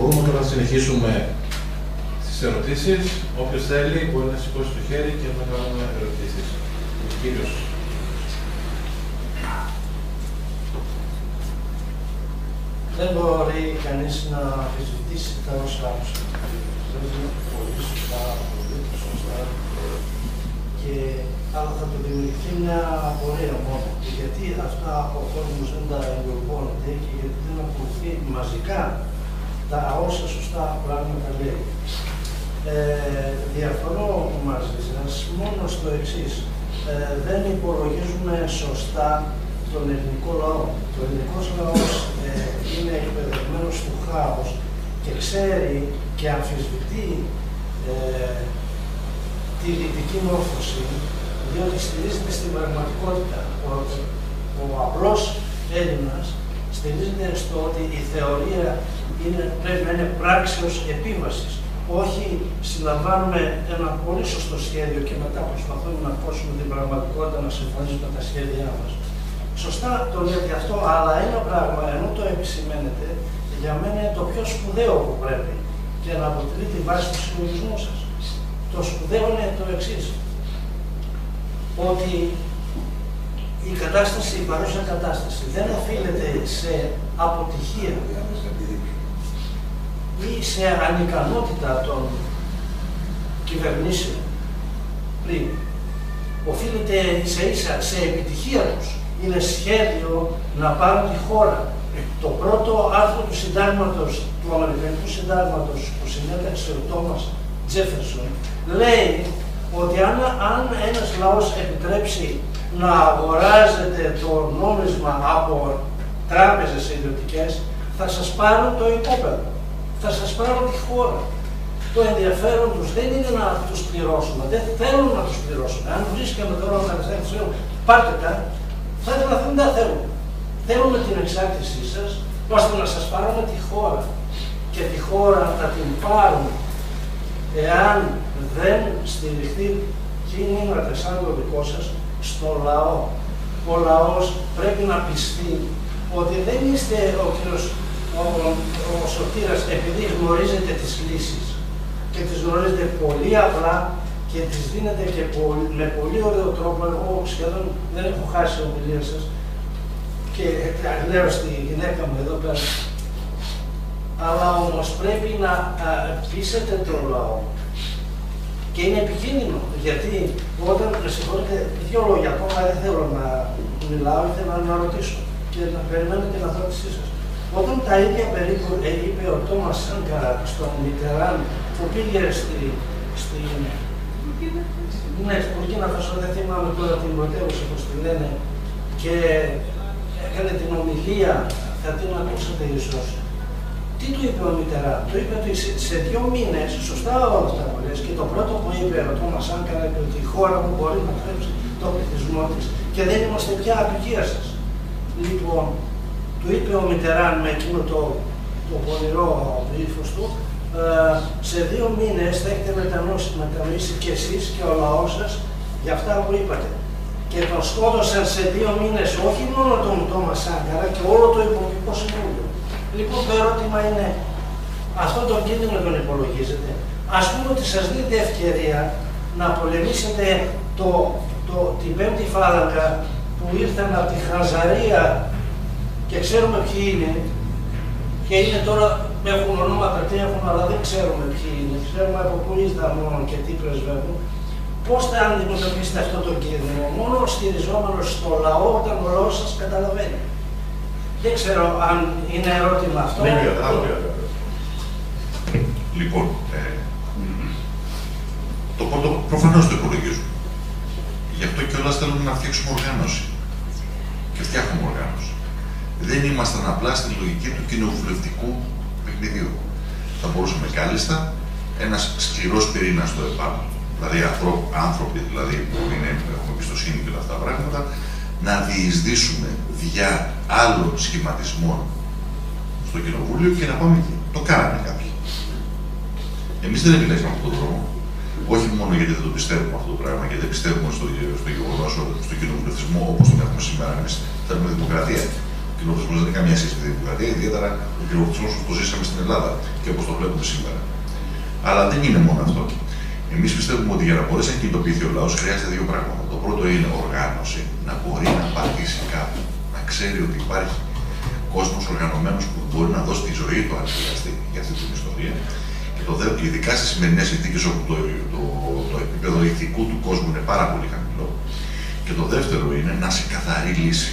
Μπορούμε τώρα να συνεχίσουμε τις ερωτήσεις. Όποιος θέλει μπορεί να σηκώσει το χέρι και να κάνουμε ερωτήσεις. Ο κύριος. Δεν μπορεί κανείς να αμφισβητήσει τα όσα άκουσα. Πολύ σωστά, πολύ σωστά. Και, αλλά θα του δημιουργηθεί μια απορία μόνο. Και γιατί αυτά ο κόσμος δεν τα εγκολπώνεται και γιατί δεν ακολουθεί μαζικά τα όσα σωστά πράγματα λέει. Ε, διαφωνώ μαζί σας μόνο στο εξής. Ε, δεν υπολογίζουμε σωστά τον ελληνικό λαό. Το ελληνικός λαός ε, είναι εκπαιδευμένος στο χάο και ξέρει και αμφισβητεί ε, τη δυτική μόρφωση, διότι στηρίζεται στην πραγματικότητα. Ο, ο απλός Έλληνας στηρίζεται στο ότι η θεωρία είναι, πρέπει να είναι πράξεως επίβασης. Όχι συλλαμβάνουμε ένα πολύ σωστό σχέδιο και μετά προσπαθούμε να ακούσουμε την πραγματικότητα να συμφωνήσουμε με τα σχέδιά μας. Σωστά το λέτε αυτό, αλλά ένα πράγμα, ενώ το επισημαίνετε, για μένα είναι το πιο σπουδαίο που πρέπει και να αποτελεί τη βάση του συλλογισμού σας. Το σπουδαίο είναι το εξής. Ότι η κατάσταση, η παρούσα κατάσταση δεν οφείλεται σε αποτυχία ή σε ανικανότητα των κυβερνήσεων πριν. Οφείλεται σε ίσα σε επιτυχία τους. Είναι σχέδιο να πάρουν τη χώρα. Το πρώτο άρθρο του συντάγματος, του Αμερικανικού συντάγματος που συνέταξε ο Τόμας Τζέφερσον, λέει ότι αν, αν ένας λαός επιτρέψει να αγοράζεται το νόμισμα από τράπεζες ιδιωτικές, θα σας πάρουν το υπόπεδο θα σας πάρω τη χώρα. Το ενδιαφέρον τους δεν είναι να τους πληρώσουμε, δεν θέλουν να τους πληρώσουμε. Αν βρίσκαμε τώρα να ξέρουν, πάρτε τα, θα ήθελα να δεν τα θέλουν. Θέλουμε την εξάρτησή σας, ώστε να σας πάρουμε τη χώρα. Και τη χώρα θα την πάρουμε εάν δεν στηριχθεί κίνημα σαν το δικό σας στο λαό. Ο λαός πρέπει να πιστεί ότι δεν είστε ο κύριος ο, ο, ο Σωτήρας, επειδή γνωρίζετε τις λύσεις και τις γνωρίζετε πολύ απλά και τις δίνετε και με πολύ ωραίο τρόπο, εγώ σχεδόν δεν έχω χάσει ομιλία σας και λέω στη γυναίκα μου εδώ πέρα, αλλά όμως πρέπει να α, πείσετε τον λαό. Και είναι επικίνδυνο, γιατί όταν, συγχωρείτε, δύο λόγια ακόμα δεν θέλω να μιλάω, ήθελα να ρωτήσω. Και να περιμένω την ερώτησή σας. Όταν τα ίδια περίπου ε, είπε ο Τόμας Σάνκαρα στον Μιτεράν που πήγε στη, στη, ναι, στην Μπουρκίνα Φασό, δεν θυμάμαι τώρα την πρωτεύουσα όπω τη λένε, και έκανε την ομιλία, θα την ακούσατε ίσως. Τι του είπε ο Μιτεράν, του είπε ότι σε δύο μήνες, σωστά όλα αυτά που λες, και το πρώτο που είπε ο Τόμας Σάνκαρα είπε ότι η χώρα μου μπορεί να θρέψει το πληθυσμό της και δεν είμαστε πια απικία σας. Λοιπόν, του είπε ο Μιτεράν με εκείνο το, το πονηρό ύφο του, ε, σε δύο μήνες θα έχετε μετανοήσει και εσείς και ο λαός σας για αυτά που είπατε. Και τον σκότωσαν σε δύο μήνες όχι μόνο τον Τόμας Σάγκαρα και όλο το Υπουργικό Συμβούλιο. Λοιπόν, το ερώτημα είναι, αυτό τον κίνδυνο τον υπολογίζετε; Α πούμε ότι σας δίνετε ευκαιρία να πολεμήσετε το, το, την πέμπτη φάλαγγα που ήρθαν από τη Χαζαρία και ξέρουμε ποιοι είναι και είναι τώρα, έχουν ονόματα, τι έχουν, αλλά δεν ξέρουμε ποιοι είναι. Ξέρουμε από πού ήρθαν μόνο και τι πρεσβεύουν. Πώς θα αντιμετωπίσετε αυτό το κίνδυνο, μόνο στηριζόμενος στο λαό όταν ο λαός σας καταλαβαίνει. Δεν ξέρω αν είναι ερώτημα αυτό. Ναι, ναι, Λοιπόν, ε, το πρώτο προφανώς το υπολογίζουμε. Γι' αυτό και όλα θέλουμε να φτιάξουμε οργάνωση. Και φτιάχνουμε οργάνωση δεν ήμασταν απλά στην λογική του κοινοβουλευτικού παιχνιδιού. Θα μπορούσαμε κάλλιστα ένας σκληρός πυρήνας στο ΕΠΑΜ, δηλαδή άνθρωποι δηλαδή, που είναι, έχουμε εμπιστοσύνη και όλα αυτά τα πράγματα, να διεισδύσουμε δια άλλων σχηματισμών στο κοινοβούλιο και να πάμε εκεί. Το κάναμε κάποιοι. Εμείς δεν επιλέξαμε αυτόν τον δρόμο. Όχι μόνο γιατί δεν το πιστεύουμε αυτό το πράγμα, γιατί δεν πιστεύουμε στο, στο γεγονός, στο κοινοβουλευτισμό όπως τον έχουμε σήμερα. Εμείς θέλουμε δημοκρατία. Κοινοβουλευτισμό δεν έχει καμία σχέση με τη δημοκρατία, ιδιαίτερα ο κοινοβουλευτισμό που το ζήσαμε στην Ελλάδα και όπως το βλέπουμε σήμερα. Αλλά δεν είναι μόνο αυτό. Εμείς πιστεύουμε ότι για να μπορέσει να κινητοποιηθεί ο λαός χρειάζεται δύο πράγματα. Το πρώτο είναι οργάνωση, να μπορεί να πατήσει κάπου, να ξέρει ότι υπάρχει κόσμος οργανωμένος που μπορεί να δώσει τη ζωή του αν χρειαστεί για αυτή την ιστορία. Και το δεύτερο, ειδικά στις σημερινές συνθήκες όπου το, το, το, επίπεδο ηθικού του κόσμου είναι πάρα πολύ χαμηλό. Και το δεύτερο είναι να σε καθαρή λύση.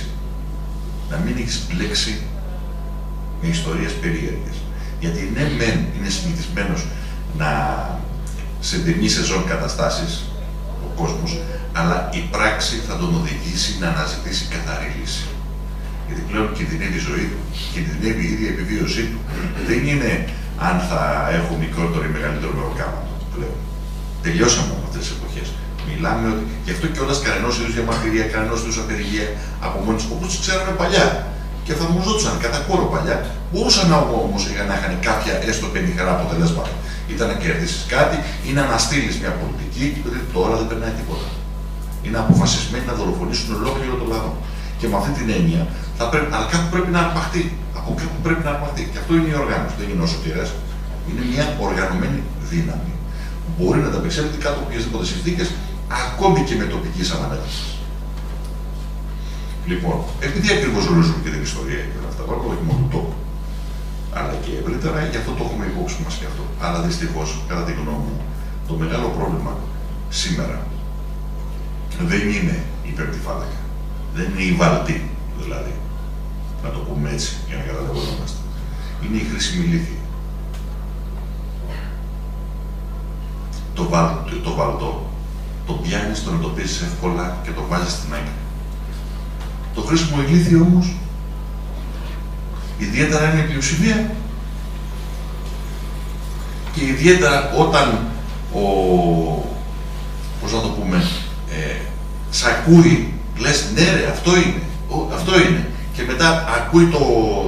Να μην έχεις μπλέξει με ιστορίες περίεργες. Γιατί ναι, μεν είναι συνηθισμένος να σε τιμή σεζόν καταστάσεις ο κόσμος, αλλά η πράξη θα τον οδηγήσει να αναζητήσει καθαρή λύση. Γιατί πλέον κινδυνεύει η ζωή του, κινδυνεύει η ίδια επιβίωσή του. Δεν είναι αν θα έχω μικρότερο ή μεγαλύτερο μεροκάματο πλέον. Τελειώσαμε με αυτές τις εποχές. Μιλάμε ότι γι' αυτό και όλα κανένα είδους διαμαρτυρία, κανένα είδους απεργία από μόνοι του, όπως ξέραμε παλιά. Και θα μου ζώτησαν κατά κόρο παλιά, μπορούσαν όμως να είχαν κάποια έστω πενιχρά αποτελέσματα. Ήταν να κερδίσεις κάτι ή να αναστείλεις μια πολιτική, τώρα δεν περνάει τίποτα. Είναι αποφασισμένοι να δολοφονήσουν ολόκληρο το λαό. Και με αυτή την έννοια, θα πρέπει, αλλά κάπου πρέπει να αρπαχτεί. Από κάπου πρέπει να αρπαχτεί. Και αυτό είναι η οργάνωση. Δεν είναι όσο σωτηρέ. Είναι μια οργανωμένη δύναμη. Μπορεί να ανταπεξέλθει κάτω από οποιασδήποτε συνθήκες, ακόμη και με τοπική αναμέτρηση. Λοιπόν, επειδή ακριβώς γνωρίζουμε και την ιστορία και όλα αυτά, όχι μόνο του τόπου, αλλά και ευρύτερα, γι' αυτό το έχουμε υπόψη μας και αυτό. Αλλά δυστυχώς, κατά τη γνώμη μου, το μεγάλο πρόβλημα σήμερα δεν είναι η πέμπτη φάλακα. Δεν είναι η βαλτή, δηλαδή. Να το πούμε έτσι, για να καταλαβαίνόμαστε. Είναι η χρήσιμη λύθη. Το, βαλ, το, βαλτό το πιάνεις, το εντοπίζει εύκολα και το βάζεις στην άκρη. Το χρήσιμο ηλίθιο όμως, ιδιαίτερα είναι η πλειοψηφία και ιδιαίτερα όταν ο, πώς να το πούμε, ε, σ' ακούει, λες ναι ρε, αυτό είναι, αυτό είναι. Και μετά ακούει το,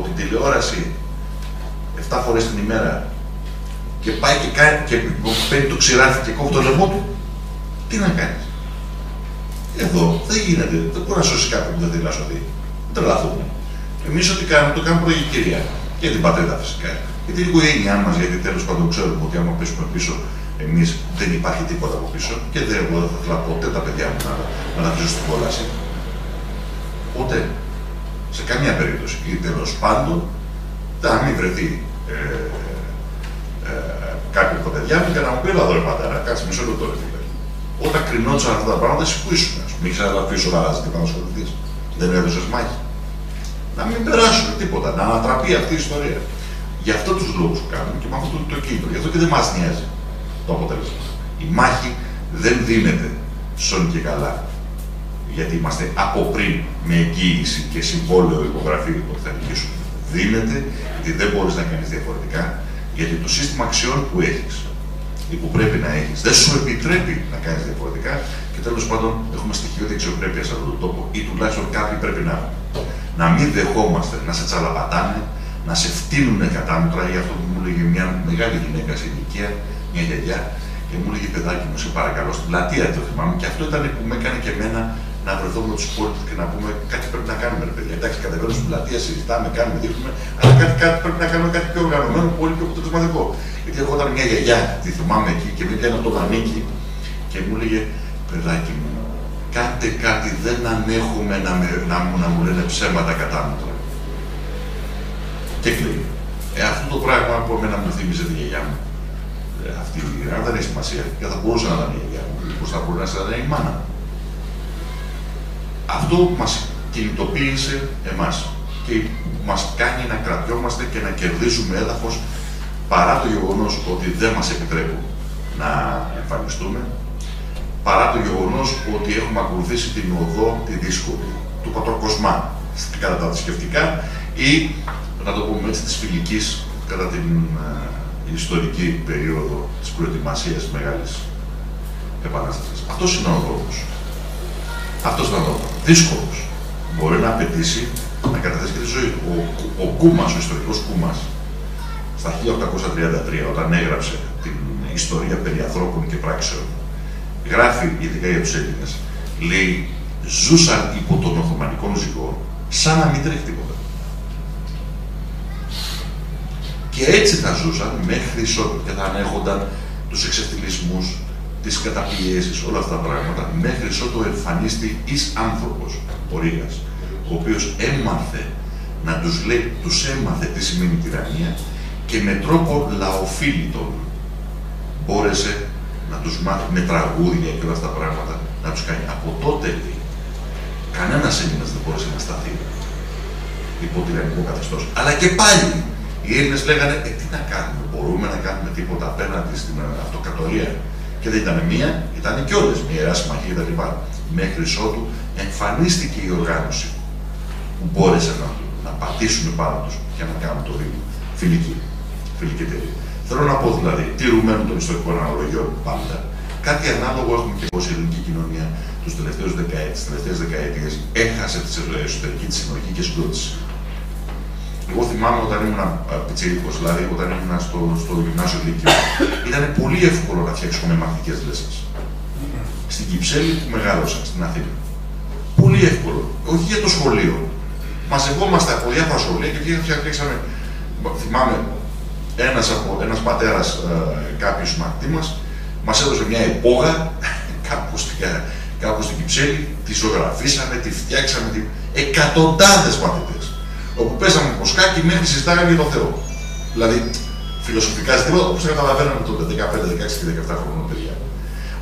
την τηλεόραση 7 φορές την ημέρα και πάει και, κάνει, και παίρνει το ξηράφι και κόβει το λαιμό του, τι να κάνεις; Εδώ δεν γίνεται, δεν μπορεί να σώσει κάποιον που δεν θέλει να σωθεί. Τρελαθούμε. Εμείς ό,τι κάνουμε, το κάνουμε πρώην κυρία. Και την πατρίδα φυσικά. Και την οικογένειά μας, γιατί τέλος πάντων ξέρουμε ότι άμα πέσουμε πίσω, εμείς δεν υπάρχει τίποτα από πίσω. Και δεν, εγώ δεν θα ήθελα ποτέ τα παιδιά μου να, να τα αφήσω στην κόλαση. Ποτέ. Σε καμία περίπτωση. Ή τέλος πάντων, θα μην βρεθεί ε, ε, κάποιο από τα παιδιά μου και να μου πει: Ελά, ρε πατέρα, κάτσε μισό λεπτό, ρε φίλε. Όταν κρινόντουσαν αυτά τα πράγματα, σηκούσουν. Μην ξαναδεί σοβαρά ζητήματα να ασχοληθεί. Δεν έδωσες μάχη. Να μην περάσουν τίποτα, να ανατραπεί αυτή η ιστορία. Γι' αυτό τους λόγους που κάνουμε και με αυτό το, το κίνητρο. Γι' αυτό και δεν μας νοιάζει το αποτέλεσμα. Η μάχη δεν δίνεται σόν και καλά. Γιατί είμαστε από πριν με εγγύηση και συμβόλαιο υπογραφή ότι θα νικήσουμε. Δίνεται γιατί δεν μπορείς να κάνεις διαφορετικά, γιατί το σύστημα αξιών που έχεις ή που πρέπει να έχεις δεν σου επιτρέπει να κάνεις διαφορετικά και τέλος πάντων έχουμε στοιχείο αξιοπρέπειας σε αυτόν τον τόπο ή τουλάχιστον κάποιοι πρέπει να έχουν. Να μην δεχόμαστε να σε τσαλαπατάνε, να σε φτύνουν κατάμετρα ή αυτό που μου έλεγε μια μεγάλη γυναίκα σε ηλικία, μια γιαγιά, και μου έλεγε παιδάκι μου, σε παρακαλώ, στην πλατεία το θυμάμαι. Και αυτό ήταν που με έκανε και εμένα να βρεθώ με του υπόλοιπου και να πούμε κάτι πρέπει να κάνουμε, ρε παιδιά. Εντάξει, κατεβαίνω στην πλατεία, συζητάμε, κάνουμε, δείχνουμε, αλλά κάτι, κάτι πρέπει να κάνουμε κάτι πιο οργανωμένο, πολύ πιο αποτελεσματικό. Γιατί εγώ ήταν μια γιαγιά, τη θυμάμαι εκεί και με πιάνω το μανίκι και μου έλεγε, παιδάκι μου, κάντε κάτι, δεν ανέχομαι να, με, να, να μου λένε ψέματα κατά μου τώρα. Και κλείνει. Ε, αυτό το πράγμα που εμένα μου θύμιζε τη γιαγιά μου. Ε, αυτή η δεν έχει σημασία. Και θα μπορούσε να ήταν η γιαγιά μου. Πώς θα μπορούσε να ήταν η μάνα. Αυτό μας κινητοποίησε εμάς και μας κάνει να κρατιόμαστε και να κερδίζουμε έδαφος παρά το γεγονός ότι δεν μας επιτρέπουν να εμφανιστούμε, παρά το γεγονός ότι έχουμε ακολουθήσει την οδό τη δύσκολη του πατροκοσμά κατά τα θρησκευτικά ή να το πούμε έτσι, της φιλικής κατά την uh, ιστορική περίοδο της προετοιμασίας Μεγάλης Επανάστασης. Αυτός είναι ο δρόμος. Αυτός ήταν ο δύσκολος. Μπορεί να απαιτήσει να καταθέσει και τη ζωή του. Ο, Κούμας, ο ιστορικός Κούμας, στα 1833, όταν έγραψε την ιστορία περί ανθρώπων και πράξεων, γράφει ειδικά για τους Έλληνες, λέει ζούσαν υπό τον Οθωμανικό ζυγό σαν να μην τρέχει τίποτα. Και έτσι θα ζούσαν μέχρι και θα ανέχονταν τους εξευθυλισμού, τις καταπιέσεις, όλα αυτά τα πράγματα, μέχρι ότου εμφανίστη εις άνθρωπος, ο Ρήγας, ο οποίος έμαθε να τους λέει, τους έμαθε τι σημαίνει τυραννία και με τρόπο λαοφίλητο μπόρεσε να τους μάθει με τραγούδια και όλα αυτά τα πράγματα, να τους κάνει. Από τότε κανένας Έλληνας δεν μπόρεσε να σταθεί υπό τυραννικό καθεστώς. Αλλά και πάλι οι Έλληνες λέγανε, ε, τι να κάνουμε, μπορούμε να κάνουμε τίποτα απέναντι στην αυτοκρατορία. Και δεν ήταν μία, ήταν και όλες, μια ιερά συμμαχία κτλ. Μέχρι ότου εμφανίστηκε η οργάνωση που μπόρεσε να, να πατήσουν πάνω τους και να κάνουν το βήμα. Φιλική, φιλική εταιρεία. Θέλω να πω δηλαδή, τηρουμένου των ιστορικών αναλογιών πάντα, κάτι ανάλογο έχουμε και η ελληνική κοινωνία τους τελευταίους δεκαετίε, τελευταίες δεκαετίες έχασε τη εσωτερική της συνοχή και συγκρότηση. Εγώ θυμάμαι όταν ήμουν πιτσίρικο, δηλαδή όταν ήμουν στο, στο γυμνάσιο Λύκειο, ήταν πολύ εύκολο να φτιάξουμε μαθητικές λέσσες. Στην Κυψέλη που μεγάλωσα, στην Αθήνα. Πολύ εύκολο. Όχι για το σχολείο. Μαζευόμαστε από διάφορα σχολεία και φτιάξαμε. Θυμάμαι ένας, από, ένας πατέρας ε, κάποιου μαθητή μας μας έδωσε μια υπόγα κάπου, στην, κάπου στην Κυψέλη, τη ζωγραφίσαμε, τη φτιάξαμε, τη... εκατοντάδες μαθητές όπου πέσαμε ποσκάκι μέχρι συζητάγαμε για τον Θεό. Δηλαδή, φιλοσοφικά ζητήματα όπως τα καταλαβαίναμε τότε, 15, 16 και 17 χρόνια παιδιά.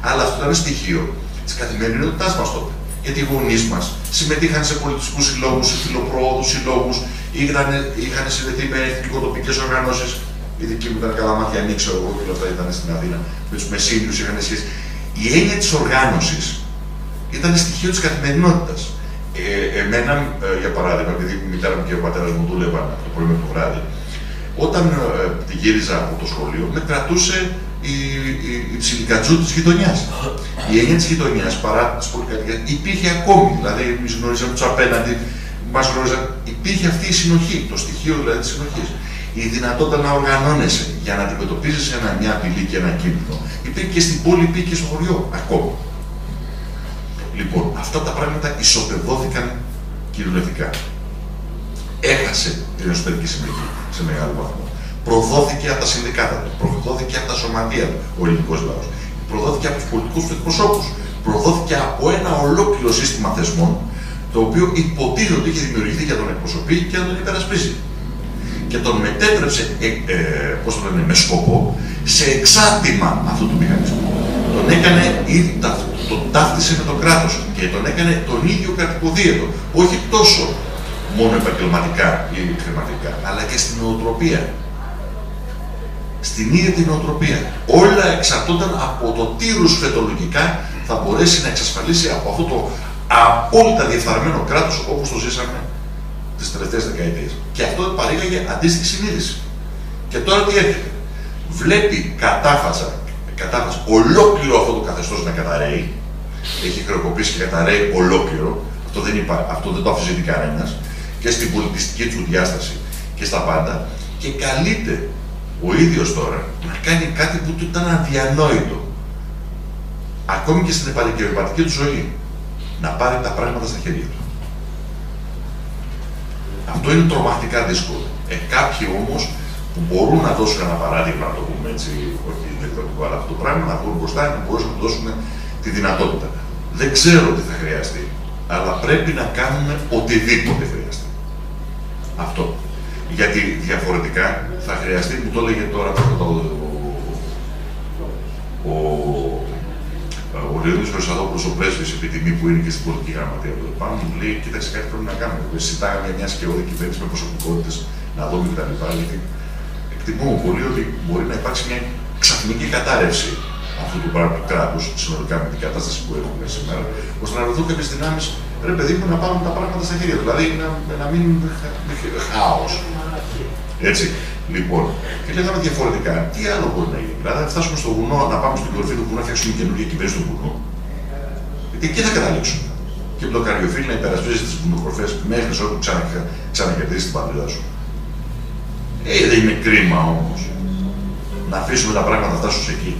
Αλλά αυτό ήταν στοιχείο της καθημερινότητάς μας τότε. Γιατί οι γονείς μας συμμετείχαν σε πολιτικού συλλόγους, σε φιλοπρόοδου συλλόγους, είχαν, είχαν συνδεθεί με εθνικοτοπικές οργανώσεις. Η δική μου ήταν καλά μάτια, ανοίξω εγώ και όλα αυτά ήταν στην Αθήνα. Με τους Μεσίνιου είχαν σχέση. Η έννοια της οργάνωσης ήταν στοιχείο της καθημερινότητας. Ε, εμένα, ε, για παράδειγμα, επειδή η μητέρα μου και ο πατέρας μου δούλευαν το πρωί με το βράδυ, όταν ε, τη γύριζα από το σχολείο, με κρατούσε η, η, η ψιλικατζού της γειτονιάς. Η έννοια της γειτονιάς παρά τις πολυκατοικίες υπήρχε ακόμη. Δηλαδή, εμείς γνωρίζαμε τους απέναντι, μας γνώριζαν. Υπήρχε αυτή η συνοχή, το στοιχείο δηλαδή της συνοχής. Η δυνατότητα να οργανώνεσαι για να αντιμετωπίζει μια απειλή και ένα κίνδυνο. Υπήρχε και στην πόλη, υπήρχε και στο χωριό ακόμη. Λοιπόν, αυτά τα πράγματα ισοπεδώθηκαν κυριολεκτικά. Έχασε την εσωτερική συμμετοχή σε μεγάλο βαθμό. Προδόθηκε από τα συνδικάτα του, προδόθηκε από τα σωματεία του ο ελληνικός λαός. Προδόθηκε από τους πολιτικούς του εκπροσώπους. Προδόθηκε από ένα ολόκληρο σύστημα θεσμών το οποίο υποτίθεται ότι είχε δημιουργηθεί για τον εκπροσωπή και να τον υπερασπίζει. Και τον μετέτρεψε, ε, ε, πώς το λένε, με σκοπό, σε εξάρτημα αυτού του μηχανισμού. Τον έκανε ήδη τον ταύτισε με το κράτος και τον έκανε τον ίδιο κρατικοδίαιτο. Όχι τόσο μόνο επαγγελματικά ή χρηματικά, αλλά και στην νοοτροπία. Στην ίδια την νοοτροπία. Όλα εξαρτώνταν από το τι ρουσφετολογικά θα μπορέσει να εξασφαλίσει από αυτό το απόλυτα διεφθαρμένο κράτος όπως το ζήσαμε τις τελευταίες δεκαετίες. Και αυτό παρήγαγε αντίστοιχη συνείδηση. Και τώρα τι έρχεται. Βλέπει κατάφασα κατάφαση ολόκληρο αυτό το καθεστώς να καταραίει. Έχει χρεοκοπήσει και καταραίει ολόκληρο. Αυτό δεν, υπά, αυτό δεν το αφιζητεί κανένας. Και στην πολιτιστική του διάσταση και στα πάντα. Και καλείται ο ίδιος τώρα να κάνει κάτι που του ήταν αδιανόητο. Ακόμη και στην επαγγελματική του ζωή. Να πάρει τα πράγματα στα χέρια του. Αυτό είναι τρομακτικά δύσκολο. Ε, κάποιοι όμως που μπορούν να δώσουν ένα παράδειγμα, να το πούμε έτσι, όχι διαφορετικό, αλλά αυτό το πράγμα να βγουν μπροστά και να μπορούν να δώσουν τη δυνατότητα. Δεν ξέρω τι θα χρειαστεί, αλλά πρέπει να κάνουμε οτιδήποτε χρειαστεί. Αυτό. Γιατί διαφορετικά θα χρειαστεί, μου το έλεγε τώρα το, ο, ο, ο Λεωνίδης Χρυσαδόπουλος, ο πρέσβης επιτιμή που είναι και στην πολιτική γραμματεία του πάνω, μου λέει, κοίταξε κάτι πρέπει να κάνουμε. Συζητάγαμε μια σκευωρή κυβέρνηση με προσωπικότητες, να δούμε κτλ. Γιατί εκτιμούμε πολύ ότι μπορεί να υπάρξει μια ξαφνική κατάρρευση αυτού του κράτους συνολικά με την κατάσταση που έχουμε σήμερα, ώστε να βρεθούν κάποιε δυνάμει, ρε παιδί μου, να πάρουν τα πράγματα στα χέρια του. Δηλαδή να, να μην χάος. Έτσι. Λοιπόν, και λέγαμε διαφορετικά, τι άλλο μπορεί να γίνει. Δηλαδή, να φτάσουμε στο βουνό, να πάμε στην κορυφή του βουνού, να φτιάξουμε καινούργια κυβέρνηση του βουνού. Γιατί εκεί θα καταλήξουμε. Και με το καριοφίλ να υπερασπίζει τις βουνοκορφές μέχρι ότου ξανακερδίσει την πατρίδα σου. Ε, δεν είναι κρίμα όμως να αφήσουμε τα πράγματα να φτάσουν εκεί.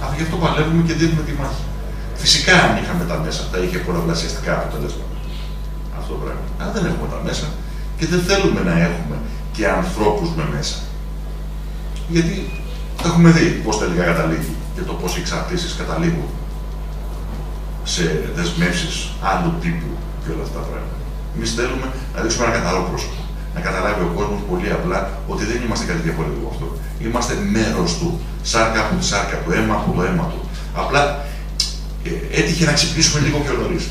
Αλλά γι' αυτό παλεύουμε και δίνουμε τη μάχη. Φυσικά, αν είχαμε τα μέσα, θα είχε πολλαπλασιαστικά αποτελέσματα. Αυτό το πράγμα. Αλλά δεν έχουμε τα μέσα και δεν θέλουμε να έχουμε και ανθρώπους με μέσα. Γιατί έχουμε δει πώς τελικά καταλήγει και το πώς οι εξαρτήσεις καταλήγουν σε δεσμεύσεις άλλου τύπου και όλα αυτά τα πράγματα. Εμείς θέλουμε να δείξουμε ένα καθαρό πρόσωπο. Να καταλάβει ο κόσμος πολύ απλά ότι δεν είμαστε κάτι διαφορετικό αυτό. Είμαστε μέρος του. Σάρκα από τη σάρκα του, αίμα από το αίμα του. Απλά ε, έτυχε να ξυπνήσουμε λίγο πιο νωρίς.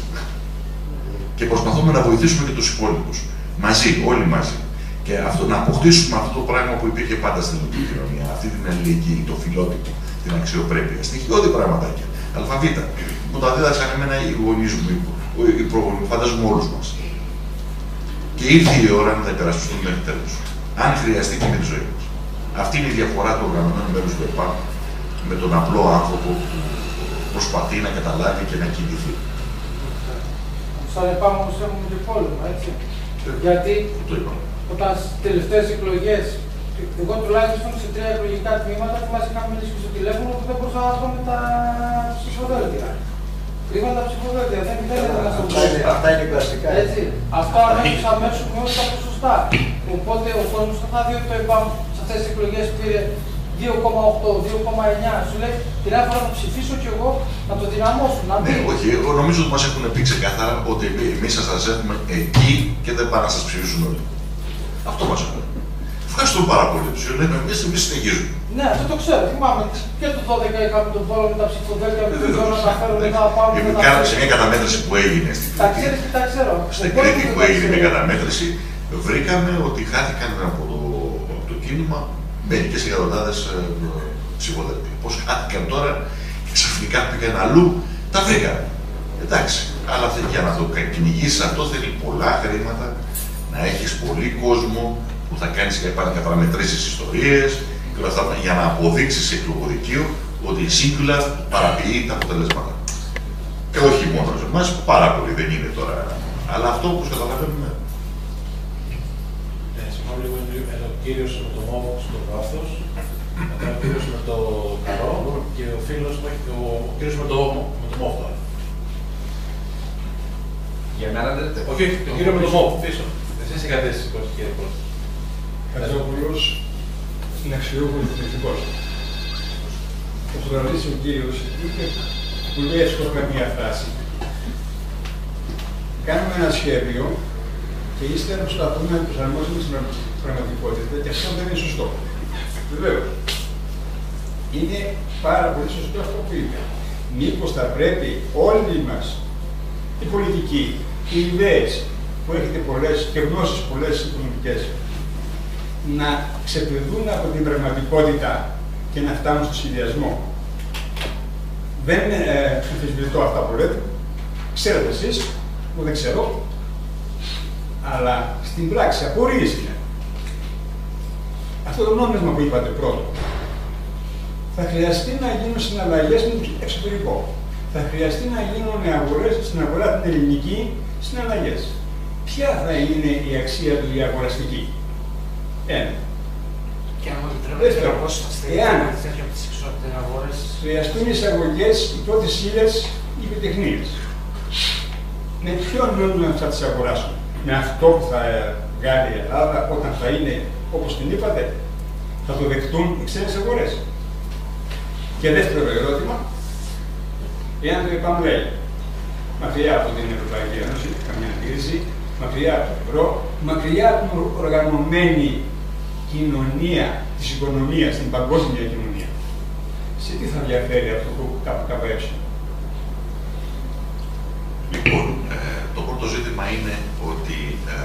Και προσπαθούμε να βοηθήσουμε και τους υπόλοιπους. Μαζί, όλοι μαζί. Και αυτό, να αποκτήσουμε αυτό το πράγμα που υπήρχε πάντα στην ελληνική κοινωνία. Αυτή την αλληλεγγύη, το φιλότυπο, την αξιοπρέπεια. Στοιχειώδη πραγματάκια. Αλφαβήτα. Μου τα δίδαξαν εμένα οι γονείς μου, οι προγονείς, φαντάζομαι όλους μας. Και ήρθε η ώρα να τα υπερασπιστούμε μέχρι τέλου. Αν χρειαστεί και με τη ζωή μα. Αυτή είναι η διαφορά του οργανωμένου μέρου του ΕΠΑ με τον απλό άνθρωπο που προσπαθεί να καταλάβει και να κινηθεί. Στον ΕΠΑ όμως έχουμε και πόλεμο, έτσι. Γιατί όταν στις τελευταίες εκλογές, εγώ τουλάχιστον σε τρία εκλογικά τμήματα θυμάσαι είχαμε μιλήσει στο τηλέφωνο που δεν μπορούσα να δω με τα ψηφοδέλτια. Κρύβαν τα ψηφοδέλτια, δεν θέλετε να σας Αυτά είναι κλασικά. Έτσι. Αυτά αμέσω αμέσω με όλα τα ποσοστά. Οπότε ο κόσμος θα θα δει ότι το ΕΠΑΜ σε αυτές τις εκλογές πήρε 2,8, 2,9. Σου λέει την άλλη φορά να ψηφίσω κι εγώ να το δυναμώσω. Να Ναι, όχι, εγώ νομίζω ότι μας έχουν πει ξεκάθαρα ότι εμείς θα σας έχουμε εκεί και δεν πάνε να σας ψηφίσουν όλοι. Αυτό μας έχουν. Ευχαριστώ πάρα πολύ του. Λέμε εμείς εμείς συνεχίζουμε. Ναι, αυτό το ξέρω. Θυμάμαι και το 12 είχαμε τον πόλο με τα ψηφοδέλτια που δεν να τα φέρουν μετά πάμε. Και κάναμε σε μια καταμέτρηση που έγινε στην Τα ξέρεις και τα ξέρω. Στην Κρήτη που έγινε μια καταμέτρηση, βρήκαμε ότι χάθηκαν από το, από το κίνημα μερικές εκατοντάδες ψηφοδέλτια. Πώς χάθηκαν τώρα και ξαφνικά πήγαν αλλού, τα βρήκαμε. Εντάξει, αλλά για να το κυνηγήσει αυτό θέλει πολλά χρήματα, να έχεις πολύ κόσμο που θα κάνει και καταμετρήσει ιστορίες και όλα αυτά για να αποδείξεις σε εκλογοδικείο ότι η σύγκουλα παραποιεί τα αποτελέσματα. Και όχι μόνο σε εμάς, πάρα πολύ δεν είναι τώρα. Αλλά αυτό όπως καταλαβαίνουμε. Ναι, συγγνώμη λίγο, είναι ο κύριος με το μόβο στο βάθος, μετά ο κύριος με το καρό και ο φίλος ο, ο κύριος με το, με το μόβο. Για μένα δεν είναι Όχι, τον κύριο με το μόβο, πίσω. Εσεί είχατε σηκώσει κύριε Πρόεδρε. Χατζόπουλος είναι αξιόπουλος πολιτικός. Ο Φρονής ο κύριος είπε που λέει εύκολα μία φράση. Κάνουμε ένα σχέδιο και ύστερα προσπαθούμε να προσαρμόσουμε στην πραγματικότητα και αυτό δεν είναι σωστό. Βεβαίως. Είναι πάρα πολύ σωστό αυτό που είπε. Μήπως θα πρέπει όλοι μας, οι πολιτικοί, οι ιδέες που έχετε πολλές και γνώσεις πολλές οικονομικές, να ξεπηδούν από την πραγματικότητα και να φτάνουν στο συνδυασμό. Δεν ε, αμφισβητώ αυτά που λέτε. Ξέρετε εσείς, που δεν ξέρω, αλλά στην πράξη απορίες είναι. Αυτό το νόμισμα που είπατε πρώτο, θα χρειαστεί να γίνουν συναλλαγές με το εξωτερικό. Θα χρειαστεί να γίνουν αγορές στην αγορά την ελληνική συναλλαγές. Ποια θα είναι η αξία του η αγοραστική; Ένα. Και αν μου επιτρέπετε, πώ θα Εάν στείλετε από τις εξωτερικές αγορές. χρειαστούν εισαγωγές οι πρώτες ύλες ή βιοτεχνίε. Με ποιον νόμο θα τις αγοράσουν, Με αυτό που θα βγάλει η Ελλάδα όταν θα είναι όπως την είπατε, θα το δεχτούν οι ξένες αγορές. Και δεύτερο ερώτημα, εάν το είπαμε λέει, μακριά από την Ευρωπαϊκή Ένωση, καμία αντίρρηση, μακριά από το ευρώ, μακριά από την οργανωμένη κοινωνία της οικονομίας, την παγκόσμια κοινωνία. Σε τι θα διαφέρει αυτό το ΚΚΕ. Λοιπόν, ε, το πρώτο ζήτημα είναι ότι ε,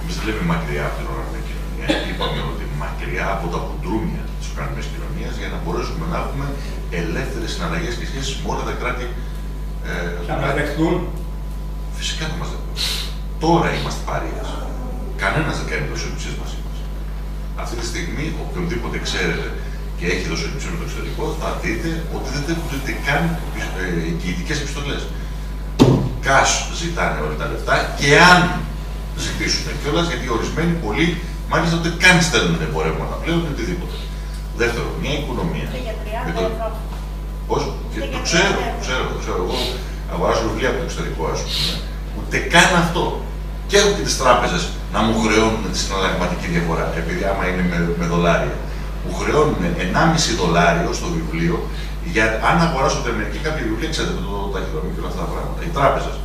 εμείς δεν λέμε μακριά από την οργανωμένη κοινωνία. Είπαμε ότι μακριά από τα κουντρούμια της οργανωμένη κοινωνίας για να μπορέσουμε να έχουμε ελεύθερες συναλλαγές και σχέσεις με όλα τα κράτη. Ε, Θα μας δεχτούν. Φυσικά θα μας δεχτούν. Τώρα είμαστε παρείε. Κανένας δεν κάνει τόσο εμπιστοσύνη μαζί μα. Αυτή τη στιγμή, οποιονδήποτε ξέρετε και έχει δώσει εμπιστοσύνη στο εξωτερικό, θα δείτε ότι δεν δέχονται ούτε καν εγγυητικέ επιστολές. Cash ζητάνε όλα τα λεφτά και αν ζητήσουν κιόλας, γιατί ορισμένοι πολλοί μάλιστα ούτε καν στέλνουν εμπορεύματα πλέον ή οτιδήποτε. Δεύτερο, μια οικονομία. Και για 30 με το- ευρώ. Πώς; Και Το για ξέρω, 30 το ξέρω, το ξέρω. Εγώ αγοράζω βιβλία από το εξωτερικό, ας πούμε. Ούτε καν αυτό. Και έχω και τις τράπεζες να μου χρεώνουν τη συναλλαγματική διαφορά, επειδή άμα είναι με, με δολάρια. Μου χρεώνουν 1,5 δολάριο στο βιβλίο για αν αγοράσω τα μερική κάποια βιβλία, ξέρετε, το ταχυδρομείο και όλα αυτά τα πράγματα, οι τράπεζες,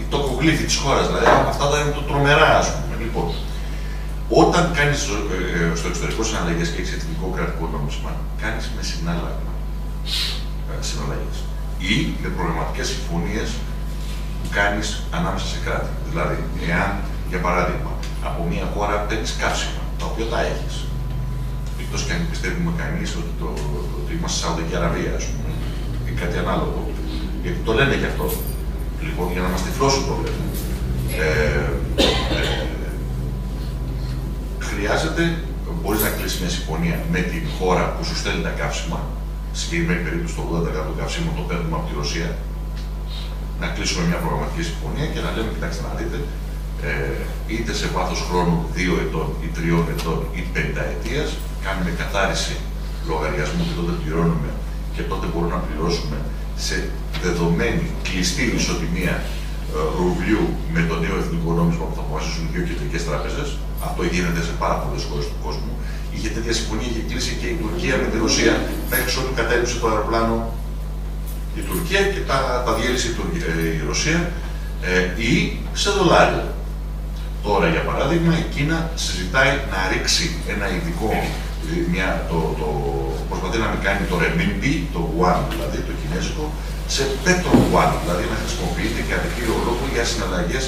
οι τοκογλύφοι της χώρας, δηλαδή αυτά τα είναι το τρομερά, ας πούμε. Λοιπόν, όταν κάνεις ε, στο εξωτερικό συναλλαγές και έχεις εθνικό κρατικό νόμισμα, κάνεις με συνάλλαγμα ε, συναλλαγές ή με προγραμματικές συμφωνίες που κάνεις ανάμεσα σε κράτη. Δηλαδή, εάν, για παράδειγμα, από μια χώρα παίρνεις καύσιμα, τα οποία τα έχεις, εκτός και αν πιστεύουμε κανείς ότι, το, ότι είμαστε Σαουδική Αραβία, ας πούμε, ή κάτι ανάλογο. Γιατί το λένε και αυτό. Λοιπόν, για να μας τυφλώσουν το λένε. Ε, ε, χρειάζεται, μπορείς να κλείσει μια συμφωνία με την χώρα που σου στέλνει τα καύσιμα, στη συγκεκριμένη περίπτωση το 80% των καυσίμων το παίρνουμε από τη Ρωσία, να κλείσουμε μια προγραμματική συμφωνία και να λέμε, κοιτάξτε να δείτε, ε, είτε σε βάθος χρόνου 2 ετών ή 3 ετών ή 50 ετίας, κάνουμε καθάριση λογαριασμού και τότε πληρώνουμε και τότε μπορούμε να πληρώσουμε σε δεδομένη κλειστή ισοτιμία ε, ρουβλιού με το νέο εθνικό νόμισμα που θα αποφασίσουν οι δύο κεντρικές τράπεζες. Αυτό γίνεται σε πάρα πολλές χώρες του κόσμου. Είχε τέτοια συμφωνία είχε κλείσει και η Τουρκία με τη Ρωσία μέχρι ότου κατέληψε το αεροπλάνο η Τουρκία και τα, τα διέλυσε η, Τουρκία, ε, η Ρωσία ε, ή σε δολάρια. Τώρα, για παράδειγμα, η Κίνα συζητάει να ρίξει ένα ειδικό, μια, το, το, προσπαθεί να μην κάνει το renminbi, το yuan δηλαδή, το κινέζικο, σε πέτρο yuan, δηλαδή να χρησιμοποιείται και κύριο λόγο για συναλλαγές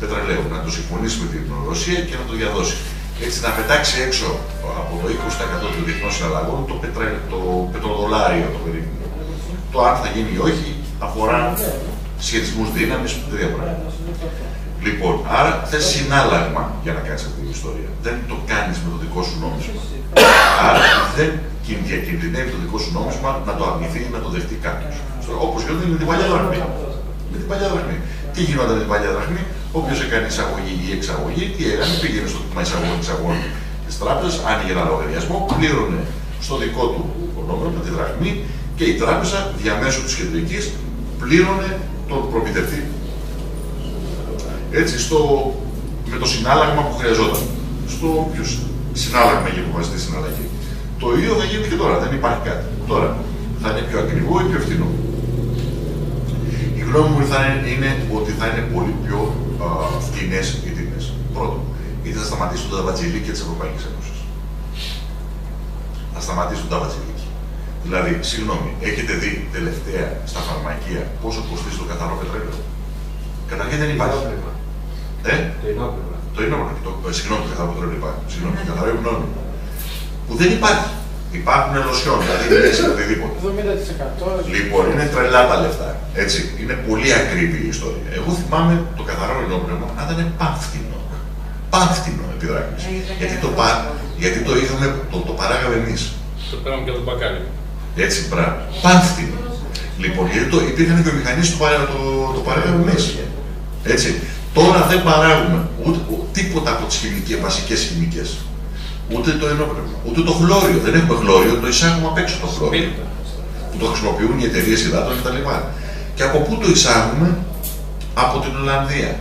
πετρελαίου, να το συμφωνήσει με την Ρωσία και να το διαδώσει. Έτσι να πετάξει έξω από το 20% των διεθνών συναλλαγών το, πετρε, το πετροδολάριο το περίπου. Το αν θα γίνει ή όχι αφορά σχετισμούς δύναμης, τέτοια πράγματα. Λοιπόν, άρα θες συνάλλαγμα για να κάνεις αυτή την ιστορία. Δεν το κάνεις με το δικό σου νόμισμα. Άρα δεν διακινδυνεύει το δικό σου νόμισμα να το αρνηθεί ή να το δεχτεί κάποιος. Όπως γινόταν με την παλιά δραχμή. Με την παλιά δραχμή. Τι γινόταν με την παλιά δραχμή, όποιος έκανε εισαγωγή ή εξαγωγή, τι έκανε, πήγαινε στο τμήμα εισαγωγή εξαγωγή της τράπεζας, άνοιγε ένα λογαριασμό, πλήρωνε στο δικό του νόμισμα τη δραχμή και η τράπεζα διαμέσου της κεντρικής πλήρωνε τον προμηθευτή έτσι, στο, με το συνάλλαγμα που χρειαζόταν. Στο όποιο συνάλλαγμα για που βάζει συναλλαγή. Το ίδιο θα γίνει και τώρα, δεν υπάρχει κάτι. Τώρα θα είναι πιο ακριβό ή πιο φθηνό. Η γνώμη μου θα είναι, είναι ότι θα είναι πολύ πιο φθηνές οι τιμές. Πρώτον, γιατί θα σταματήσουν τα βατζιλίκια της Ευρωπαϊκής Ένωσης. Θα σταματήσουν τα βατζιλίκια. Δηλαδή, συγγνώμη, έχετε δει τελευταία στα φαρμακεία πόσο κοστίζει το καθαρό πετρέλαιο; Καταρχήν δεν υπάρχει. Ε; Το ενόπνευμα. Το ενόπνευμα. Το, ε, συγγνώμη, καθαρό πετρέλαιο υπάρχει. Συγγνώμη, καθαρό γνώμη. Που δεν υπάρχει. Υπάρχουν ελοσιών, δηλαδή δεν οτιδήποτε. 70%. Λοιπόν, είναι τρελά τα λεφτά. Έτσι. Είναι πολύ ακρίβη η ιστορία. Εγώ θυμάμαι το καθαρό ενόπνευμα, αν ήταν πάμφθηνο. Πάμφθηνο επιδράκμη. Γιατί, το, πα, γιατί το είχαμε, το, το παράγαμε εμείς. Το πέραμε και το μπακάλι. Έτσι, μπράβο. Πάμφθηνο. Λοιπόν, γιατί το, υπήρχαν βιομηχανίες που το, το, το παράγαμε εμείς. Έτσι. Τώρα δεν παράγουμε ούτε, τίποτα από τις χημικές, βασικές χημικές. Ούτε το ενόπνευμα, ούτε το χλώριο. Δεν έχουμε χλώριο, το εισάγουμε απ' έξω το χλώριο. Που το χρησιμοποιούν οι εταιρείες υδάτων κτλ. Και από πού το εισάγουμε, από την Ολλανδία.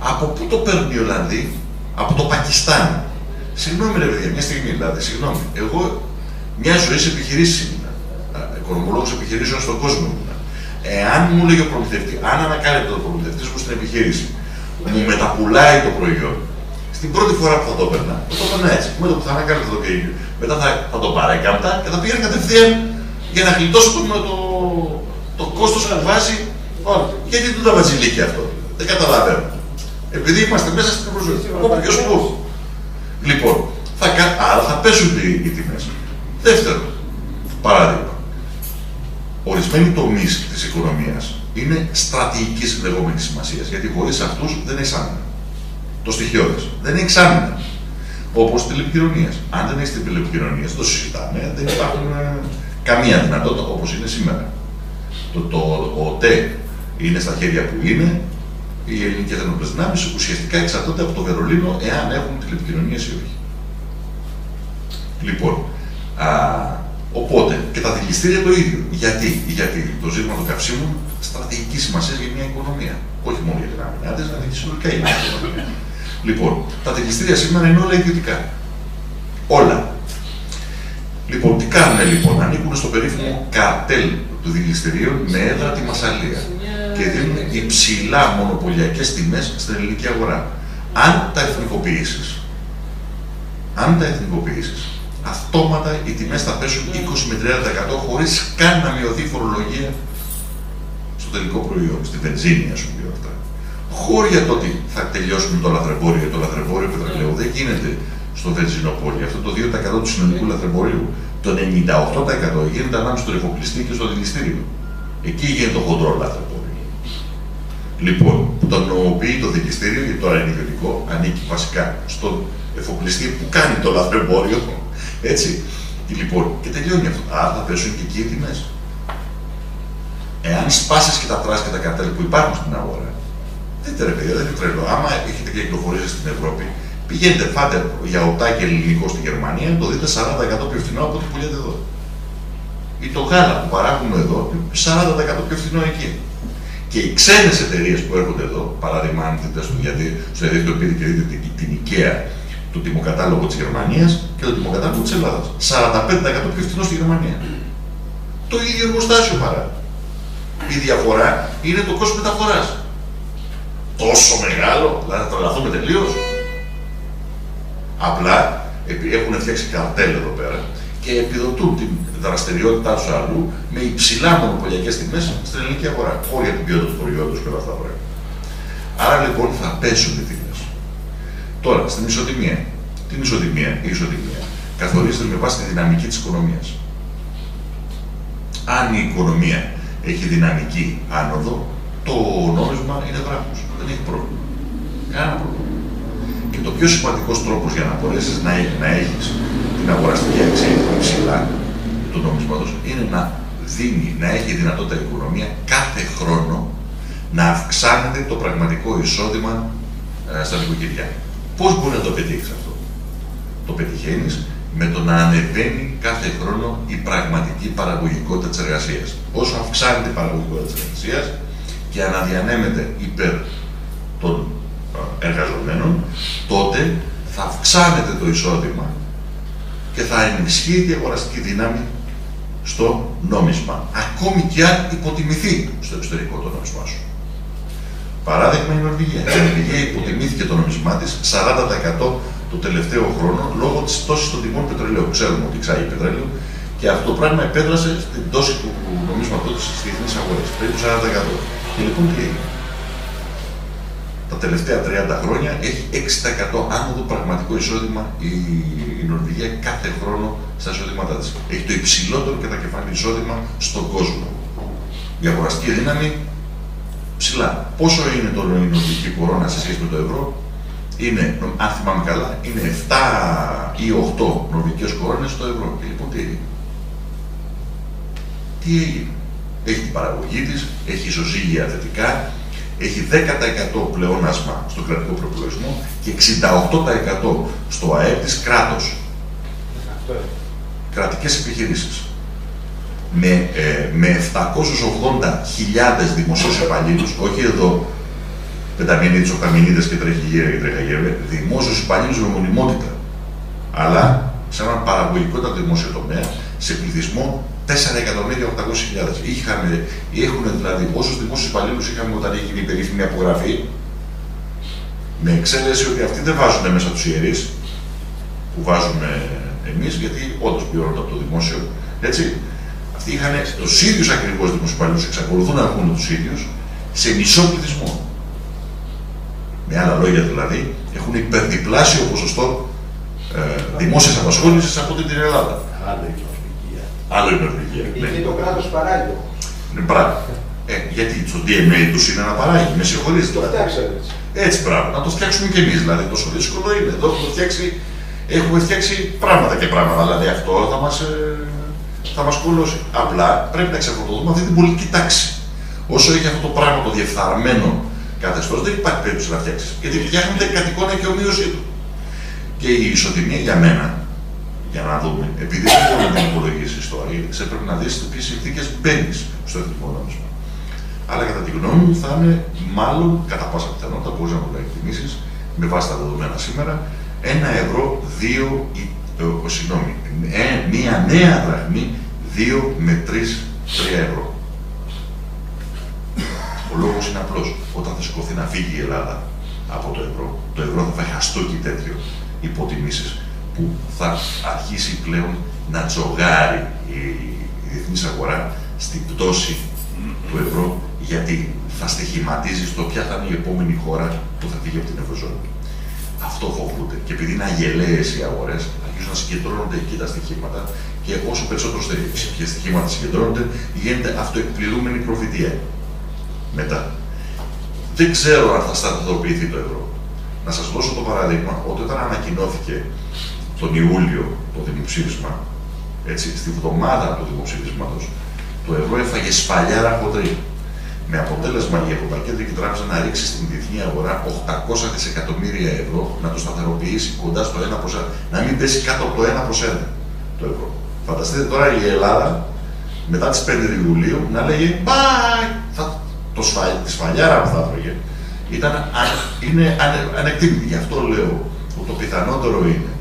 Από πού το παίρνουν οι Ολλανδοί, από το Πακιστάν. Συγγνώμη, ρε παιδιά, μια στιγμή δηλαδή, συγγνώμη. Εγώ μια ζωή σε επιχειρήσεις ήμουν. Οικονομολόγος επιχειρήσεων στον κόσμο ήμουν. Εάν μου λέει ο προμηθευτής, αν ανακάλυπτε το προμηθευτή μου στην επιχείρηση, μου μεταπουλάει το προϊόν, στην πρώτη φορά που θα το έπαιρνα, θα το έπαιρνα έτσι. Με το που θα ανακάλυπτε το ίδιο, μετά θα, θα το κάμπτα και θα πήγαινε κατευθείαν για να γλιτώσω το, το, το κόστος που βάζει. Όχι. Γιατί δεν τα βαζιλίκι αυτό; Δεν καταλαβαίνω. Επειδή είμαστε μέσα στην προσοχή. Από ποιο πού. Λοιπόν, θα, άρα θα πέσουν οι, οι τιμές. Δεύτερο παράδειγμα ορισμένοι τομείς της οικονομίας είναι στρατηγικής λεγόμενη σημασίας. Γιατί χωρίς αυτούς δεν έχει άμυνα. Το στοιχειώδες. Δεν έχει άμυνα. Όπως τηλεπικοινωνίας. Αν δεν έχεις τηλεπικοινωνίας, το συζητάμε, δεν υπάρχουν ε, καμία δυνατότητα όπως είναι σήμερα. Το, το, ο ΤΕ είναι στα χέρια που είναι, οι ελληνικές ενόπλες δυνάμεις ουσιαστικά εξαρτώνται από το Βερολίνο εάν έχουν τηλεπικοινωνίες ή όχι. Λοιπόν, α, Οπότε και τα δηληστήρια το ίδιο. Γιατί, Γιατί το ζήτημα των καυσίμων στρατηγική σημασία για μια οικονομία. Όχι μόνο για την άμυνα τη, αλλά και συνολικά για μια οικονομία. Λοιπόν, τα δικαστήρια σήμερα είναι όλα ιδιωτικά. Όλα. Λοιπόν, τι κάνουν λοιπόν, ανήκουν στο περίφημο καρτέλ του δικαστηρίων με έδρα τη Μασαλία και δίνουν υψηλά μονοπωλιακές τιμές στην ελληνική αγορά. Αν τα εθνικοποιήσεις, αν τα εθνικοποιήσεις, αυτόματα οι τιμές θα πέσουν 20 με 30% χωρίς καν να μειωθεί η φορολογία στο τελικό προϊόν, στη βενζίνη ας πούμε αυτά. Χώρια το ότι θα τελειώσουμε το λαθρεμπόριο, το λαθρεμπόριο πετρελαίου δεν γίνεται στο βενζινοπόλι. Αυτό το 2% του συνολικού λαθρεμπορίου. Το 98% γίνεται ανάμεσα στο εφοπλιστή και στο δηληστήριο. Εκεί γίνεται το χοντρό λαθρεμπόριο. Λοιπόν, που το νομοποιεί το δικαστήριο, γιατί τώρα είναι ιδιωτικό, ανήκει βασικά στον εφοπλιστή που κάνει το λαθρεμπόριο. Έτσι. Και λοιπόν, και τελειώνει αυτό. Άρα θα πέσουν και εκεί οι τιμές. Εάν σπάσεις και τα τράσει και τα καρτέλ που υπάρχουν στην αγορά, δείτε ρε παιδιά, δεν είναι τρελό. Άμα έχετε κυκλοφορήσει στην Ευρώπη, Πηγαίνετε, φάτε για οτάκι ελληνικό στη Γερμανία, το δείτε 40% πιο φθηνό από ό,τι πουλιέται εδώ. Ή το γάλα που παράγουμε εδώ, 40% πιο φθηνό εκεί. Και οι ξένες εταιρείες που έρχονται εδώ, παράδειγμα, αν δείτε στο, γιατί, στο διαδίκτυο πείτε και δείτε την, την IKEA, το τιμοκατάλογο της Γερμανίας και το τιμοκατάλογο της Ελλάδας. 45% πιο φθηνός στη Γερμανία. Το ίδιο εργοστάσιο παρά. Η διαφορά είναι το κόστος μεταφοράς. Τόσο μεγάλο, δηλαδή θα τρελαθούμε τελείως. Απλά έχουν φτιάξει καρτέλ εδώ πέρα και επιδοτούν την δραστηριότητά τους αλλού με υψηλά μονοπωλιακές τιμές στην ελληνική αγορά. Όχι για την ποιότητα του προϊόντος και όλα αυτά τα πράγματα. Άρα λοιπόν θα πέσουν οι τιμές. Τώρα, στην ισοτιμία. Την ισοτιμία, η ισοτιμία καθορίζεται με βάση τη δυναμική της οικονομίας. Αν η οικονομία έχει δυναμική άνοδο, το νόμισμα είναι δράχος. Δεν έχει πρόβλημα. Κανένα πρόβλημα. Και το πιο σημαντικός τρόπος για να μπορέσεις να, να έχεις την αγοραστική αξία υψηλά του νομίσματο είναι να δίνει, να έχει δυνατότητα η οικονομία κάθε χρόνο να αυξάνεται το πραγματικό εισόδημα ε, στα νοικοκυριά. Πώς μπορεί να το πετύχεις αυτό, Το πετυχαίνεις με το να ανεβαίνει κάθε χρόνο η πραγματική παραγωγικότητα της εργασίας. Όσο αυξάνεται η παραγωγικότητα της εργασίας και αναδιανέμεται υπέρ των εργαζομένων, τότε θα αυξάνεται το εισόδημα και θα ενισχύει η αγοραστική δύναμη στο νόμισμα. Ακόμη και αν υποτιμηθεί στο εξωτερικό το νόμισμά σου. Παράδειγμα η Νορβηγία. Η Νορβηγία υποτιμήθηκε το νόμισμά της 40% το τελευταίο χρόνο λόγω της πτώσης των τιμών πετρελαίου. Ξέρουμε ότι ξάγει πετρέλαιο και αυτό το πράγμα επέδρασε στην πτώση του νομίσματός της στις διεθνείς αγορές. Περίπου 40%. Και λοιπόν τι έγινε; Τα τελευταία 30 χρόνια έχει 6% άνοδο πραγματικό εισόδημα η, η Νορβηγία κάθε χρόνο στα εισόδηματά της. Έχει το υψηλότερο και τα κεφάλαια εισόδημα στον κόσμο. Η αγοραστική δύναμη ψηλά. Πόσο είναι το η νορβηγική κορώνα σε σχέση με το ευρώ, είναι, αν θυμάμαι καλά, είναι 7 ή 8 νορβηγικέ κορώνες στο ευρώ. Και λοιπόν τι έγινε; Τι έγινε; Έχει την παραγωγή της, έχει ισοζύγια θετικά, έχει 10% πλεόνασμα στο κρατικό προπολογισμό και 68% στο ΑΕΠ της κράτος. Κρατικές επιχειρήσεις. Με, ε, με 780.000 δημοσίους υπαλλήλους, όχι εδώ πενταμινίδες, οχταμινίδες και τρέχει και τρέχει δημόσιους υπαλλήλους με μονιμότητα, αλλά σε έναν παραγωγικότατο δημόσιο τομέα, σε πληθυσμό 4.800.000. Είχαμε, έχουν δηλαδή όσους δημόσιους υπαλλήλους είχαμε όταν έγινε η περίφημη απογραφή, με εξαίρεση ότι αυτοί δεν βάζουν μέσα τους ιερείς που βάζουμε εμείς, γιατί όντως πληρώνονται από το δημόσιο. Έτσι. Αυτοί είχαν τους ίδιους ακριβώς δημόσιου υπαλλήλου, εξακολουθούν να έχουν τους ίδιους, σε μισό πληθυσμό. Με άλλα λόγια δηλαδή, έχουν υπερδιπλάσιο ποσοστό ε, δημόσιας απασχόλησης από την Ελλάδα. Άλλο η Νορβηγία. Είναι το κράτος παράγει. Ναι, μπράβο. Ε, γιατί το DNA τους είναι να παράγει. Με συγχωρείτε. Το φτιάξαμε έτσι. Έτσι, μπράβο. Να το φτιάξουμε κι εμείς. Δηλαδή, τόσο δύσκολο είναι. Εδώ έχουμε φτιάξει, έχουμε φτιάξει πράγματα και πράγματα. Δηλαδή, αυτό θα μας ε, θα μας κουλώσει. Απλά πρέπει να ξεφορτωθούμε αυτή την πολιτική τάξη. Όσο έχει αυτό το πράγμα το διεφθαρμένο καθεστώς, δεν υπάρχει περίπτωση να φτιάξεις. Γιατί φτιάχνεται κατ' εικόνα και ομοίωσή του. Και η ισοτιμία για μένα για να δούμε. Επειδή δεν μπορεί να υπολογίσει ιστορία, σε πρέπει να δεις σε ποιες συνθήκες μπαίνεις στο εθνικό νόμισμα. Αλλά κατά τη γνώμη μου θα είναι μάλλον κατά πάσα πιθανότητα, μπορείς να το εκτιμήσεις, με βάση τα δεδομένα σήμερα, ένα ευρώ, δύο, ε, συγγνώμη, ε, μία νέα δραχμή, δύο με τρεις, τρία ευρώ. Ο λόγος είναι απλός. Όταν θα σηκωθεί να φύγει η Ελλάδα από το ευρώ, το ευρώ θα φάει αστόκι τέτοιο υποτιμήσεις που θα αρχίσει πλέον να τζογάρει η, η διεθνής αγορά στην πτώση του ευρώ γιατί θα στοιχηματίζει στο ποια θα είναι η επόμενη χώρα που θα φύγει από την Ευρωζώνη. Αυτό φοβούνται. Και επειδή είναι αγελαίες οι αγορές, αρχίζουν να συγκεντρώνονται εκεί τα στοιχήματα και όσο περισσότερο στοιχήματα συγκεντρώνονται, γίνεται αυτοεκπληρούμενη προφητεία. Μετά. Δεν ξέρω αν θα σταθεροποιηθεί το ευρώ. Να σας δώσω το παράδειγμα ότι όταν ανακοινώθηκε τον Ιούλιο το δημοψήφισμα, έτσι, στη βδομάδα του δημοψήφισματος, το ευρώ έφαγε σπαλιάρα χοντρή με αποτέλεσμα η Ευρωπαϊκή Κεντρική Τράπεζα να ρίξει στην διεθνή αγορά 800 δισεκατομμύρια ευρώ, να το σταθεροποιήσει κοντά στο 1 προς 1, να μην πέσει κάτω από το 1 προς 1 το ευρώ. Φανταστείτε τώρα η Ελλάδα μετά τις 5 Ιουλίου να λέγει Bye! Θα, το σφαλ, τη σφαλιάρα που θα έτρωγε ήταν, είναι ανε, ανεκτήμητη. Γι' αυτό λέω ότι το πιθανότερο είναι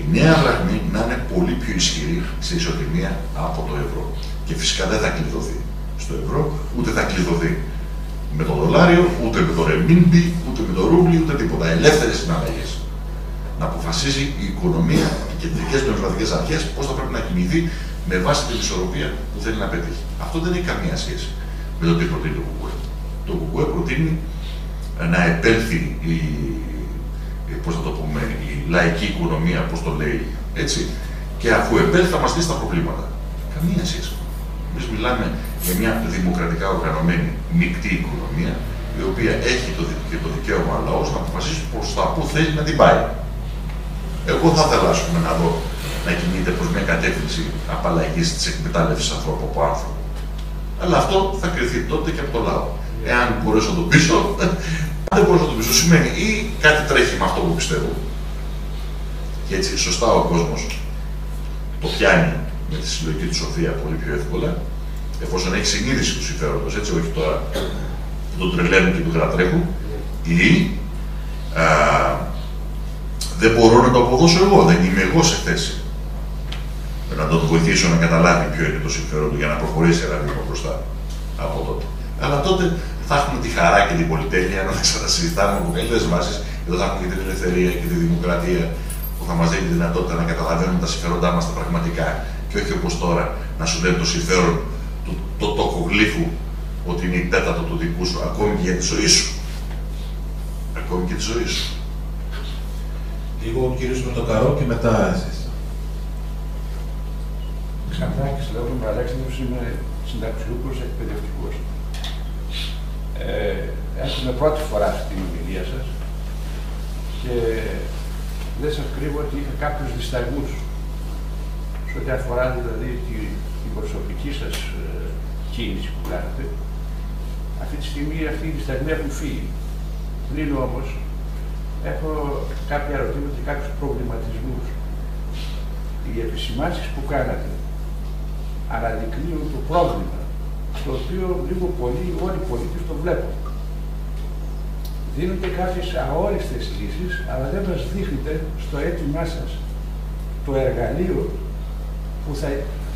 η νέα δραχμή να είναι πολύ πιο ισχυρή σε ισοτιμία από το ευρώ. Και φυσικά δεν θα κλειδωθεί στο ευρώ, ούτε θα κλειδωθεί με το δολάριο, ούτε με το ρεμίντι, ούτε με το ρούμπλι, ούτε τίποτα. Ελεύθερες συναλλαγές. Να αποφασίζει η οικονομία, οι κεντρικές νομισματικέ αρχές πώς θα πρέπει να κινηθεί με βάση την ισορροπία που θέλει να πετύχει. Αυτό δεν έχει καμία σχέση με το τι προτείνει το ΚΚΕ. Το ΚΚΕ προτείνει να επέλθει η, πώς θα το πούμε, η λαϊκή οικονομία, πώς το λέει, έτσι, και αφού επέλθει θα μας λύσει τα προβλήματα. Καμία σχέση. Εμείς μιλάμε για μια δημοκρατικά οργανωμένη μεικτή οικονομία, η οποία έχει το, και το δικαίωμα λαός να αποφασίσει προς τα που θέλει να την πάει. Εγώ θα ήθελα να δω να κινείται προς μια κατεύθυνση απαλλαγής της εκμετάλλευσης ανθρώπου από άνθρωπο. Αλλά αυτό θα κρυθεί τότε και από το λαό. Εάν μπορέσω να το πείσω, δεν μπορώ να το πείσω. Σημαίνει ή κάτι τρέχει με αυτό που πιστεύω. Και έτσι σωστά ο κόσμος το πιάνει με τη συλλογική του σοφία πολύ πιο εύκολα, εφόσον έχεις συνείδηση του συμφέροντος, έτσι, όχι τώρα που τον τρελαίνουν και του γρατρέχουν, ή α, δεν μπορώ να το αποδώσω εγώ, δεν είμαι εγώ σε θέση να τον βοηθήσω να καταλάβει ποιο είναι το συμφέρον του για να προχωρήσει ένα βήμα μπροστά από τότε. Αλλά τότε θα έχουμε τη χαρά και την πολυτέλεια να ξανασυζητάμε από καλύτερε βάσεις, εδώ θα έχουμε και την ελευθερία και τη δημοκρατία που θα μας δίνει τη δυνατότητα να καταλαβαίνουμε τα συμφέροντά μας τα πραγματικά και όχι όπως τώρα να σου λένε το συμφέρον του το τοκογλύφου ότι είναι η τέταρτο του δικού σου, ακόμη και για τη ζωή σου. Ακόμη και τη ζωή σου. Λίγο ο κύριος με το καρό και μετά εσείς. Ξανθάκης, λέγομαι Αλέξανδρος, είμαι συνταξιούχος εκπαιδευτικός. Ε, έρχομαι πρώτη φορά στην ομιλία σας και δεν σας κρύβω ότι είχα κάποιους δισταγμούς σε ό,τι αφορά δηλαδή την προσωπική σας ε, κίνηση που κάνετε, αυτή τη στιγμή αυτή η δισταγμή έχουν φύγει. Πριν όμως έχω κάποια ερωτήματα και κάποιους προβληματισμούς. Οι επισημάνσεις που κάνατε αναδεικνύουν το πρόβλημα το οποίο λίγο πολύ όλοι οι πολίτες το βλέπουν. Δίνονται κάποιες αόριστες λύσεις, αλλά δεν μας δείχνετε στο αίτημά σας το εργαλείο που θα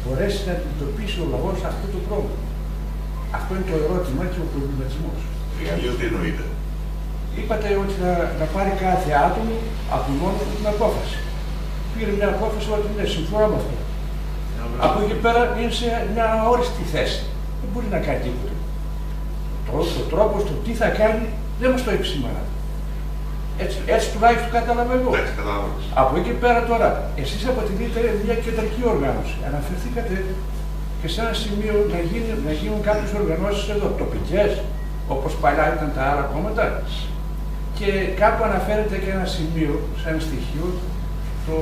μπορέσει να αντιμετωπίσει ο λαός αυτό το πρόβλημα. Αυτό είναι το ερώτημα και ο προβληματισμός. Για τι εννοείται; Είπατε ότι να, να πάρει κάθε άτομο από μόνο του την απόφαση. Πήρε μια απόφαση ότι ναι, συμφωνώ με αυτό. Από εκεί πέρα είναι σε μια αόριστη θέση. Δεν μπορεί να κάνει τίποτα. Το, το τρόπος, το τι θα κάνει, δεν μας το επισημάνατε. Έτσι, έτσι τουλάχιστον καταλαβαίνω. Έτσι καταλαβαίνω. Από εκεί πέρα τώρα, εσείς αποτελείτε μια κεντρική οργάνωση. Αναφερθήκατε και σε ένα σημείο να, γίνει, να γίνουν κάποιες οργανώσεις εδώ, τοπικές, όπως παλιά ήταν τα άλλα κόμματα. Και κάπου αναφέρεται και ένα σημείο, σε ένα στοιχείο, το,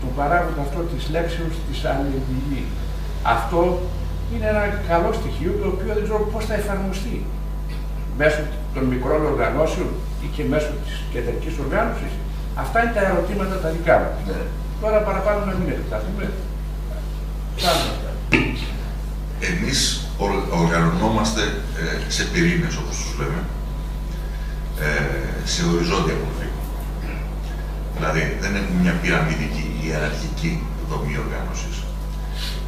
το παράγοντα αυτό της λέξεως της αλληλεγγύη. Αυτό είναι ένα καλό στοιχείο το οποίο δεν ξέρω πώς θα εφαρμοστεί μέσω των μικρών οργανώσεων ή και μέσω της κεντρικής οργάνωσης. Αυτά είναι τα ερωτήματα τα δικά μου. Ναι. Τώρα παραπάνω να μην επιταθούμε. Εμείς οργανωνόμαστε ε, σε πυρήνες, όπως τους λέμε. ε, σε οριζόντια πολιτική. Δηλαδή δεν έχουμε μια πυραμιδική ή ιεραρχική δομή οργάνωσης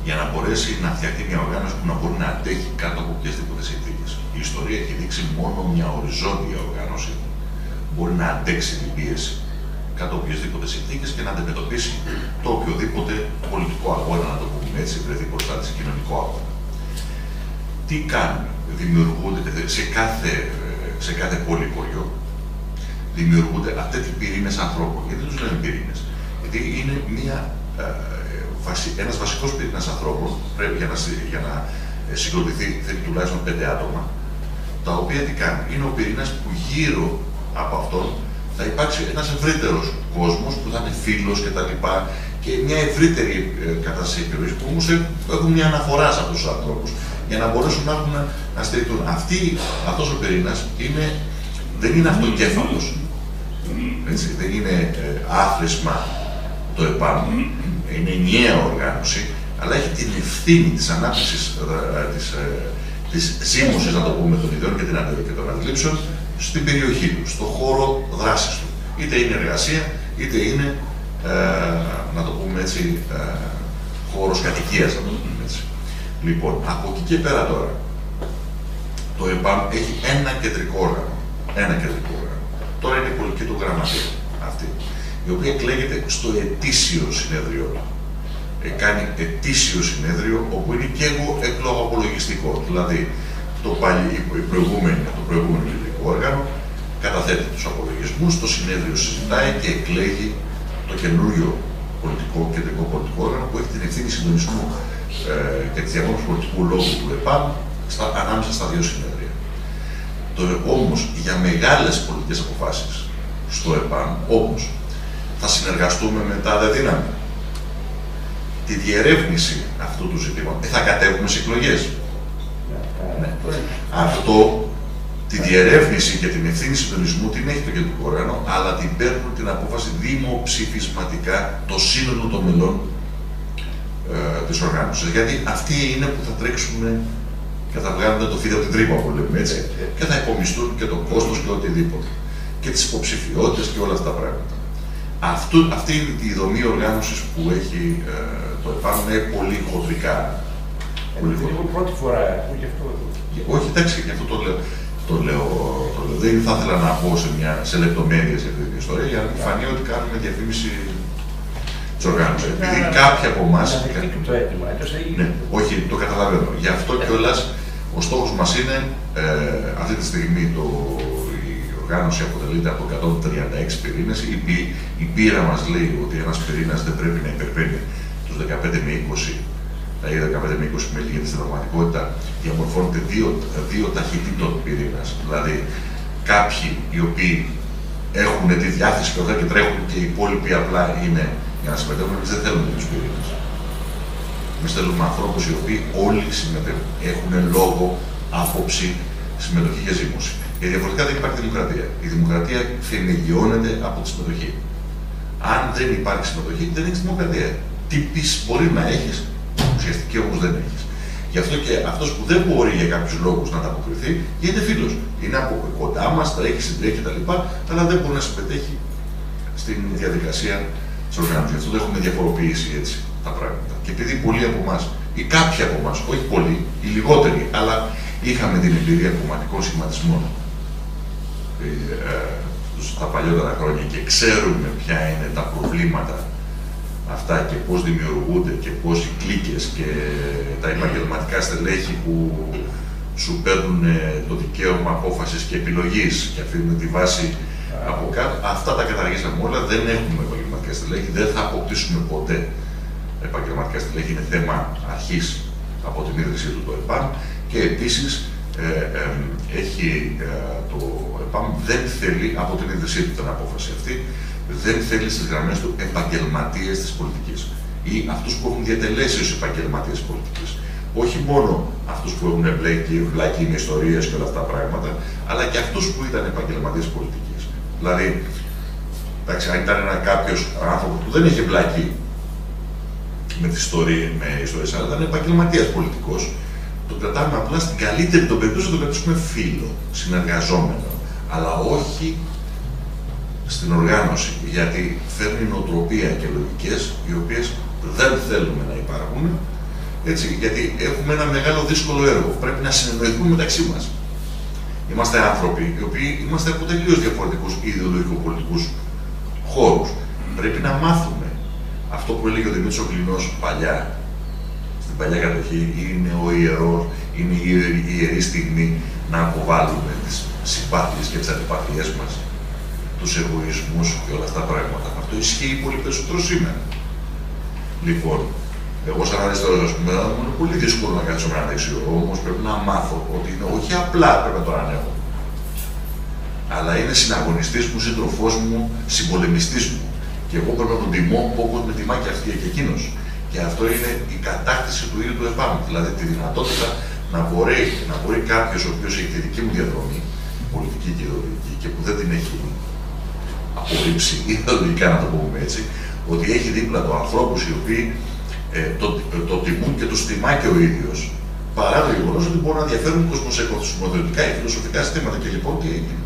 για να μπορέσει να φτιαχτεί μια οργάνωση που να μπορεί να αντέχει κάτω από οποιασδήποτε συνθήκες. Η ιστορία έχει δείξει μόνο μια οριζόντια οργάνωση μπορεί να αντέξει την πίεση κάτω από οποιασδήποτε συνθήκες και να αντιμετωπίσει το οποιοδήποτε πολιτικό αγώνα, να το πούμε έτσι, βρεθεί μπροστά της κοινωνικό αγώνα. Τι κάνουν, δημιουργούνται σε κάθε, σε κάθε πόλη χωριό, δημιουργούνται αυτοί οι πυρήνες ανθρώπων. Γιατί τους λένε πυρήνες, Γιατί είναι μια ε, ένας βασικός πυρήνας ανθρώπων, πρέπει για να, για να ε, συγκροτηθεί, θέλει τουλάχιστον πέντε άτομα, τα οποία τι κάνουν; Είναι ο πυρήνας που γύρω από αυτόν θα υπάρξει ένας ευρύτερος κόσμος που θα είναι φίλος κτλ. Και, και μια ευρύτερη ε, κατάσταση επιρροής που όμως έχουν μια αναφορά σε αυτούς τους ανθρώπους για να μπορέσουν να, έχουν, να στηριχτούν. Αυτός ο πυρήνας δεν είναι αυτοκέφαλος. δεν είναι ε, άθροισμα το επάνω είναι ενιαία οργάνωση, αλλά έχει την ευθύνη της ανάπτυξης ε, της, ε, της ζήμωσης, να το πούμε, των ιδεών και, την, και των αντιλήψεων στην περιοχή του, στον χώρο δράσης του. Είτε είναι εργασία, είτε είναι, ε, να το πούμε έτσι, ε, χώρος κατοικίας, να το πούμε έτσι. Λοιπόν, από εκεί και πέρα τώρα, το ΕΠΑΜ έχει ένα κεντρικό όργανο. Ένα κεντρικό όργανο. Τώρα είναι η πολιτική του γραμματεία αυτή η οποία εκλέγεται στο ετήσιο συνέδριο ε, κάνει ετήσιο συνέδριο, όπου είναι και εγώ εκλόγω απολογιστικό. Δηλαδή, το, παλι, προηγούμενο, το προηγούμενο κεντρικό όργανο καταθέτει τους απολογισμούς, το συνέδριο συζητάει και εκλέγει το καινούριο πολιτικό, κεντρικό πολιτικό όργανο που έχει την ευθύνη συντονισμού ε, και της διαμόρφωσης πολιτικού λόγου του ΕΠΑΜ στα, ανάμεσα στα δύο συνέδρια. Το, όμως, για μεγάλες πολιτικές αποφάσεις στο ΕΠΑΜ, όμως, θα συνεργαστούμε με τα δύναμη. Τη διερεύνηση αυτού του ζητήματος. Ε, θα κατέβουμε σε εκλογές. Ναι. Αυτό, τη διερεύνηση και την ευθύνη συντονισμού την έχει το κεντρικό όργανο, αλλά την παίρνουν την απόφαση δημοψηφισματικά το σύνολο των μελών ε, της οργάνωσης. Γιατί αυτοί είναι που θα τρέξουν και θα βγάλουν το φίδι από την τρύπα, που λέμε έτσι, και θα υπομισθούν και το κόστος και οτιδήποτε. Και τις υποψηφιότητες και όλα αυτά τα πράγματα. Αυτό, αυτή η δομή οργάνωσης που έχει ε, το ΕΠΑΜ είναι πολύ χοντρικά. Πολύ χοντρικά. πρώτη φορά γι' αυτό. Όχι, εντάξει, γι' αυτό το λέω. Το λέω, το λέω. Δεν θα ήθελα να πω σε, μια, σε λεπτομέρειες για αυτή την ιστορία, για να μην φανεί ότι κάνουμε διαφήμιση της οργάνωσης. Επειδή κάποιοι από εμά. το αίτημα, ναι, όχι, το καταλαβαίνω. Γι' αυτό κιόλας ο στόχος μας είναι ε, αυτή τη στιγμή το οργάνωση αποτελείται από 136 πυρήνες. Η, η πείρα μας λέει ότι ένας πυρήνας δεν πρέπει να υπερβαίνει τους 15 με 20 τα ίδια 15 με 20 μέλη, γιατί στην πραγματικότητα διαμορφώνεται δύο, δύο ταχυτήτων πυρήνας. Δηλαδή, κάποιοι οι οποίοι έχουν τη διάθεση και και τρέχουν και οι υπόλοιποι απλά είναι για να συμμετέχουν, εμείς δεν θέλουμε τους πυρήνες. Εμείς θέλουμε ανθρώπους οι οποίοι όλοι συμμετέχουν, έχουν λόγο, άποψη, συμμετοχή και ζήμωση. Γιατί διαφορετικά δεν υπάρχει δημοκρατία. Η δημοκρατία φαινεγιώνεται από τη συμμετοχή. Αν δεν υπάρχει συμμετοχή, δεν έχει δημοκρατία. Τι πει μπορεί να έχεις, ουσιαστική όμως δεν έχεις. Γι' αυτό και αυτός που δεν μπορεί για κάποιους λόγους να ανταποκριθεί, γίνεται φίλος. Είναι από κοντά μας, τρέχει, συντρέχει κτλ. Αλλά δεν μπορεί να συμμετέχει στην διαδικασία της οργάνωσης. Γι' αυτό το έχουμε διαφοροποιήσει έτσι τα πράγματα. Και επειδή πολλοί από εμάς, ή κάποιοι από εμάς, όχι πολλοί, οι λιγότεροι, αλλά είχαμε την εμπειρία κομματικών σχηματισμών ε, στα παλιότερα χρόνια και ξέρουμε ποια είναι τα προβλήματα αυτά και πώς δημιουργούνται και πώς οι κλίκες και τα επαγγελματικά στελέχη που σου παίρνουν το δικαίωμα απόφασης και επιλογής και αφήνουν τη βάση από κάτω. Αυτά τα καταργήσαμε όλα, δεν έχουμε επαγγελματικά στελέχη, δεν θα αποκτήσουμε ποτέ επαγγελματικά στελέχη, είναι θέμα αρχής από την ίδρυσή του το ΕΠΑΜ και επίσης ε, έχει ε, το ΕΠΑΜ δεν θέλει από την ίδρυσή του την απόφαση αυτή, δεν θέλει στις γραμμές του επαγγελματίες της πολιτικής ή αυτούς που έχουν διατελέσει ως επαγγελματίες πολιτικής. Όχι μόνο αυτούς που έχουν εμπλέκει, βλάκι με ιστορίες και όλα αυτά τα πράγματα, αλλά και αυτούς που ήταν επαγγελματίες πολιτικής. Δηλαδή, εντάξει, αν ήταν ένα κάποιος άνθρωπο που δεν είχε εμπλακεί με τις ιστορίες, με ιστορίες, αλλά ήταν επαγγελματίας πολιτικός, τον κρατάμε απλά στην καλύτερη των περιπτώσεων, τον κρατήσουμε φίλο, συνεργαζόμενο. αλλά όχι στην οργάνωση, γιατί φέρνει νοοτροπία και λογικές οι οποίες δεν θέλουμε να υπάρχουν, έτσι, γιατί έχουμε ένα μεγάλο δύσκολο έργο. Πρέπει να συνεννοηθούμε μεταξύ μας. Είμαστε άνθρωποι οι οποίοι είμαστε από τελείως διαφορετικούς ιδεολογικο-πολιτικούς χώρους. Πρέπει να μάθουμε αυτό που έλεγε ο Δημήτρης Οκλινό παλιά, στην παλιά κατοχή, είναι ο ιερός, είναι η ιερή στιγμή να αποβάλουμε τις συμπάθειες και τις αντιπαθίες μας, τους εγωισμούς και όλα αυτά τα πράγματα. Αυτό ισχύει πολύ περισσότερο σήμερα. Λοιπόν, εγώ σαν αριστερός, ας πούμε, είναι πολύ δύσκολο να κάτσω με ένα δεξιό, όμως πρέπει να μάθω ότι είναι όχι απλά πρέπει να τον ανέχω, αλλά είναι συναγωνιστής μου, σύντροφός μου, συμπολεμιστής μου. Και εγώ πρέπει να τον τιμώ όπω με τιμά και αυτή και εκείνος. Και αυτό είναι η κατάκτηση του ίδιου του επάνω. Δηλαδή τη δυνατότητα να μπορεί, να μπορεί κάποιος ο οποίος έχει τη δική μου διαδρομή, πολιτική και ιδεολογική, και που δεν την έχει απορρίψει ιδεολογικά, να το πούμε έτσι, ότι έχει δίπλα του ανθρώπους οι οποίοι ε, το, το τιμούν και του τιμά και ο ίδιος, παρά το γεγονός ότι μπορούν να ενδιαφέρουν κοσμοσυκοσμοθεωτικά ή φιλοσοφικά ζητήματα. Και λοιπόν τι έγινε;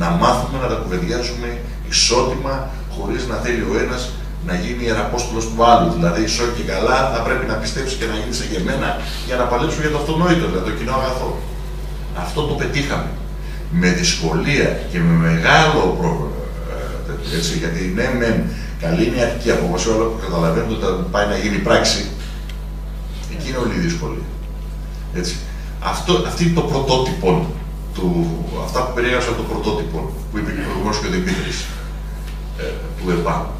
Να μάθουμε να τα κουβεντιάζουμε ισότιμα, χωρίς να θέλει ο ένας να γίνει ιεραπόστολο του άλλου. Δηλαδή, ισό και καλά θα πρέπει να πιστέψεις και να γίνεις σε γεμένα για να παλέψουμε για το αυτονόητο, δηλαδή το κοινό αγαθό. Αυτό το πετύχαμε. Με δυσκολία και με μεγάλο πρόβλημα. Ε, έτσι, γιατί ναι, μεν καλή είναι η αρχική απόφαση, αλλά καταλαβαίνετε ότι όταν πάει να γίνει πράξη, εκεί είναι όλη η δυσκολία. Έτσι. Αυτό, αυτή είναι το πρωτότυπο του, αυτά που περιέγραψα το πρωτότυπο που είπε και προηγουμένως και ο Δημήτρης ε, του ΕΠΑ.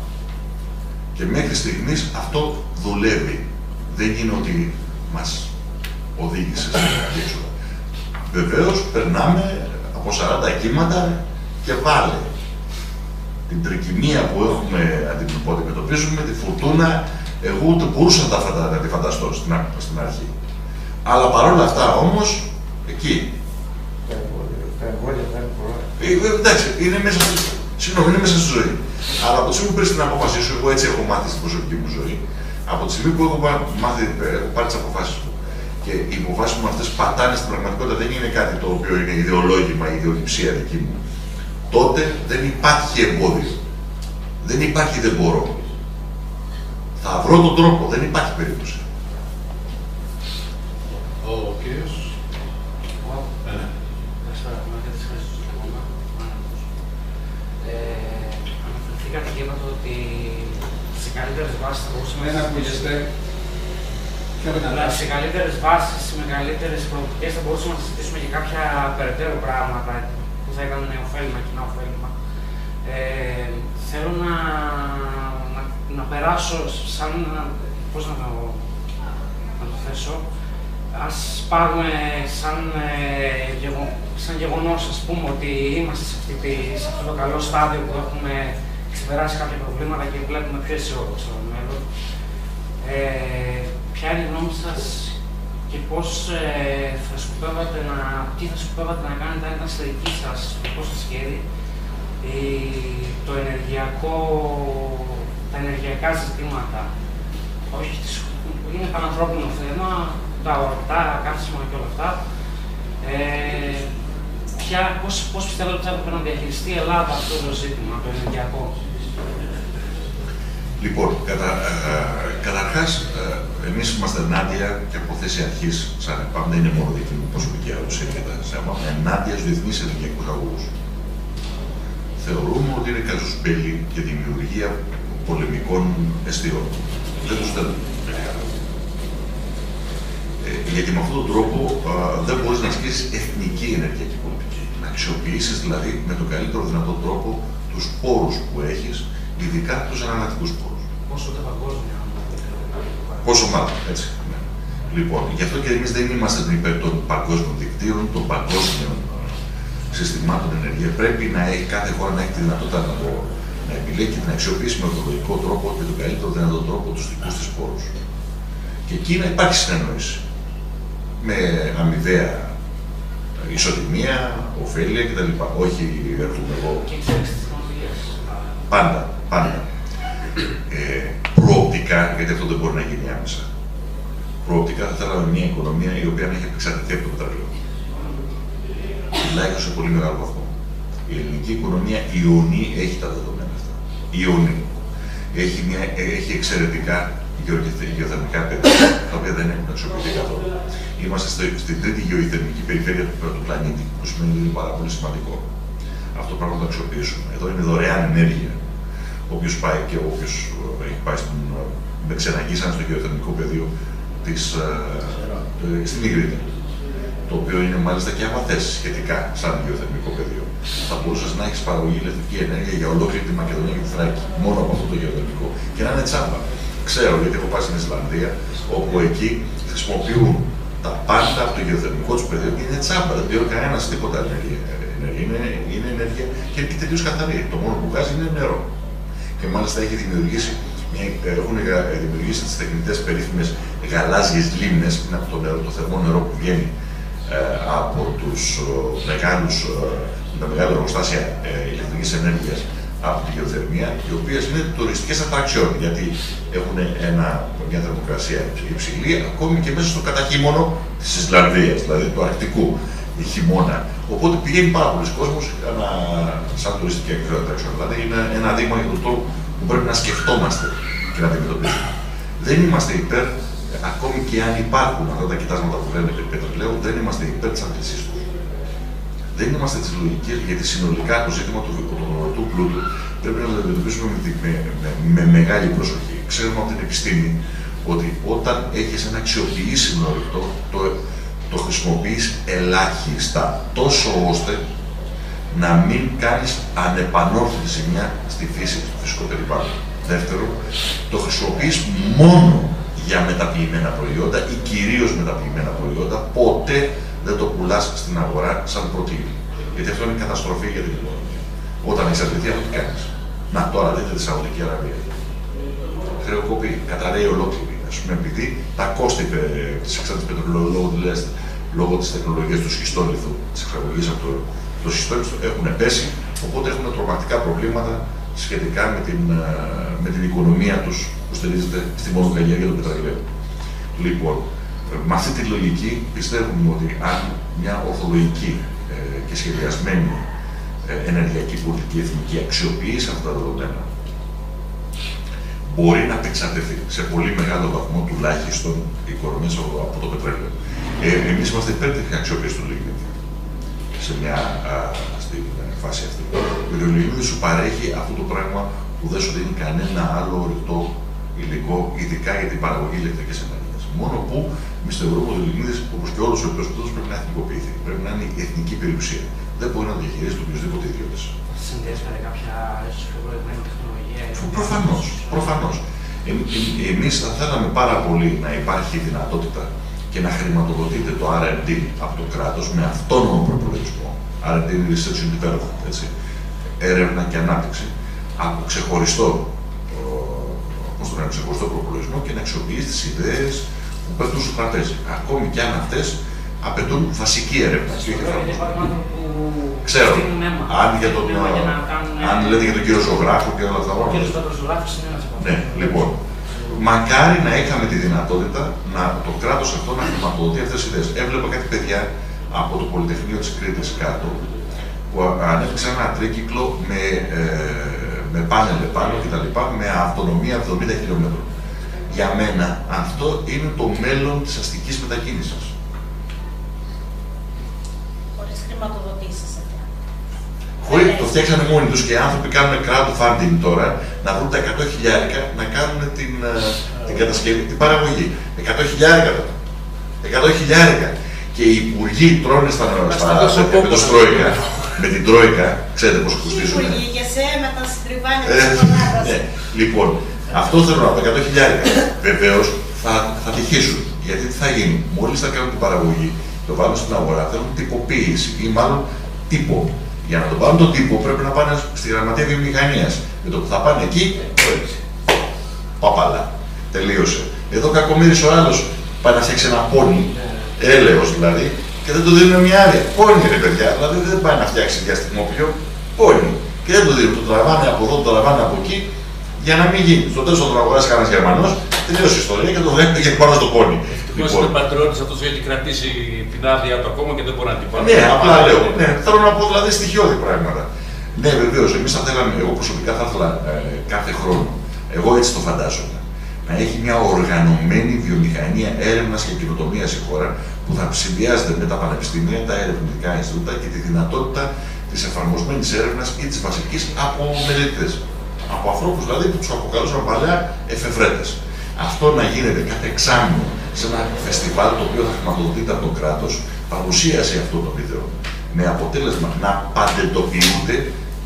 Και μέχρι στιγμής αυτό δουλεύει. Δεν είναι ότι μας οδήγησε σε διέξοδο. Βεβαίως περνάμε από 40 κύματα και βάλε την τρικυμία που έχουμε που αντιμετωπίζουμε, τη φουρτούνα, εγώ ούτε μπορούσα να, να τη φανταστώ στην, στην αρχή. Αλλά παρόλα αυτά όμως, εκεί. Ε, ε, εντάξει, είναι μέσα στη, συγγνώμη, είναι μέσα στη ζωή. Αλλά από τη στιγμή που πρέπει να αποφασίσω, σου, εγώ έτσι έχω μάθει στην προσωπική μου ζωή, από τη στιγμή που έχω, μάθει, έχω πάρει τις αποφάσεις μου και οι αποφάσεις μου αυτές πατάνε στην πραγματικότητα, δεν είναι κάτι το οποίο είναι ιδεολόγημα, ιδεολειψία δική μου τότε δεν υπάρχει εμπόδιο. Δεν υπάρχει δεν μπορώ. Θα βρω τον τρόπο, δεν υπάρχει περίπτωση. Ο κύριος. Αναφερθήκατε και είπατε ότι σε καλύτερες βάσεις θα μπορούσαμε να ακούγεστε. Σε καλύτερες βάσεις, σε μεγαλύτερε προοπτικές θα μπορούσαμε να συζητήσουμε και κάποια περαιτέρω πράγματα θα ήταν ωφέλιμα, κοινά ωφέλιμα. Ε, θέλω να, να, να, περάσω σαν, πώς να το, να το θέσω, ας πάρουμε σαν, ε, γεγο, σαν γεγονός, ας πούμε, ότι είμαστε σε, αυτή, σε αυτό το καλό στάδιο που έχουμε ξεπεράσει κάποια προβλήματα και βλέπουμε πιο αισιόδοξο μέλλον. Ε, ποια είναι η γνώμη σας και πώς ε, θα σκοπεύατε να, τι θα σκοπεύατε να κάνετε αν ήταν στη δική σας, πώς σας σχέδι, το ενεργειακό, τα ενεργειακά ζητήματα. Όχι, είναι πανανθρώπινο θέμα, τα ορτά, καύσιμα και όλα αυτά. Ε, ποια, πώς, πώς πιστεύετε ότι θα έπρεπε να διαχειριστεί η Ελλάδα αυτό το ζήτημα, το ενεργειακό; Λοιπόν, κατα, ε, καταρχάς, ε, εμείς είμαστε ενάντια και από θέση αρχής, σαν ΕΠΑΜ, δεν είναι μόνο δική μου προσωπική άποψη, είναι ενάντια στους διεθνείς ενεργειακούς αγωγούς. Θεωρούμε ότι είναι καζοσπέλη και δημιουργία πολεμικών αισθειών. Δεν τους θέλουμε. Ε, γιατί με αυτόν τον τρόπο α, δεν μπορείς να ασκήσεις εθνική ενεργειακή πολιτική. Να αξιοποιήσεις δηλαδή με τον καλύτερο δυνατό τρόπο τους πόρους που έχεις, ειδικά τους αναλλακτικούς πόρους. Πόσο τα παγκόσμια. Πόσο μάλλον, έτσι. Ναι. Λοιπόν, γι' αυτό και εμείς δεν είμαστε υπέρ των παγκόσμιων δικτύων, των παγκόσμιων συστημάτων ενεργεία. Πρέπει να έχει κάθε χώρα να έχει τη δυνατότητα να, το, να επιλέγει και να αξιοποιήσει με ορθολογικό τρόπο και τον καλύτερο δυνατό τρόπο τους δικούς της πόρους. Και εκεί να υπάρχει συνεννόηση. Με αμοιβαία ισοτιμία, ωφέλεια κτλ. Όχι έρχομαι εγώ. Πάντα, πάντα. Ε, προοπτικά, γιατί αυτό δεν μπορεί να γίνει άμεσα. Προοπτικά θα θέλαμε μια οικονομία η οποία να έχει εξαρτηθεί από το πετρέλαιο. Τουλάχιστον σε πολύ μεγάλο βαθμό. Η ελληνική οικονομία ιονή έχει τα δεδομένα αυτά. Ιονή. Έχει, μια, έχει εξαιρετικά γεωθερμικά πεδία, τα οποία δεν έχουν αξιοποιηθεί καθόλου. Είμαστε στην τρίτη γεωθερμική περιφέρεια του πλανήτη, που σημαίνει ότι είναι πάρα πολύ σημαντικό. Αυτό το πράγμα το αξιοποιήσουμε. Εδώ είναι δωρεάν ενέργεια. Όποιος πάει και όποιος ε, έχει πάει στην, ε, με ξεναγήσαν στο γεωθερμικό πεδίο της, ε, στην Ιγρήτα. Το οποίο είναι μάλιστα και αμαθέ σχετικά σαν γεωθερμικό πεδίο. Θα μπορούσες να έχεις παραγωγή ηλεκτρική ενέργεια για ολόκληρη τη Μακεδονία και τη Θράκη. Μόνο από αυτό το γεωθερμικό. Και να είναι τσάμπα. Ξέρω γιατί έχω πάει στην Ισλανδία, όπου εκεί χρησιμοποιούν τα πάντα από το γεωθερμικό τους πεδίο και είναι τσάμπα. Δεν πληρώνει κανένας τίποτα ενέργεια. Είναι, είναι ενέργεια και είναι τελείως καθαρή. Το μόνο που βγάζει είναι νερό. Και μάλιστα έχει δημιουργήσει έχουν δημιουργήσει τις τεχνητέ περίφημες γαλάζιες λίμνες, είναι από το, νερό, το θερμό νερό που βγαίνει ε, από τους μεγάλους τα μεγάλα εργοστάσια ε, ηλεκτρικής ενέργειας από τη γεωθερμία, οι οποίες είναι τουριστικές ατραξιόν, γιατί έχουν ένα, μια θερμοκρασία υψηλή, ακόμη και μέσα στο καταχύμωνο της Ισλανδίας, δηλαδή του Αρκτικού, η χειμώνα. Οπότε πηγαίνει πάρα πολλοί κόσμος σαν τουριστική ατραξιόν. Δηλαδή είναι ένα δείγμα για τον τρόπο που πρέπει να σκεφτόμαστε και να αντιμετωπίσουμε. Δεν είμαστε υπέρ, ακόμη και αν υπάρχουν αυτά τα κοιτάσματα που λένε πετρελαίου, δεν είμαστε υπέρ της αντλήσή τους. Δεν είμαστε της λογικής, γιατί συνολικά το ζήτημα του του πλούτου πρέπει να το αντιμετωπίσουμε με, με, με, με, μεγάλη προσοχή. Ξέρουμε από την επιστήμη ότι όταν έχεις ένα αξιοποιήσιμο ορεικτό, το, το χρησιμοποιείς ελάχιστα, τόσο ώστε να μην κάνεις ανεπανόρθωτη ζημιά στη φύση του φυσικού περιβάλλον. Δεύτερον, το χρησιμοποιείς μόνο για μεταποιημένα προϊόντα ή κυρίως μεταποιημένα προϊόντα, ποτέ δεν το πουλάς στην αγορά σαν προτείνει. Γιατί αυτό είναι καταστροφή για την οικονομία. Όταν εξαρτηθεί από τι κάνεις; Να τώρα δείτε τη Σαουδική Αραβία. Χρεοκοπεί, καταραίει ολόκληρη. Α πούμε, επειδή τα κόστη τη εξάρτηση πετρελαίου λόγω, λόγω της τεχνολογίας του σχιστόλιθου, της εξαγωγή από το, το σχιστόλιθο έχουν πέσει, οπότε έχουν τρομακτικά προβλήματα σχετικά με την, ε, με την οικονομία τους που στηρίζεται στη μονοκαλλιέργεια του πετρελαίου. Λοιπόν, με αυτή τη λογική πιστεύουμε ότι αν μια ορθολογική ε, και σχεδιασμένη ε, ενεργειακή πολιτική εθνική αξιοποιήσει αυτά τα δεδομένα, μπορεί να απεξαρτηθεί σε πολύ μεγάλο βαθμό τουλάχιστον η οικονομία από το πετρέλαιο. Ε, Εμείς είμαστε υπέρ τη αξιοποίηση του λιγνίτη σε μια α, στην φάση αυτή. Ο λιγνίτη σου παρέχει αυτό το πράγμα που δεν σου δίνει κανένα άλλο ορεικτό υλικό, ειδικά για την παραγωγή ηλεκτρικής ενέργειας. Μόνο που εμείς θεωρούμε ότι ο λιγνίτη, όπως και όλος ο υπηρεσιακό πρέπει να εθνικοποιηθεί. Πρέπει να είναι η εθνική περιουσία. Δεν μπορεί να το διαχειρίζεται οποιοδήποτε ιδιώτη. Συνδέσουμε με κάποια πιο προηγουμένη τεχνολογία. Προφανώς. Προφανώς. Ε, ε, Εμείς θα θέλαμε πάρα πολύ να υπάρχει δυνατότητα και να χρηματοδοτείται το RD από το κράτος με αυτόνομο προπολογισμό. RD είναι Research and Development, έτσι. Έρευνα και ανάπτυξη. Από ξεχωριστό, πώς το λένε, ξεχωριστό προπολογισμό και να αξιοποιήσει τις ιδέες που πέφτουν στο τραπέζι. Ακόμη και αν αυτές απαιτούν βασική έρευνα. Ξέρω. Αν, για τον, αν λέτε για τον κύριο Ζωγράφο και όλα αυτά. Ο κύριος Ζωγράφος είναι ένας Ναι, λοιπόν. Μακάρι να είχαμε τη δυνατότητα να το κράτος αυτό να χρηματοδοτεί αυτές τις ιδέες. Έβλεπα κάτι παιδιά από το Πολυτεχνείο της Κρήτης κάτω που ανέπτυξαν ένα τρίκυκλο με, ε, με πάνελ επάνω κτλ. με αυτονομία 70 χιλιόμετρων. Για μένα αυτό είναι το μέλλον της αστικής μετακίνησης. Χωρίς χρηματοδοτήσεις. Χωρίς, το φτιάξανε μόνοι τους και οι άνθρωποι κάνουν crowdfunding τώρα να βρουν τα 100 χιλιάρικα να κάνουν την, ε, την κατασκευή, την παραγωγή. 100 χιλιάρικα τώρα. 100 χιλιάρικα. Και οι υπουργοί τρώνε στα στα με το Τρόικα, με την Τρόικα, ξέρετε πώς κοστίζουν. Οι υπουργοί και σε με τα συντριβάνια Ε, ναι. Λοιπόν, αυτό θέλω να πω, 100 χιλιάρικα. Βεβαίως θα, θα τυχήσουν. Γιατί τι θα γίνει, μόλις θα κάνουν την παραγωγή, το βάλουν στην αγορά, θέλουν τυποποίηση ή μάλλον τύπο. Για να το πάρουν τον τύπο πρέπει να πάνε στη γραμματεία βιομηχανίας. Με το που θα πάνε εκεί, παπαλά. Τελείωσε. Εδώ κακομίρι ο άλλος πάει να φτιάξει ένα πόνι, έλεος δηλαδή, και δεν του δίνουν μια άδεια. Πόνι ρε παιδιά, δηλαδή δεν πάει να φτιάξει διαστημόπλιο, πόνι. Και δεν το δίνουν. Το τραβάνε από εδώ, το τραβάνε από εκεί, για να μην γίνει. Στο τέλος θα τον αγοράσει κανένας Γερμανός Τελείωσε η ιστορία και το βλέπετε και πάνω στο πόνι. Ευτυχώς είναι πατριώτης αυτός που έχει κρατήσει την άδεια του ακόμα και δεν μπορεί να την πάρει. Ναι, απλά λέω. Ναι, θέλω να πω δηλαδή στοιχειώδη πράγματα. Ναι, βεβαίως. Εμείς θα θέλαμε, εγώ προσωπικά θα ήθελα ε, κάθε χρόνο, εγώ έτσι το φαντάζομαι, να έχει μια οργανωμένη βιομηχανία έρευνας και καινοτομίας η χώρα που θα συνδυάζεται με τα πανεπιστήμια, τα ερευνητικά Ινστιτούτα και τη δυνατότητα της εφαρμοσμένης έρευνας ή της βασικής από μελετητέ. Από ανθρώπους δηλαδή που τους αποκαλούσαν παλιά εφευρέτες. Αυτό να γίνεται κάθε εξάμεινο σε ένα φεστιβάλ το οποίο θα χρηματοδοτείται από το κράτος, παρουσίαση αυτό το βίντεο. Με αποτέλεσμα να παντεντοποιούνται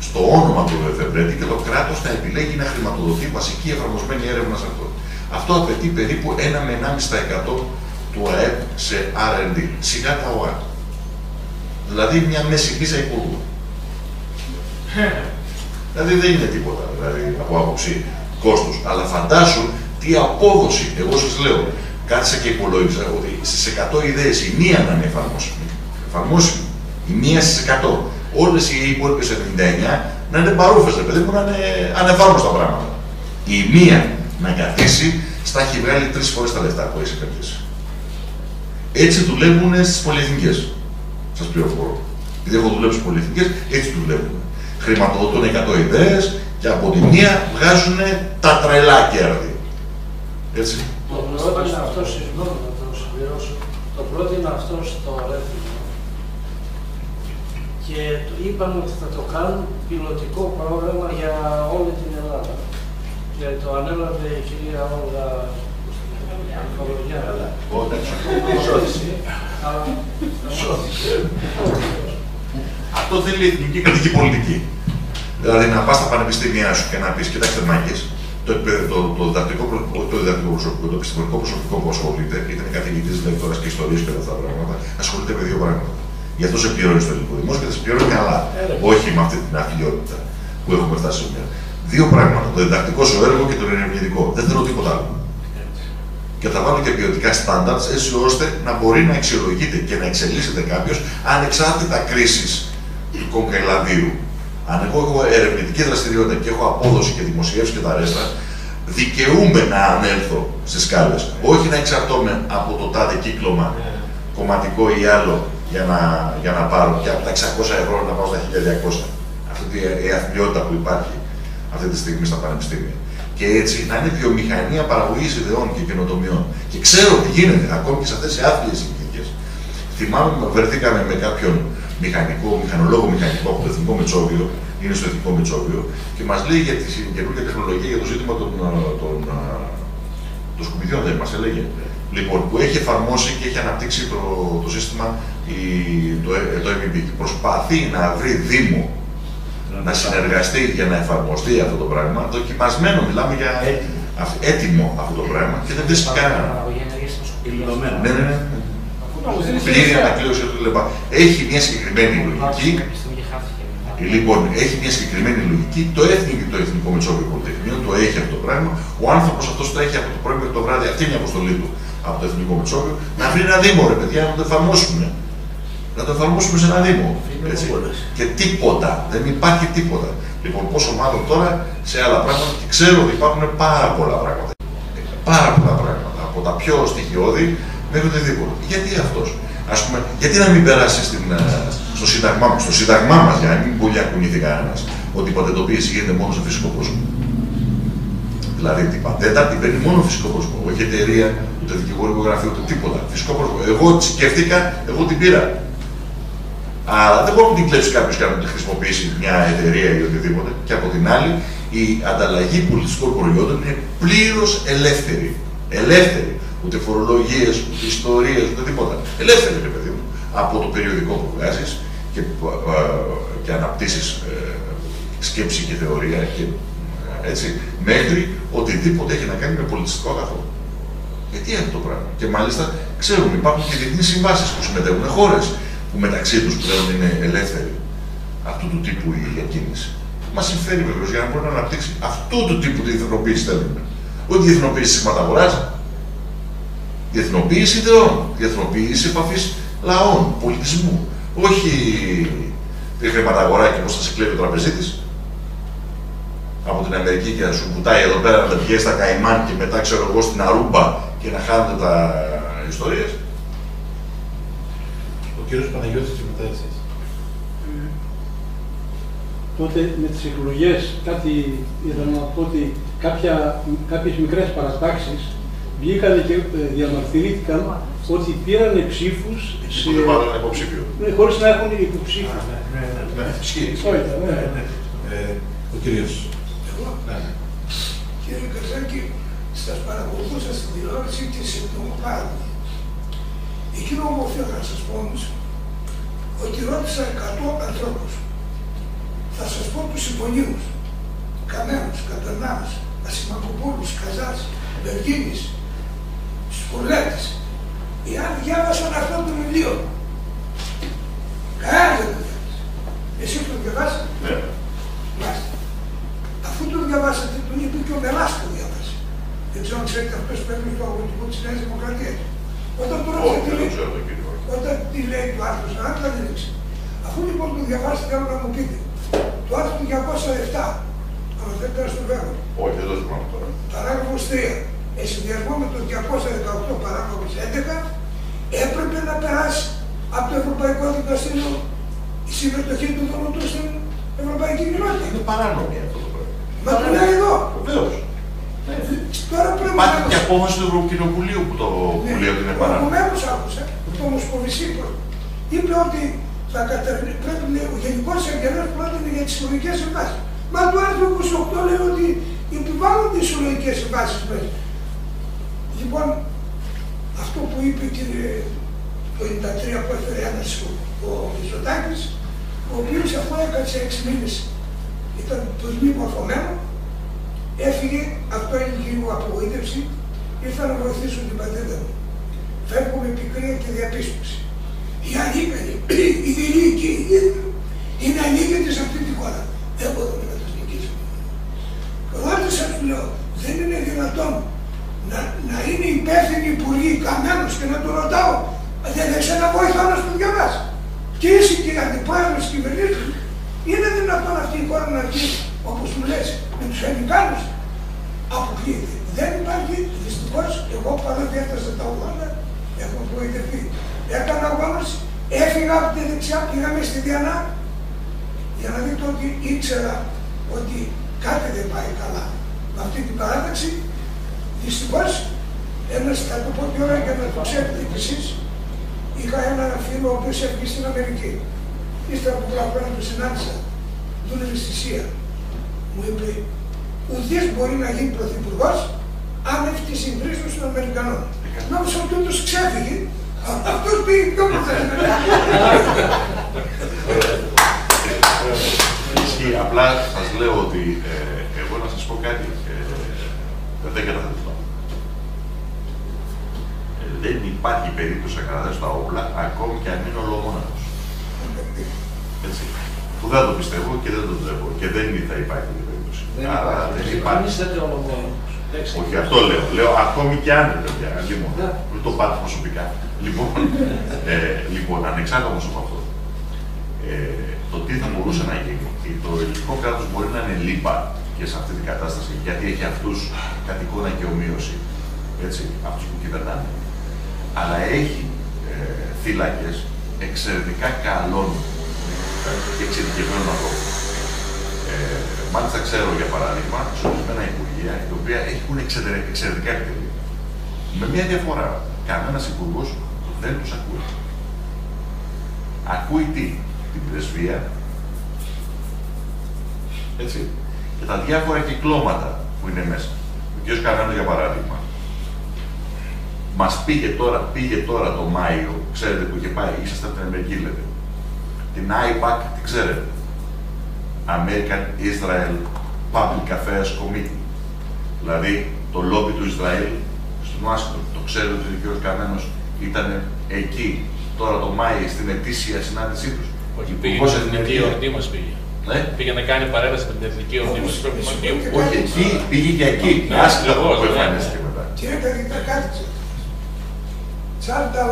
στο όνομα του εφευρέτη και το κράτος θα επιλέγει να χρηματοδοτεί βασική εφαρμοσμένη έρευνα σε αυτό. Αυτό απαιτεί περίπου 1 με 1,5% του ΑΕΠ σε RD. Σιγά τα ΟΑ. Δηλαδή μια μέση πίσα υπουργού. Δηλαδή δεν είναι τίποτα δηλαδή, από άποψη κόστους. Αλλά φαντάσου τι απόδοση, εγώ σας λέω, κάθισα και υπολόγιζα ότι στις 100 ιδέες η μία να είναι εφαρμόσιμη. Εφαρμόσιμη. Η μία στις 100. Όλες οι υπόλοιπες 99 να είναι παρούφες, παιδί μου, να είναι ανεφάρμοστα πράγματα. Η μία να καθίσει, στα έχει βγάλει τρεις φορές τα λεφτά που έχει κρατήσει. Έτσι δουλεύουν στις πολυεθνικές. Σας πληροφορώ. Επειδή έχω δουλέψει στις πολυεθνικές, έτσι δουλεύουν. Χρηματοδοτούν 100 ιδέες και από τη μία βγάζουν τα τρελά κέρδη. Έτσι. Το πρώτο είναι αυτό, συγγνώμη να το συμπληρώσω. Το πρώτο είναι αυτό στο Ρέθινο. Και είπαν ότι θα το κάνουν πιλωτικό πρόγραμμα για όλη την Ελλάδα. Και το ανέλαβε η κυρία Όλγα Αυτό θέλει εθνική κρατική πολιτική. Δηλαδή να πας στα πανεπιστήμια σου και να πεις: Κοιτάξτε, μάγκες, το, το, το, διδακτικό, το διδακτικό προσωπικό, το επιστημονικό προσωπικό που ασχολείται, είτε είναι καθηγητή διδακτορά και ιστορίας και αυτά τα πράγματα, ασχολείται με δύο πράγματα. Γι' αυτό σε πληρώνει στο ελληνικό δημόσιο και θα σε πληρώνει καλά. Όχι με αυτή την αθλειότητα που έχουμε φτάσει σήμερα. Δύο πράγματα. Το διδακτικό σου έργο και το ερευνητικό. Δεν θέλω τίποτα άλλο. Και θα βάλω και ποιοτικά standards έτσι ώστε να μπορεί να αξιολογείται και να εξελίσσεται κάποιος ανεξάρτητα κρίση του κογκελαδίου. Αν εγώ έχω ερευνητική δραστηριότητα και έχω απόδοση και δημοσιεύσει και τα ρέστα, δικαιούμαι να ανέλθω στις σκάλες. Όχι να εξαρτώμαι από το τάδε κύκλωμα κομματικό ή άλλο για να, για να πάρω και από τα 600 ευρώ να πάω στα 1200. Αυτή η αθλειότητα που υπάρχει αυτή τη στιγμή στα πανεπιστήμια. Και έτσι να είναι βιομηχανία παραγωγής ιδεών και καινοτομιών. Και ξέρω τι γίνεται ακόμη και σε αυτές τι άθλιες συνθήκε. Θυμάμαι, βρεθήκαμε με κάποιον μηχανικό, μηχανολόγο μηχανικό από το Εθνικό Μετσόβιο, είναι στο Εθνικό Μετσόβιο, και μας λέει για τη καινούργια τεχνολογία για το ζήτημα των, των, των σκουπιδιών, δεν μας έλεγε. Λοιπόν, που έχει εφαρμόσει και έχει αναπτύξει το, το σύστημα η, το, το MEB. Προσπαθεί να βρει Δήμο να συνεργαστεί για να εφαρμοστεί αυτό το πράγμα. Δοκιμασμένο, μιλάμε για έτοιμο, αυτό το πράγμα και δεν βρίσκει κανένα. Ναι, ναι, ναι. Πλήρη ανακλήρωση κλπ. Έχει μια συγκεκριμένη λογική. Λοιπόν, έχει μια συγκεκριμένη λογική. Το εθνικό, το εθνικό Μετσόβιο Πολυτεχνείο το έχει αυτό το πράγμα. Ο άνθρωπος αυτός τρέχει από το πρωί μέχρι το βράδυ. Αυτή είναι η αποστολή του από το εθνικό Μετσόβιο. Να βρει ένα δήμο, ρε παιδιά, να το εφαρμόσουμε. Να το εφαρμόσουμε σε ένα δήμο. Έτσι. Και τίποτα. Δεν υπάρχει τίποτα. Λοιπόν, πόσο μάλλον τώρα σε άλλα πράγματα. Και ξέρω ότι υπάρχουν πάρα πολλά πράγματα. Πάρα πολλά πράγματα. Από τα πιο στοιχειώδη μέχρι οτιδήποτε. Γιατί αυτός. Ας πούμε, γιατί να μην περάσει στην, στο σύνταγμά μας, στο σύνταγμά μας, για να μην πολύ ακουνήθει κανένας, ότι η πατεντοποίηση γίνεται μόνο σε φυσικό πρόσωπο. Δηλαδή την πατέντα την παίρνει μόνο φυσικό πρόσωπο. Όχι εταιρεία, ούτε δικηγορικό γραφείο, ούτε τίποτα. Φυσικό πρόσωπο. Εγώ σκέφτηκα, εγώ την πήρα. Αλλά δεν μπορεί να την κλέψει κάποιος και να την χρησιμοποιήσει μια εταιρεία ή οτιδήποτε. Και από την άλλη, η ανταλλαγή πολιτιστικών προϊόντων είναι πλήρως ελεύθερη. Ελεύθερη. Ούτε φορολογίες, ούτε ιστορίες, ούτε τίποτα. Ελεύθερη, ρε παιδί μου, από το περιοδικό που βγάζεις και, και αναπτύσσεις ε, σκέψη και θεωρία και έτσι, μέχρι οτιδήποτε έχει να κάνει με πολιτιστικό αγαθό. Γιατί αυτό το πράγμα. Και μάλιστα ξέρουμε, υπάρχουν και διεθνείς συμβάσεις που συμμετέχουν χώρες που μεταξύ τους πλέον είναι ελεύθεροι αυτού του τύπου η διακίνηση. Μα συμφέρει βεβαίως για να μπορεί να αναπτύξει αυτού του τύπου τη διεθνοποίηση θέλουμε. Όχι διεθνοποίηση σηματαγορά, διεθνοποίηση ιδεών, διεθνοποίηση επαφής λαών, πολιτισμού. Όχι τη χρηματαγορά και πώ θα σε κλέβει ο τραπεζίτη. από την Αμερική και να σου βουτάει εδώ πέρα να τα πηγαίνει στα Καϊμάν και μετά ξέρω εγώ στην Αρούμπα και να χάνονται τα ιστορίες. Ο κύριος Παναγιώτης και μετά εσείς. τότε με τις εκλογές κάτι ήθελα να πω ότι κάποια, κάποιες μικρές παρατάξεις βγήκαν και ε, διαμαρτυρήθηκαν ότι πήραν ψήφους σε... Που δεν βάλουν υποψήφιο. Ναι, χωρίς να έχουν υποψήφιο. Ναι, ναι, ναι. ναι. Ισχύει. ναι. Ε, ο κύριος. Εγώ. Ναι. Κύριε Καζάκη, σας παρακολουθούσα στην τηλεόραση και συμφωνώ πάρα πολύ. Εκείνο που οφείλω να σας πω όμως, ότι ρώτησα 100 ανθρώπους θα σας πω τους υπονείμους. Καμένους, Καπερνάμους, Ασημακοπούλους, Καζάς, Βεργίνης, Σπουρλέτης. Οι άλλοι διάβασαν αυτό το βιβλίο. Κανένας δεν το διάβασε. Εσύ το διαβάσατε. Ναι. Μάλιστα. Αφού το διαβάσατε, τον είπε και ο Μελάς το διάβασε. Δεν ξέρω αν ξέρετε αυτός που έπαιρνε στο αγωνιστικό της Νέας Δημοκρατίας. Όταν το ρώτησε τι λέει, όταν τι λέει το άρθρος 40 δεν ήξερε. Αφού λοιπόν το διαβάσετε, θέλω να μου πείτε, το άρθρο 207, αλλά δεν πέρα στο βέβαιο. Όχι, δεν το θυμάμαι τώρα. Παράγραφος 3. Εν συνδυασμό με το 218 παράγραφος 11, έπρεπε να περάσει από το Ευρωπαϊκό Δικαστήριο η συμμετοχή του Δήμου στην Ευρωπαϊκή Κοινότητα. Είναι παράνομη αυτό το πράγμα. Μα το λέει εδώ. Βεβαίως. Τώρα πρέπει Υπάρχει και απόφαση του Ευρωκοινοβουλίου που το ναι. που λέει ότι είναι παράνομο. Προηγουμένως άκουσα, το Μοσχοβησί είπε ότι θα κατερνεί, πρέπει λέει, ο Γενικός Εισαγγελέα πρότεινε για τις συλλογικές συμβάσεις. Μα το άρθρο 28 λέει ότι επιβάλλονται οι συλλογικές συμβάσεις μέσα. Λοιπόν, αυτό που είπε κύριε το 93 που έφερε ένας ο Μητσοτάκης, ο οποίος αφού έκατσε 6 μήνες ήταν το μη μορφωμένο, έφυγε, αυτό έγινε λίγο απογοήτευση, ήρθα να βοηθήσω την πατρίδα μου. Φεύγω με πικρία και διαπίστωση οι ανίκανοι, οι δηλίκοι, είναι ανίκανοι σε αυτή τη χώρα. Δεν μπορούμε να τους νικήσουμε. Ρώτησα του λέω, δεν είναι δυνατόν να, να είναι υπεύθυνοι υπουργοί καμένους και να του ρωτάω, δεν έχεις ένα βοηθό να σου διαβάσει. Και είσαι και αντιπρόεδρος της κυβερνήσης, είναι δυνατόν αυτή η χώρα να βγει, όπως μου λες, με τους Αμερικάνους. Αποκλείεται. Δεν υπάρχει, δυστυχώς, εγώ παρότι έφτασα τα 80, έχω βοηθευτεί έκανα αγώνες, έφυγα από τη δεξιά, πήγαμε στη Διανά για να δείτε ότι ήξερα ότι κάτι δεν πάει καλά με αυτή την παράταξη. Δυστυχώς, ένας, θα το πω και ώρα για να το ξέρετε κι εσείς, είχα ένα φίλο ο οποίος έφυγε στην Αμερική. Ύστερα από πολλά χρόνια το συνάντησα, δούλευε στη ΣΥΑ. Μου είπε, ουδής μπορεί να γίνει πρωθυπουργός άνευ τη συγκρίσεως των Αμερικανών. Νόμιζα ότι όντως ξέφυγε αυτός πήγε πιο Ισχύει. Απλά σας λέω ότι ε, εγώ να σας πω κάτι. Ε, δεν καταθέτω. Ε, δεν υπάρχει περίπτωση να καταθέσω τα όπλα ακόμη και αν είναι ολομόνατος. Έτσι. Που δεν το πιστεύω και δεν το πιστεύω και δεν θα υπάρχει περίπτωση. Δεν Άρα δεν υπάρχει. Όχι, αυτό λέω. Λέω ακόμη και αν δεν παιδιά. Λοιπόν, δεν το πάτε προσωπικά. Λοιπόν, ε, λοιπόν ανεξάρτητα όμως από αυτό, ε, το τι θα μπορούσε να γίνει. Το ελληνικό κράτος μπορεί να είναι λίπα και σε αυτή την κατάσταση, γιατί έχει αυτούς κατ' εικόνα και ομοίωση, έτσι, αυτούς που κυβερνάνε. Αλλά έχει ε, θύλακες εξαιρετικά καλών και εξειδικευμένων ανθρώπων. Ε, μάλιστα ξέρω για παράδειγμα σε ορισμένα υπουργεία, τα οποία έχουν εξαιρετικά επιτελεία. Με μια διαφορά. Κανένας υπουργός δεν τους ακούει. Ακούει τι, την πρεσβεία, έτσι, και τα διάφορα κυκλώματα που είναι μέσα. Ο κ. Καρνάνο, για παράδειγμα, μας πήγε τώρα, πήγε τώρα το Μάιο, ξέρετε που είχε πάει, ήσασταν στην Αμερική, λέτε. Την IPAC, τι ξέρετε. American Israel Public Affairs Committee. Δηλαδή, το λόμπι του Ισραήλ στον Ουάσιγκτον. Το ξέρετε ότι ο κ. Καρνάνος ήταν εκεί τώρα το Μάη στην ετήσια συνάντησή τους. Όχι, πήγε στην εθνική ορτή μας πήγε. Ναι. Πήγε να κάνει παρέμβαση με την εθνική ορτή μας. Όχι, εκεί πήγε και εκεί. Ναι, Άσχετα από που εμφανίστηκε μετά. Και έκανε τα κάτι Τσάρτα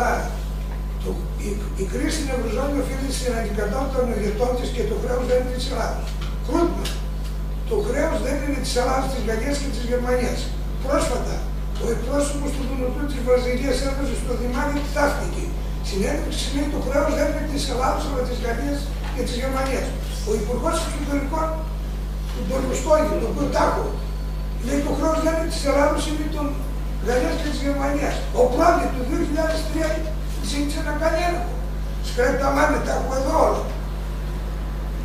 η, η κρίση στην Ευρωζώνη οφείλεται στην αντικατάσταση των ηγετών της και το χρέος δεν είναι της Ελλάδας. Κρούτμα. το χρέος δεν είναι της Ελλάδας, της Γαλλίας και της Γερμανίας. Πρόσφατα, ο εκπρόσωπος του Δουνουτού της Βραζιλίας έδωσε στο δημάδι τη ταύτικη. Συνέντευξη σημαίνει το χρέος δεν είναι της Ελλάδας, αλλά της Γαλλίας και της Γερμανίας. Ο Υπουργός Εξωτερικών του Ντολουστόγη, τον Κουρτάκο, λέει το χρέος δεν είναι της Ελλάδας, είναι των Γαλλία και τη Γερμανία. Ο πρώτη του 2003 ζήτησε να κάνει έλεγχο. Σκρέπει τα μάτια, τα έχω εδώ όλα.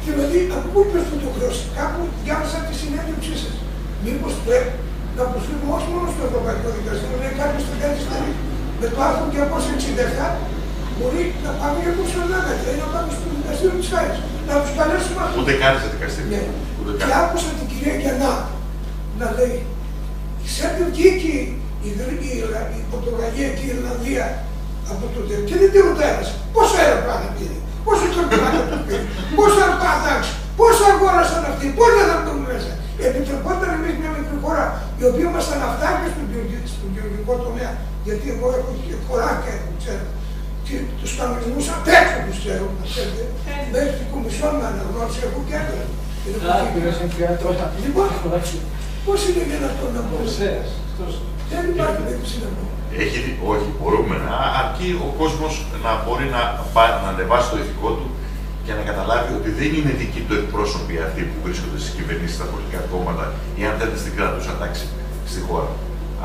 Δηλαδή, από πού πέφτει το χρέο, κάπου διάβασα τη συνέντευξή σας. Μήπως πρέπει να προσφύγουμε όχι μόνο στο Ευρωπαϊκό Δικαστήριο, λέει κάποιος στην καλύτερη με το άρθρο 267 μπορεί να πάμε για το μέτρα ή να πάμε στο δικαστήριο της Χάρης. Να τους καλέσουμε αυτού. Ούτε καν σε δικαστήριο. Ναι. Και άκουσα την κυρία Γιαννά να λέει, ξέρετε βγήκε η, η, η Πορτογαλία και η Ιρλανδία από το τέλο. Και δεν τη ρωτάει πόσο αεροπλάνα πήρε, πόσο καπιτάνα του πήρε, πόσο αεροπλάνα πόσο αγόρασαν αυτοί, πώ δεν θα μπουν μέσα. Επιτρεπόταν εμείς μια μικρή χώρα η οποία ήμασταν αυτάρκε στον γεωργικό τομέα. Γιατί εγώ έχω και χωράκια, ξέρω. Και τους κανονισμούς απ' έξω τους ξέρω, να ξέρετε. Μέχρι την Κομισιόν με αναγνώριση έχω και έδρα. Λοιπόν, πώς είναι δυνατόν να πω; Δεν υπάρχει περίπτωση να πω. Έχει, όχι, μπορούμε να, αρκεί ο κόσμος να μπορεί να, να ανεβάσει το ηθικό του και να καταλάβει ότι δεν είναι δικοί του εκπρόσωποι αυτοί που βρίσκονται στις κυβερνήσεις, στα πολιτικά κόμματα ή αν θέλετε στην κρατούσα τάξη στη χώρα.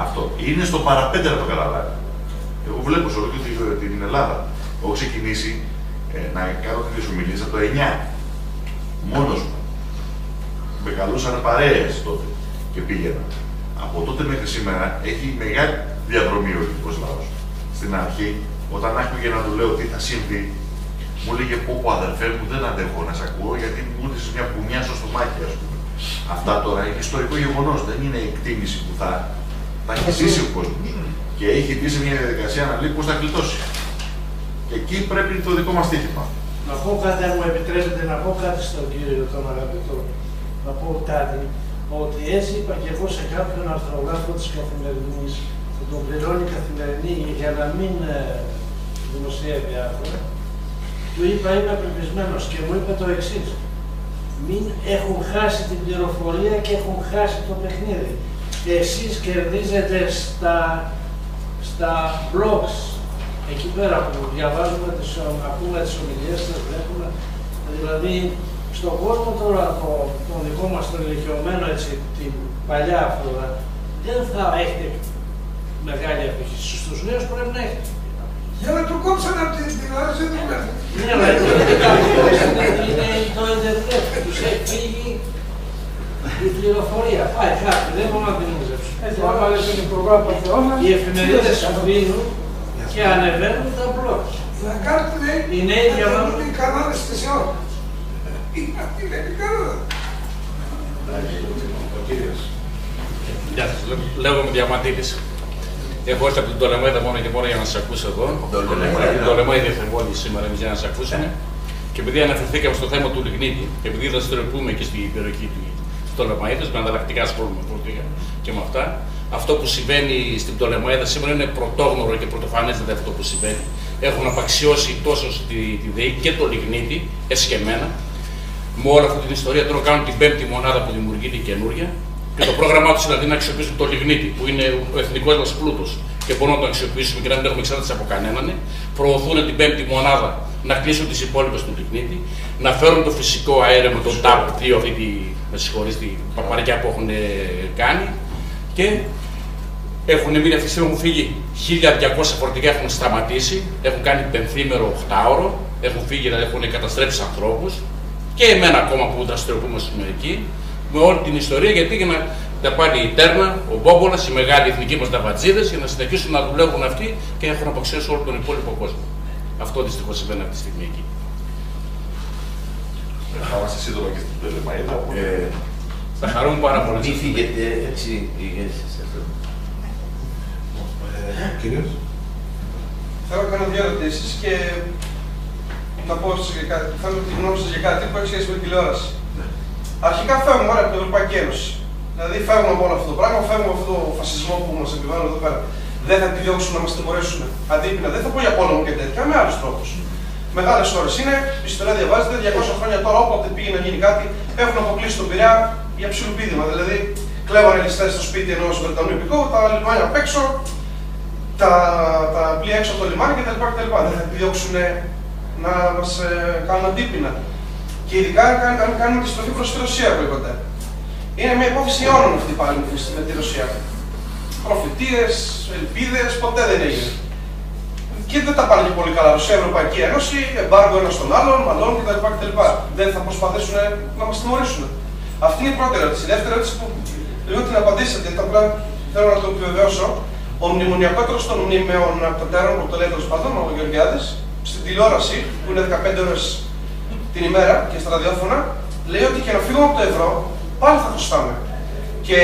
Αυτό. Είναι στο παραπέντε να το καταλάβει. Εγώ βλέπω σε όλη την Ελλάδα. Έχω ξεκινήσει ε, να κάνω τέτοιε ομιλίε από το 9. Μόνος μου. Με καλούσαν παρέες τότε και πήγαινα. Από τότε μέχρι σήμερα έχει μεγάλη διαδρομή ο ελληνικός λαός. Στην αρχή, όταν άκουγε να του λέω τι θα συμβεί, μου έλεγε πω πω αδερφέ μου δεν αντέχω να σε ακούω γιατί μου έδωσες μια πουνιά στο στομάχι, ας πούμε. Αυτά τώρα είναι ιστορικό γεγονός, δεν είναι εκτίμηση που θα, θα έχει ζήσει ο κόσμος. Και έχει μπει σε μια διαδικασία να λέει πώς θα γλιτώσει. Και εκεί πρέπει το δικό μας τύχημα. Να πω κάτι, αν μου επιτρέπετε να πω κάτι στον κύριο τον αγαπητό. Να πω κάτι, ότι έτσι είπα και εγώ σε κάποιον αρθρογράφο της καθημερινής, που τον πληρώνει η καθημερινή για να μην ε, δημοσιεύει άρθρο, του είπα, είμαι πεπισμένος και μου είπε το εξής. Μην έχουν χάσει την πληροφορία και έχουν χάσει το παιχνίδι. Και εσείς κερδίζετε στα, στα blogs, εκεί πέρα που διαβάζουμε, τις, ακούμε τις ομιλίες σας, βλέπουμε, δηλαδή στον κόσμο τώρα, το, το δικό μας το ηλικιωμένο, έτσι, την παλιά αυτό, δεν θα έχετε μεγάλη αφήχηση. Στους νέους πρέπει να έχετε. Για να το κόψαν από την τηλεόραση δεν δουλεύει. Ναι, αλλά είναι το Ιντερνετ, τους έχει φύγει η πληροφορία. Πάει κάτι, δεν μπορούμε να την μαζέψουμε. Έτσι, άμα λες τον Υπουργό Απαθεώνα, Οι εφημερίδες σφίγγουν και ανεβαίνουν τα blog. Να κάνουν λέει, Οι νέοι να διαβάζουν. κάνουν οι κανόνες της ΕΟ. Αυτή είναι η κανόνα. Ο κύριος. Γεια σας, λέγομαι Διαμαντίδης. Έχω έρθει από την Τολεμαϊδα μόνο και μόνο για να σας ακούσω εδώ. Την Τολεμαϊδα ήρθαμε όλοι σήμερα εμείς για να σας ακούσουμε. Και επειδή αναφερθήκαμε στο θέμα του Λιγνίτη, και επειδή δραστηριοποιούμε και στην περιοχή του Τολεμαϊδα, με ανταλλακτικά ασχολούμαι πρώτα και με αυτά, αυτό που συμβαίνει στην Τολεμαϊδα σήμερα είναι πρωτόγνωρο και πρωτοφανέστατα αυτό που συμβαίνει. Έχουν απαξιώσει τόσο τη, τη ΔΕΗ και το Λιγνίτη, εσκεμμένα, με όλη αυτή την ιστορία. Τώρα κάνουν την πέμπτη μονάδα που δημιουργείται καινούρια και το πρόγραμμά τους δηλαδή να αξιοποιήσουν το λιγνίτη, που είναι ο εθνικός μας πλούτος και μπορούμε να το αξιοποιήσουμε και να μην έχουμε εξάρτηση από κανέναν. Προωθούν την πέμπτη μονάδα να κλείσουν τις υπόλοιπες του λιγνίτη, να φέρουν το φυσικό αέριο με τον TAP 2, αυτή τη, με συγχωρείτε, την παπαριά που έχουν κάνει. Και έχουν μείνει αυτή τη στιγμή, έχουν φύγει 1200 φορτηγά, έχουν σταματήσει, έχουν κάνει πενθήμερο 8ωρο, έχουν φύγει, δηλαδή έχουν καταστρέψει ανθρώπους και εμένα ακόμα που δραστηριοποιούμε στην εκεί με όλη την ιστορία γιατί για να τα πάρει η Τέρνα, ο Μπόμπολας, οι μεγάλοι εθνικοί μας ταβατζίδες για να συνεχίσουν να δουλεύουν αυτοί και έχουν αποξιώσει όλο τον υπόλοιπο κόσμο. Αυτό δυστυχώς συμβαίνει αυτή τη στιγμή εκεί. Θα είμαστε σύντομα και στην Τελεμαϊδα. Ε, θα χαρούμε πάρα πολύ. Μην φύγετε έτσι σε αυτό. Κύριος. Θέλω να κάνω δύο ερωτήσεις και να πω σας για κάτι. Θέλω τη γνώμη σας για κάτι που έχει σχέση με την τηλεόραση. Αρχικά φεύγουμε όλα από την Ευρωπαϊκή Ένωση. Δηλαδή φεύγουμε από όλο αυτό το πράγμα, φεύγουμε από αυτό το φασισμό που μας επιβάλλουν εδώ πέρα. Δεν θα επιδιώξουν να μας τιμωρήσουν αντίπεινα. Δεν θα πω για πόλεμο και τέτοια, με άλλους τρόπους. Μεγάλες ώρες είναι, η ιστορία διαβάζεται 200 χρόνια τώρα, όποτε πήγε να γίνει κάτι, έχουν αποκλείσει τον Πειραιά, για ψιλοπίδημα. Δηλαδή, κλέβανε ληστές στο σπίτι ενός Βρετανού υπηκόου, τα λιμάνια απ' έξω, τα, τα πλοία έξω από το λιμάνι κτλ. κτλ. Δεν θα επιδιώξουν να μας ε, κάνουν αντίπεινα. Και ειδικά αν, αν κάνουμε τη στροφή προς τη Ρωσία βλέπετε. Είναι μια υπόθεση αιώνων αυτή πάλι με τη Ρωσία. Προφητείες, ελπίδες, ποτέ δεν έγινε. Και δεν τα πάνε και πολύ καλά. Ρωσία, Ευρωπαϊκή Ένωση, εμπάργκο ένα στον άλλον, μαλλών κτλ. κτλ. Δεν θα προσπαθήσουν να μας τιμωρήσουν. Αυτή είναι η πρώτη ερώτηση. Η δεύτερη ερώτηση που λίγο την απαντήσατε, ήταν απλά θέλω να το επιβεβαιώσω. Ο μνημονιακότερος των μνημαίων προτέρων, που το λέει τέλος πάντων, ο Γεωργιάδης, στην τηλεόραση, που είναι 15 ώρες την ημέρα και στα ραδιόφωνα, λέει ότι και να φύγουμε από το ευρώ, πάλι θα χρωστάμε. Και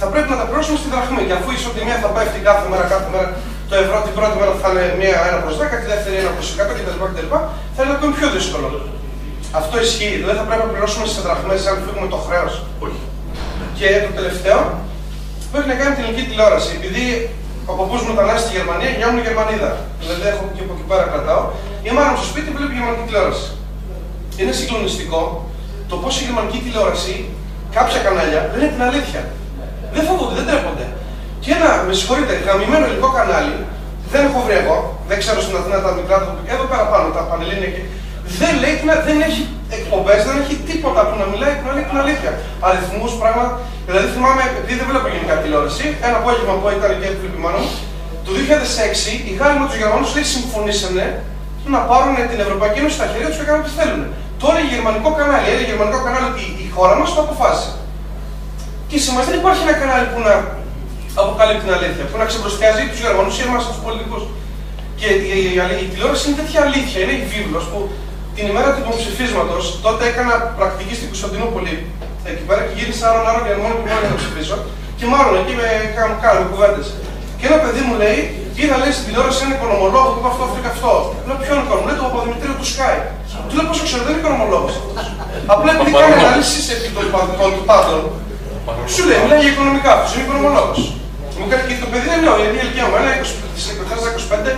θα πρέπει να τα πληρώσουμε στη δραχμή. Και αφού η ισοτιμία θα πέφτει κάθε μέρα, κάθε μέρα, το ευρώ την πρώτη μέρα θα είναι μία 1 προς 10, τη δεύτερη 1 προς 100 κτλ. Θα είναι ακόμη πιο δύσκολο. Αυτό ισχύει. Δηλαδή θα πρέπει να πληρώσουμε στις δραχμές αν φύγουμε το χρέος. Όχι. Και το τελευταίο, πρέπει να κάνει την ελληνική τηλεόραση. Επειδή ο παππού μου μετανάστη στη Γερμανία, η μου Γερμανίδα. Δηλαδή έχω και από εκεί πέρα κρατάω. Η μάνα μου στο σπίτι βλέπει γερμανική τηλεόραση. Είναι συγκλονιστικό το πώς η γερμανική τηλεόραση, κάποια κανάλια λένε την αλήθεια. Δεν φοβούνται, δεν τρέπονται. Και ένα, με συγχωρείτε, γαμημένο ελληνικό κανάλι, δεν έχω βρει εγώ, δεν ξέρω στην Αθήνα τα μικρά, εδώ πέρα πάνω τα πανελλήνια και δεν λέει, δεν έχει εκπομπές, δεν έχει τίποτα που να μιλάει, να λέει την αλήθεια. Αριθμούς, πράγματα. Δηλαδή θυμάμαι, επειδή δεν βλέπω γενικά τηλεόραση, ένα απόγευμα που ήταν και η μάνα μου, το 2006 οι Γάλλοι με τους Γερμανούς λέει συμφωνήσανε να πάρουν την Ευρωπαϊκή Ένωση στα χέρια τους και κάνουν τι θέλουν. Τώρα η γερμανικό κανάλι, έλεγε γερμανικό κανάλι ότι η χώρα μας το αποφάσισε. Και σε εμά δεν υπάρχει ένα κανάλι που να αποκαλύπτει την αλήθεια, που να ξεμπροστιάζει τους Γερμανούς ή εμάς τους πολιτικούς. Και η, η, η, η, τηλεόραση είναι τέτοια αλήθεια, είναι η βίβλος που την ημέρα του υποψηφίσματος, τότε έκανα πρακτική στην Κωνσταντινούπολη εκεί πέρα και γύρισα άλλον άλλο για μόνο και μόνο για να ψηφίσω. Και μάλλον εκεί με κάνουμε κουβέντες. Και ένα παιδί μου λέει, είδα λέει στην τηλεόραση ένα οικονομολόγο που είπε αυτό, αυτό και αυτό. Λέω ποιον οικονομολόγο, λέει το Παπαδημητρίου του Sky. Του λέω πόσο ξέρω, δεν είναι οικονομολόγος. Απλά επειδή κάνει αναλύσεις επί των πάντων, σου λέει, μιλάει για οικονομικά, αυτός είναι οικονομολόγος. Μου κάνει και το παιδί είναι νέο, γιατί η ηλικία μου είναι 25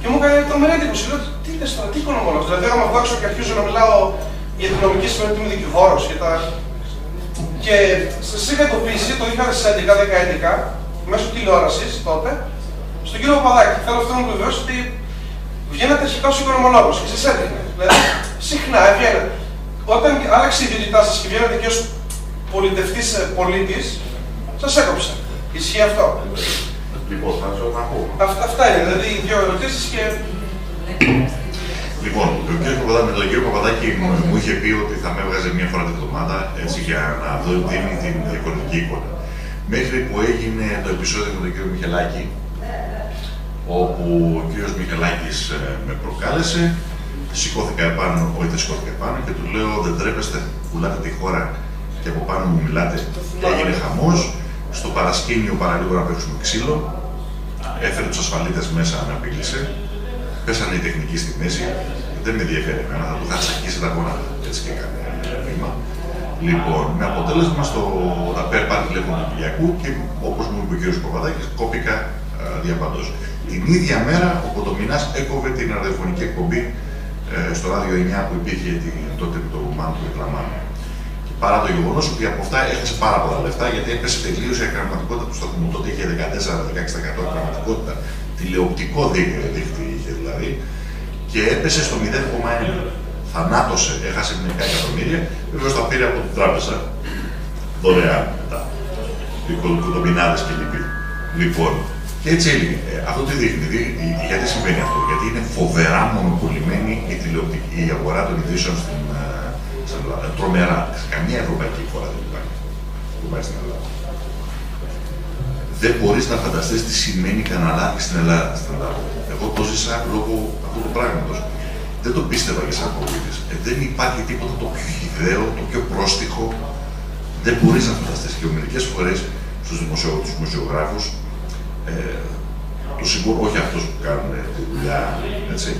και μου έκανε τρομερή εντύπωση. Λέω, τι είναι τώρα, τι οικονομολόγο. Δηλαδή, άμα βγω έξω και αρχίζω να μιλάω για την νομική σημαίνει ότι είμαι δικηγόρος και τα. Και σα είχα εντοπίσει το 2011-2011 μέσω τηλεόρασης τότε στον κύριο Παπαδάκη. Θέλω αυτό να μου βεβαιώσει ότι βγαίνετε αρχικά ως οικονομολόγος και σα έδειχνε. Δηλαδή, συχνά βγαίνετε. Όταν άλλαξε η ιδιότητά σας και βγαίνετε και ως πολιτευτής ε, πολίτης, σας έκοψε. Ισχύει αυτό; Λοιπόν, θα να πω. Αυτά, αυτά είναι, δηλαδή οι δύο ερωτήσεις και. Λοιπόν, ο κύριος Παπαδάκη, με τον κύριο Παπαδάκη μου, μου είχε πει ότι θα με έβγαζε μία φορά την εβδομάδα έτσι για να δω την οικονομική εικόνα. Μέχρι που έγινε το επεισόδιο με τον κύριο Μιχελάκη, όπου ο κύριος Μιχελάκης ε, με προκάλεσε, σηκώθηκα επάνω, όχι δεν σηκώθηκα επάνω και του λέω δεν τρέπεστε, πουλάτε τη χώρα και από πάνω μου μιλάτε και έγινε χαμός. Στο παρασκήνιο παραλίγο να παίξουμε ξύλο, έφερε τους ασφαλίτες μέσα να πήλησε, πέσανε οι τεχνικοί στη μέση, δεν με ενδιαφέρει εμένα, θα του είχα τσακίσει τα γόνατα, έτσι και έκανε βήμα. Λοιπόν, με αποτέλεσμα στο να παίρνει πάρει τηλέφωνο του Κυριακού και όπως μου είπε ο κ. Παπαδάκης, κόπηκα διαπαντός. Την ίδια μέρα ο Κοντομινά έκοβε την ραδιοφωνική εκπομπή ε, στο ράδιο 9 που υπήρχε την, τότε με το Μάν του Εκλαμάνου. Παρά το γεγονός ότι από αυτά έχασε πάρα πολλά λεφτά γιατί έπεσε τελείως η ακραματικότητα του σταθμού. Τότε είχε 14-16% ακραματικότητα. Τηλεοπτικό δίκτυο είχε δηλαδή και έπεσε στο 0,1. Θανάτωσε, έχασε μερικά εκατομμύρια. Βεβαίως τα πήρε από την τράπεζα δωρεάν μετά. Κοντομινάδε και λοιποί. Λοιπόν, και έτσι έλεγε. Ε, αυτό τι δείχνει, γιατί συμβαίνει αυτό, Γιατί είναι φοβερά μονοπολιμένη η, τηλεοπτική, η αγορά των ειδήσεων στην, ε, στην Ελλάδα. Τρομερά. Σε καμία ευρωπαϊκή χώρα δεν υπάρχει που πάει στην Ελλάδα. Δεν μπορείς να φανταστείς τι σημαίνει καναλάκι στην Ελλάδα. Στην Ελλάδα. Εγώ το ζήσα λόγω αυτού του πράγματος. Δεν το πίστευα για σαν πολίτης. Ε, δεν υπάρχει τίποτα το πιο ιδέο, το πιο πρόστιχο. Δεν μπορείς να φανταστείς. Και μερικές φορές στους δημοσιογράφους ε, τους συμπονώ, όχι αυτούς που κάνουν τη δουλειά, έτσι,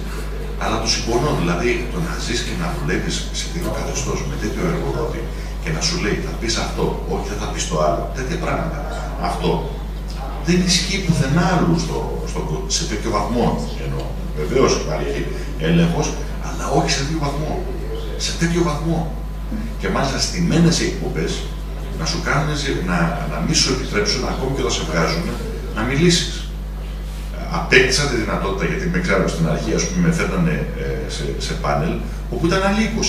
αλλά τους συμπονώ. Δηλαδή το να ζεις και να δουλεύεις σε τέτοιο καθεστώς με τέτοιο εργοδότη και να σου λέει θα πεις αυτό, όχι δεν θα πεις το άλλο, τέτοια πράγματα. Αυτό δεν ισχύει πουθενά άλλου στο, στο, σε τέτοιο βαθμό. Ενώ βεβαίως υπάρχει έλεγχος, αλλά όχι σε τέτοιο βαθμό. Σε τέτοιο βαθμό. Και μάλιστα στημένε εκπομπές να σου κάνουν να, να μην σου επιτρέψουν ακόμη και όταν σε βγάζουν να μιλήσεις. Απέκτησα τη δυνατότητα, γιατί με ξέρω στην αρχή, ας πούμε, με φέρνανε ε, σε, σε πάνελ, όπου ήταν άλλοι 20.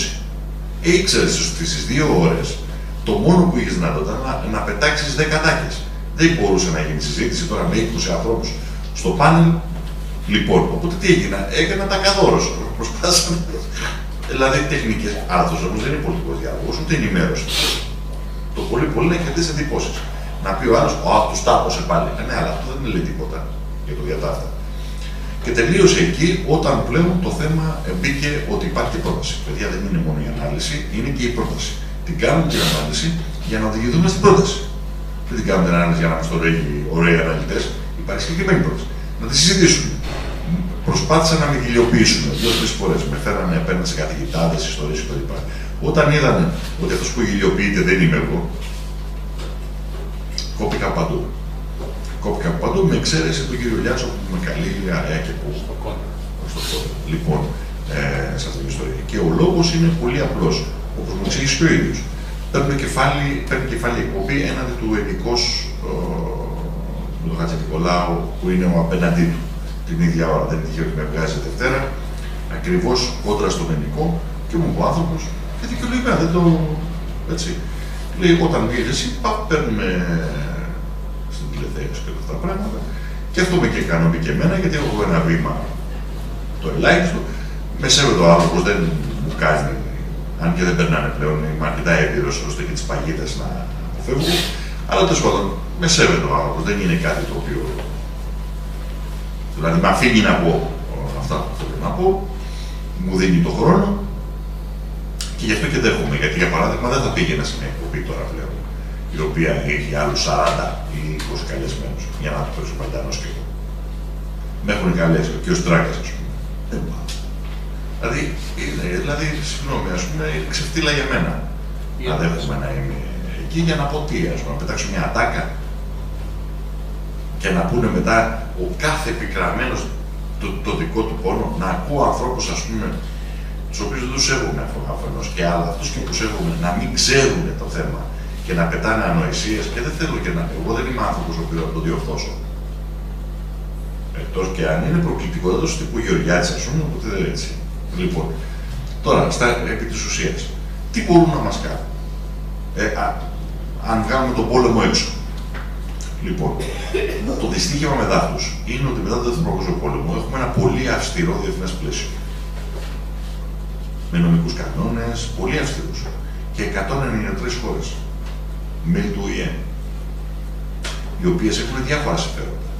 Ε, ήξερες ότι στις δύο ώρες το μόνο που είχες δυνατότητα να, να πετάξεις 10 τάκες. Δεν μπορούσε να γίνει συζήτηση τώρα με 20 ανθρώπους στο πάνελ. Λοιπόν, οπότε τι έγινα, έκανα τα καθόρος. Προσπάθησα. Δηλαδή τεχνικές. Αυτός όμω δεν είναι πολιτικός διάλογος, ούτε ενημέρωση. Το πολύ πολύ να κερδίσει εντυπώσεις. Να πει ο άλλος, Ο του τάπωσε πάλι. Ε, ναι, αλλά αυτό δεν λέει τίποτα για το διατάφτα. Και τελείωσε εκεί όταν πλέον το θέμα μπήκε ότι υπάρχει και πρόταση. Παιδιά δεν είναι μόνο η ανάλυση, είναι και η πρόταση. Την κάνουμε την ανάλυση για να οδηγηθούμε στην πρόταση. Δεν την κάνουμε την ανάλυση για να είμαστε ωραίοι, ωραίοι αναλυτές. Υπάρχει συγκεκριμένη πρόταση. Να τη συζητήσουμε. Προσπάθησαν να με γελιοποιήσουν δύο-τρεις φορές. Με φέρανε απέναντι σε καθηγητάδες, ιστορίες κτλ. Όταν είδανε ότι αυτός που γελιοποιείται δεν είμαι εγώ, κόπηκα παντού. Κόπηκα παντού με εξαίρεση τον κύριο Λιάτσο που με καλεί αραιά και που. Στο Λοιπόν, ε, σε αυτή την ιστορία. Και ο λόγος είναι πολύ απλός. Όπως μου εξήγησε και ο ίδιος. Παίρνει κεφάλι, παίρνει κεφάλι εκπομπή έναντι του ελληνικό του Χατζη Νικολάου που είναι ο απέναντί του την ίδια ώρα. Δεν τυχαίο ότι με βγάζει Δευτέρα, ακριβώς κόντρα στον ελληνικό και μου ο άνθρωπος και δικαιολογημένα δεν το. Έτσι. Λέει, όταν βγαίνει εσύ, πα, παίρνουμε στην τηλεθέαση και αυτά τα πράγματα. Και αυτό με και ικανοποιεί και εμένα, γιατί έχω ένα βήμα το ελάχιστο. Με σέβεται ο άνθρωπος, δεν μου κάνει, αν και δεν περνάνε πλέον, είμαι αρκετά έμπειρος ώστε και τις παγίδες να αποφεύγω. Αλλά τέλος πάντων, με σέβεται ο άνθρωπος, δεν είναι κάτι το οποίο. Δηλαδή, με αφήνει να πω αυτά που θέλω να πω, μου δίνει το χρόνο και γι' αυτό και δέχομαι. Γιατί για παράδειγμα δεν θα πήγαινα σε μια εκπομπή τώρα πλέον, η οποία έχει άλλους 40 ή 20 καλεσμένους, για να το παίξω παντανό και εγώ. Με έχουν καλέσει, ο κ. Τράγκα, ας πούμε. Δεν πάω. Δηλαδή, είναι, δηλαδή, συγγνώμη, ας πούμε, είναι ξεφτύλα για μένα. Να δέχομαι να είμαι εκεί για να πω τι, ας πούμε, να πετάξω μια ατάκα και να πούνε μετά ο κάθε επικραμμένο το, το δικό του πόνο, να ακούω ανθρώπους, ας πούμε, τους οποίους δεν τους σέβομαι αφενός και άλλα, αυτούς και που σέβομαι, να μην ξέρουν το θέμα και να πετάνε ανοησίες και δεν θέλω και να. Εγώ δεν είμαι άνθρωπος ο οποίος θα το διορθώσω. Εκτός και αν είναι προκλητικότητα του τύπου Γεωργιάτση, ας πούμε, οπότε δεν έτσι. Λοιπόν, τώρα, στα, επί της ουσίας, τι μπορούν να μας κάνουν; Ε, α, αν βγάλουμε τον πόλεμο έξω. Λοιπόν, το δυστύχημα με δάφνου είναι ότι μετά τον Δεύτερο Παγκόσμιο Πόλεμο έχουμε ένα πολύ αυστηρό διεθνές πλαίσιο με νομικούς κανόνες, πολύ αυστηρούς. Και 193 χώρες μέλη του ΟΗΕ, οι οποίες έχουν διάφορα συμφέροντα.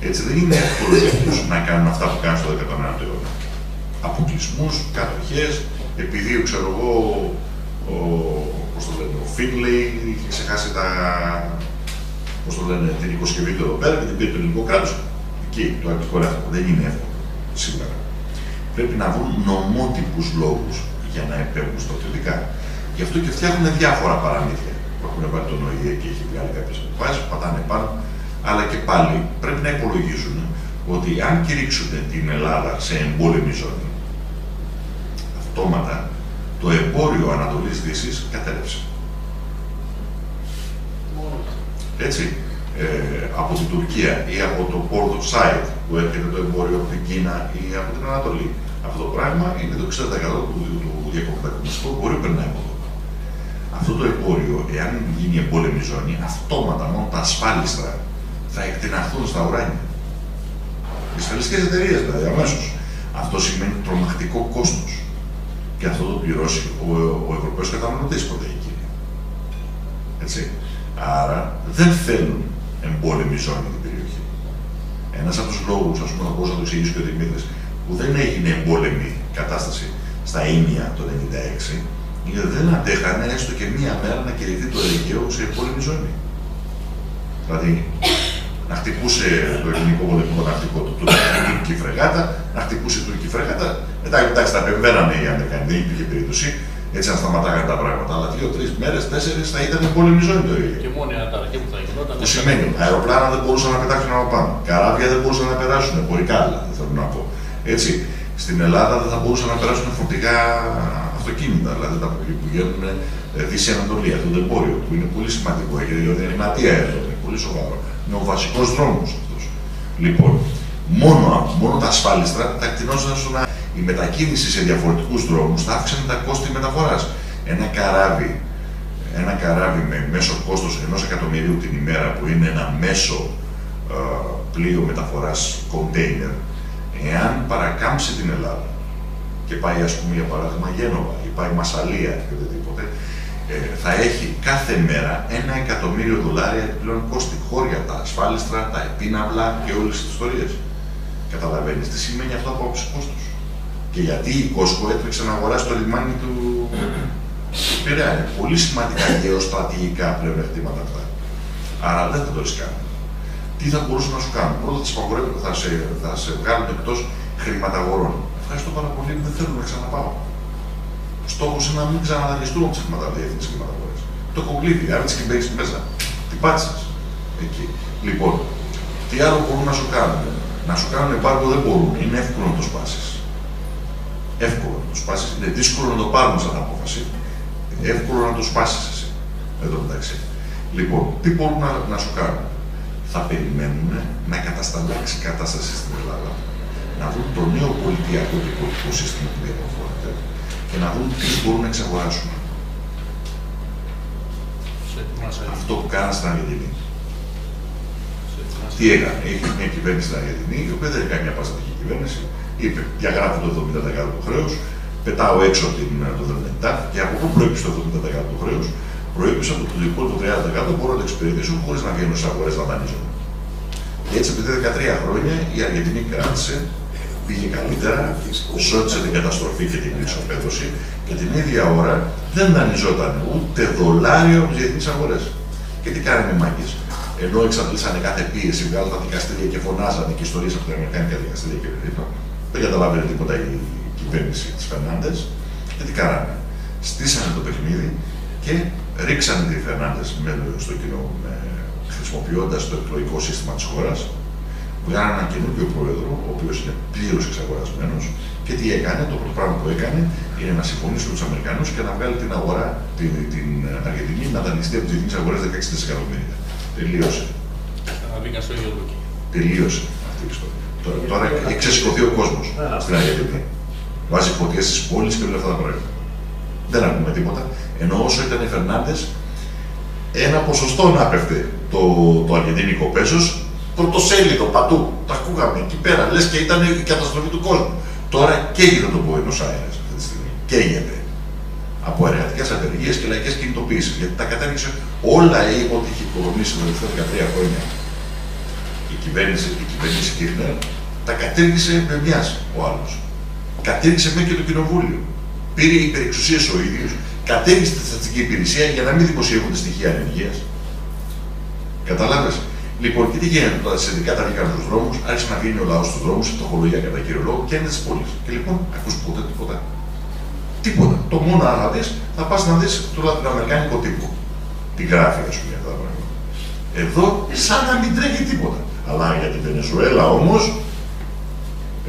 Έτσι δεν είναι εύκολο για αυτούς να κάνουν αυτά που κάνουν στο 19ο αιώνα. Αποκλεισμούς, κατοχέ, επειδή ξέρω εγώ, ο, πώς το λένε, ο Φίνλεϊ είχε ξεχάσει τα, πώς το λένε, την οικοσκευή του εδώ πέρα και την πήρε το ελληνικό κράτος. Εκεί, το αγγλικό Δεν είναι εύκολο σήμερα πρέπει να βρουν νομότυπους λόγους για να επέμβουν στα στρατιωτικά. Γι' αυτό και φτιάχνουν διάφορα παραμύθια που έχουν βάλει τον ΟΗΕ και έχει βγάλει κάποιες αποφάσεις, πατάνε πάνω. Αλλά και πάλι πρέπει να υπολογίζουν ότι αν κηρύξουν την Ελλάδα σε εμπόλεμη ζώνη, αυτόματα το εμπόριο Ανατολής Δύσης κατέρευσε. Έτσι, ε, από την Τουρκία ή από το Port of Side που έρχεται το εμπόριο από την Κίνα ή από την Ανατολή. Αυτό το πράγμα είναι το 60% του, του διακοπτακομιστικού εμπορίου περνάει από εδώ. Αυτό το εμπόριο, εάν γίνει εμπόλεμη ζώνη, αυτόματα μόνο τα ασφάλιστρα θα εκτιναχθούν στα ουράνια. Οι ασφαλιστικές εταιρείες δηλαδή αμέσως. Αυτό σημαίνει τρομακτικό κόστος. Και αυτό το πληρώσει ο, ο Ευρωπαίος καταναλωτής ποτέ εκεί. Έτσι. Άρα δεν θέλουν εμπόλεμη ζώνη την περιοχή. Ένας από τους λόγους, ας πούμε, θα μπορούσα να το εξηγήσει και ο Δημήτρης, που δεν έγινε εμπόλεμη κατάσταση στα ίμια το 1996, είναι δεν αντέχανε έστω και μία μέρα να κηρυχθεί το Αιγαίο σε εμπόλεμη ζώνη. Δηλαδή, να χτυπούσε το ελληνικό πολεμικό ναυτικό του το τουρκική φρεγάτα, να χτυπούσε η τουρκική φρεγάτα. Μετά, εντάξει, τα επεμβαίνανε οι Αμερικανοί, δεν υπήρχε περίπτωση έτσι να σταματάγανε τα πράγματα. Αλλά δύο-τρει μέρες, τέσσερις θα ήταν πόλεμη ζώνη το ίδιο. Και μόνο η αναταραχή που θα γινόταν. Τι σημαίνει, αεροπλάνα δεν μπορούσαν να πετάξουν από πάνω. Καράβια δεν μπορούσαν να περάσουν, εμπορικά δηλαδή θέλω να πω. Έτσι, στην Ελλάδα δεν θα μπορούσαν να περάσουν φορτηγά αυτοκίνητα, δηλαδή τα που πηγαίνουν ε, Δύση Ανατολία, το εμπόριο, που είναι πολύ σημαντικό, έχει δηλαδή εγκληματία εδώ, είναι πολύ σοβαρό. Είναι ο βασικός δρόμος αυτός. Λοιπόν, μόνο, μόνο τα ασφάλιστρα τα κτηνόζαν να η μετακίνηση σε διαφορετικούς δρόμους θα αύξανε τα κόστη μεταφοράς. Ένα καράβι, ένα καράβι με μέσο κόστος ενός εκατομμυρίου την ημέρα, που είναι ένα μέσο ε, πλοίο μεταφοράς container, εάν παρακάμψει την Ελλάδα και πάει, ας πούμε, για παράδειγμα, Γένοβα ή πάει Μασαλία ή οτιδήποτε, ε, θα έχει κάθε μέρα ένα εκατομμύριο δολάρια επιπλέον κόστη. Χώρια, τα ασφάλιστρα, τα επίναυλα και όλες τις ιστορίες. Καταλαβαίνεις τι σημαίνει αυτό από άποψη κόστο. Και γιατί η Κόσκο έτρεξε να αγοράσει το λιμάνι του Πειραιά. Είναι πολύ σημαντικά γεωστρατηγικά πλεονεκτήματα αυτά. Άρα δεν θα το ρισκάνουν. Τι θα μπορούσαν να σου κάνουν. Πρώτα θα, θα, σε, θα σε βγάλουν εκτός χρηματαγορών. Ευχαριστώ πάρα πολύ, δεν θέλω να ξαναπάω. Στόχος είναι να μην ξαναδανειστούμε τι διεθνείς χρηματαγορές. Το έχω γλύφει, άρα τι κυβέρνηση μέσα. Τι πάτησες. Εκεί. Λοιπόν, τι άλλο μπορούν να σου κάνουν; Να σου κάνουν εμπάργκο δεν μπορούν. Είναι εύκολο να το σπάσεις. Εύκολο να το σπάσεις. Είναι δύσκολο να το πάρουν σαν απόφαση. Είναι εύκολο να το σπάσεις εσύ. Εδώ μεταξύ. Λοιπόν, τι μπορούν να, να σου κάνουν; Θα περιμένουν να κατασταλάξει η κατάσταση στην Ελλάδα. Να δουν το νέο πολιτιακό και πολιτικό σύστημα που διαμορφώνεται και να δουν τι μπορούν να εξαγοράσουν. Αυτό που κάνανε στην Αργεντινή. Τι έκανε, είχε μια κυβέρνηση στην Αργεντινή, η οποία δεν έκανε μια παστατική κυβέρνηση, είπε διαγράφω το 70% του χρέους, πετάω έξω την, το 70% και από πού προέκυψε το 70% του χρέους, προέκυψε από το υπόλοιπο 30% μπορώ να το εξυπηρετήσω χωρίς να βγαίνω στις αγορές να δανείζω. Και έτσι, επειδή 13 χρόνια η Αργεντινή κράτησε, πήγε καλύτερα, σώτησε την καταστροφή και την εξοπαίδωση και την ίδια ώρα δεν δανειζόταν ούτε δολάριο από τις διεθνείς αγορές. Και τι κάνανε οι μάγκες; Ενώ εξαντλήσανε κάθε πίεση, βγάλαν τα δικαστήρια και φωνάζανε και ιστορίες από τα Αμερικάνικα δικαστήρια και δεν καταλάβαινε τίποτα η κυβέρνηση της Φερνάντες. Και τι κάνανε; Στήσανε το παιχνίδι και ρίξανε τη Φερνάντες στο κοινό χρησιμοποιώντας το εκλογικό σύστημα της χώρας. Βγάλανε έναν καινούργιο πρόεδρο, ο οποίος είναι πλήρως εξαγορασμένος. Και τι έκανε, το πρώτο πράγμα που έκανε είναι να συμφωνήσει με τους Αμερικανούς και να βγάλει την αγορά, την, την Αργεντινή, να δανειστεί από τις διεθνεί αγορές 16 δισεκατομμύρια. Τελείωσε. Τελείωσε αυτή η ιστορία. Τώρα, τώρα έχει ξεσηκωθεί ο κόσμος στην Αργεντινή. Βάζει φωτιές στις πόλεις και όλα αυτά τα πράγματα. Δεν ακούμε τίποτα. Ενώ όσο ήταν οι Φερνάντες, ένα ποσοστό να πέφτει το, το αργεντίνικο πέσος, πρωτοσέλιδο παντού. Τα ακούγαμε εκεί πέρα, λες και ήταν η καταστροφή του κόσμου. Τώρα καίγεται το Buenos Aires αυτή τη στιγμή. Καίγεται. Από εργατικέ απεργίες και λαϊκές κινητοποίησεις. Γιατί τα κατέργησε όλα είπε ότι είχε οικοδομήσει τα τελευταία 13 χρόνια η κυβέρνηση, η κυβέρνηση Κίρνερ, τα κατήργησε με μιας ο άλλος. Κατήργησε μέχρι και το κοινοβούλιο. Πήρε υπερεξουσίες ο ίδιος, κατέργησε τη στατιστική υπηρεσία για να μην δημοσιεύονται στοιχεία ανεργίας. Κατάλαβε. Λοιπόν, και τι γίνεται τώρα, τα συνδικάτα βγήκαν στους δρόμους, άρχισε να βγαίνει ο λαός στους δρόμους, φτωχολογία κατά κύριο λόγο και έντε τη πόλη. Και λοιπόν, ακούς ποτέ τίποτα. Τίποτα. Το μόνο να δεις, θα πας να δεις το λατινοαμερικάνικο τύπο. Τι γράφει, ας πούμε, αυτά τα πράγματα. Εδώ, σαν να μην τρέχει τίποτα. Αλλά για τη Βενεζουέλα όμως,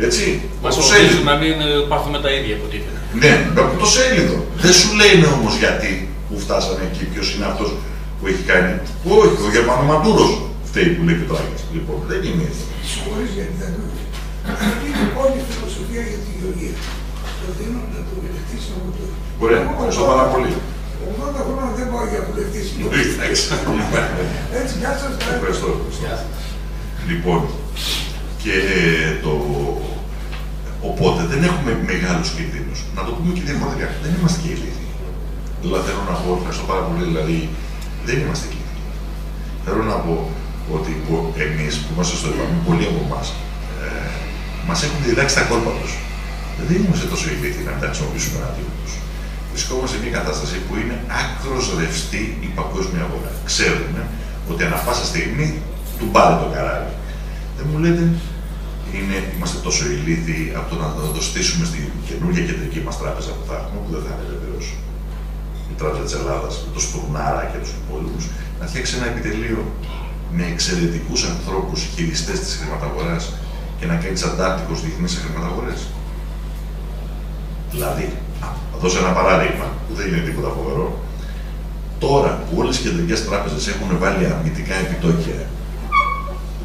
έτσι. Μα το σέλιδο. Να μην πάθουμε τα ίδια υποτίθεται. Ναι, από το σέλιδο. Δεν σου λένε όμως γιατί που φτάσαμε εκεί, ποιος είναι αυτός που έχει κάνει. Όχι, ο Γερμανό Μαντούρο φταίει που λέει και το Άγιο. Λοιπόν, δεν είναι έτσι. Συγχωρείς γιατί δεν το Είναι όλη η φιλοσοφία για τη γεωργία. Το δίνω να το μελετήσει από το. Ωραία, ευχαριστώ πάρα πολύ. 80 χρόνια δεν πάω για βουλευτή. Έτσι, γεια σας. Ευχαριστώ. Λοιπόν, και το... Οπότε δεν έχουμε μεγάλους κινδύνους. Να το πούμε και διαφορετικά. Δεν είμαστε και ηλίθιοι. Δηλαδή θέλω να πω, ευχαριστώ πάρα πολύ, δηλαδή δεν είμαστε ηλίθιοι. Θέλω να πω ότι εμείς που είμαστε στο είπαμε, πολλοί από εμάς, ε, μας έχουν διδάξει τα κόλπα τους. Δεν είμαστε τόσο ηλίθιοι να τα χρησιμοποιήσουμε εναντίον τους. Βρισκόμαστε σε μια κατάσταση που είναι άκρος ρευστή η παγκόσμια αγορά. Ξέρουμε ότι ανά πάσα στιγμή του πάρει το καράβι. Δεν μου λέτε, είναι, είμαστε τόσο ηλίθιοι από το να το στήσουμε στην καινούργια κεντρική μας τράπεζα που θα έχουμε, που δεν θα είναι βεβαίως η Τράπεζα της Ελλάδας, με το Στουρνάρα και τους υπόλοιπους, να φτιάξει ένα επιτελείο με εξαιρετικούς ανθρώπους χειριστές της χρηματαγοράς και να κάνει αντάρτικος διεθνεί χρηματαγορές. Δηλαδή, θα δώσω ένα παράδειγμα που δεν είναι τίποτα φοβερό. Τώρα που όλες οι κεντρικές τράπεζες έχουν βάλει αρνητικά επιτόκια,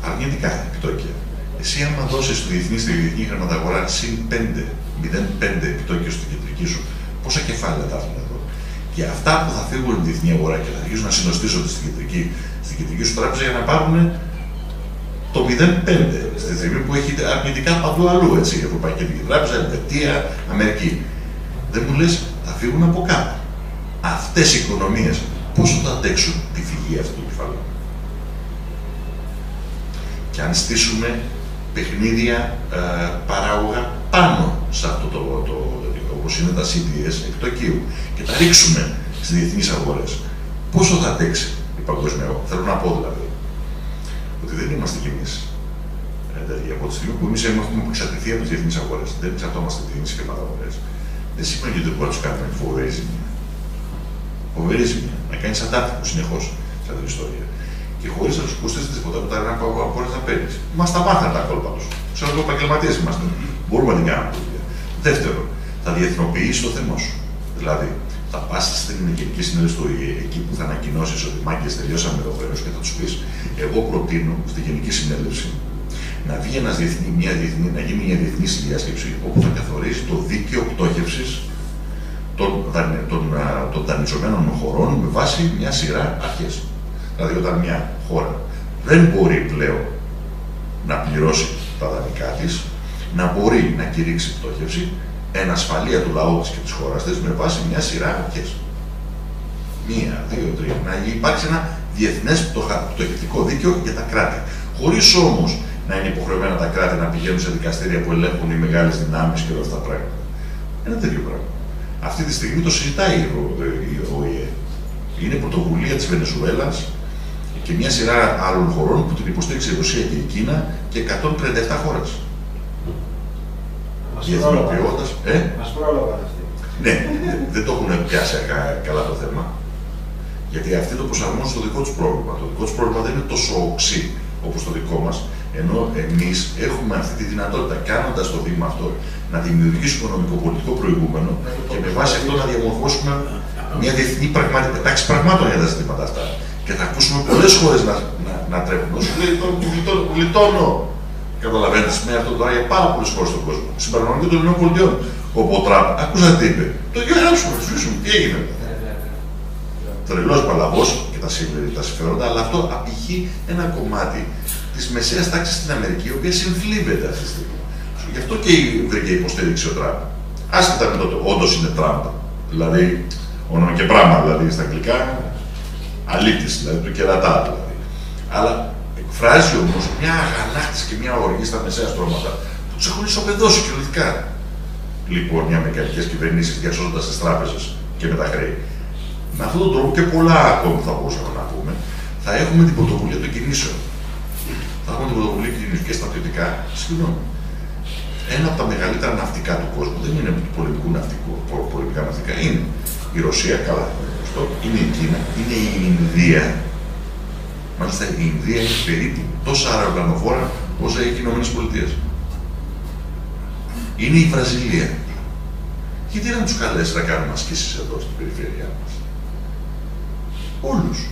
αρνητικά επιτόκια, εσύ άμα δώσεις στη διεθνή, στη διεθνή χρηματαγορά συν 5, 0,5 επιτόκιο στην κεντρική σου, πόσα κεφάλαια θα έχουν εδώ. Και αυτά που θα φύγουν στην διεθνή αγορά και θα αρχίσουν να συνοστήσονται στην κεντρική, στην κεντρική σου τράπεζα για να πάρουν το 0,5 στη στιγμή που έχει αρνητικά παντού αλλού. Έτσι, η Ευρωπαϊκή Κεντρική Τράπεζα, η Ελβετία, Αμερική. Δεν μου λες, θα φύγουν από κάπου. Αυτές οι οικονομίες πόσο θα αντέξουν τη φυγή αυτού του κεφαλαίου; Και αν στήσουμε παιχνίδια ε, παράγωγα πάνω σε αυτό το, το, το όπως είναι τα CDS επιτοκίου και τα ρίξουμε στις διεθνείς αγορές, πόσο θα αντέξει η παγκόσμια αγορά; Θέλω να πω δηλαδή ότι δεν είμαστε κι εμείς ε, από τη στιγμή που εμείς έχουμε εξαρτηθεί από τις διεθνείς αγορές, δεν εξαρτώμαστε από τις διεθνείς χρηματαγορέ, δεν σημαίνει ότι δεν μπορούμε να τους κάνουμε φοβερή ζημία. Φοβερή ζημία. Να κάνεις αντάρτικο συνεχώς σε αυτή την ιστορία. Και χωρίς να τους κουστίσει τίποτα, με τα ένα που μπορεί να παίρνεις. Μας τα μάθανε τα κόλπα τους. Ξέρω εγώ επαγγελματίες είμαστε. Μπορούμε να την κάνουμε αυτή δουλειά. Δεύτερον, θα διεθνοποιήσει το θέμα σου. Δηλαδή, θα πας στην Γενική Συνέλευση του ΟΗΕ, εκεί που θα ανακοινώσεις ότι μάγκες τελειώσαμε το χρέο και θα τους πεις: Εγώ προτείνω στη Γενική Συνέλευση να βγει ένας διεθνή, μια διεθνή, να γίνει μια διεθνή διάσκεψη όπου θα καθορίσει το δίκαιο πτώχευσης των, των, των δανειζομένων χωρών με βάση μια σειρά αρχές. Δηλαδή, όταν μια χώρα δεν μπορεί πλέον να πληρώσει τα δανεικά της, να μπορεί να κηρύξει πτώχευση, εν ασφαλεία του λαού τη και της χώρας της με βάση μια σειρά αρχές. Μία, δύο, τρία. Να υπάρξει ένα διεθνές πτωχευτικό δίκαιο για τα κράτη. Χωρίς όμως να είναι υποχρεωμένα τα κράτη να πηγαίνουν σε δικαστήρια που ελέγχουν οι μεγάλες δυνάμεις και όλα αυτά τα πράγματα. Ένα τέτοιο πράγμα. Αυτή τη στιγμή το συζητάει η ΟΗΕ. Είναι πρωτοβουλία της Βενεζουέλας και μια σειρά άλλων χωρών που την υποστήριξε η Ρωσία και η Κίνα και 137 χώρε. Διεθνοποιώντα. Ε; Μας πρόλαβαν αυτοί. Ναι, δεν το έχουν πιάσει καλά το θέμα. Γιατί αυτοί το προσαρμόζουν στο δικό τους πρόβλημα. Το δικό τους πρόβλημα δεν είναι τόσο οξύ όπως το δικό μας, ενώ εμείς έχουμε αυτή τη δυνατότητα, κάνοντας το βήμα αυτό, να δημιουργήσουμε οικονομικό-πολιτικό προηγούμενο και με βάση αυτό να διαμορφώσουμε μια διεθνή πραγματική τάξη πραγμάτων για τα ζητήματα αυτά. Και θα ακούσουμε πολλές χώρες να, να, να τρέχουν. Όσο λέει τον γλιτώνω, καταλαβαίνετε, με αυτό τώρα για πάρα πολλές χώρε στον κόσμο. Συμπεριλαμβανομένων των ΗΠΑ. Όπου ο Τραμπ, ακούσατε τι είπε. Το γράψουμε, ψήσουμε, τι έγινε. Τρελός παλαβός και τα, τα συμφέροντα, αλλά αυτό απηχεί ένα κομμάτι της μεσαίας τάξης στην Αμερική, η οποία συμφλίβεται αυτή τη στιγμή. Γι' αυτό και βρήκε υποστήριξη ο Τραμπ. Άσχετα με το ότι όντως είναι Τραμπ. Δηλαδή, όνομα και πράγμα δηλαδή στα αγγλικά, αλήτης, δηλαδή του κερατά δηλαδή. Αλλά εκφράζει όμως μια αγανάκτηση και μια οργή στα μεσαία στρώματα που τους έχουν ισοπεδώσει κυριολεκτικά. Λοιπόν, οι Αμερικανικέ κυβερνήσεις διασώζοντας τις τράπεζες και με τα χρέη. Με αυτόν τον τρόπο και πολλά ακόμη θα μπορούσαμε να πούμε, θα έχουμε την πρωτοβουλία των κινήσεων. Θα έχουμε την πρωτοβουλία κινήσεων και στρατιωτικά. Συγγνώμη. Ένα από τα μεγαλύτερα ναυτικά του κόσμου δεν είναι του πολεμικού ναυτικού, πολεμικά ναυτικά. Είναι η Ρωσία, καλά, είναι η Κίνα, είναι η Ινδία. Μάλιστα η Ινδία έχει περίπου τόσα αεροπλανοφόρα όσα έχει οι ΗΠΑ. Είναι η Βραζιλία. Γιατί να τους καλέσει να κάνουμε ασκήσεις εδώ στην περιφέρειά μας; Όλους.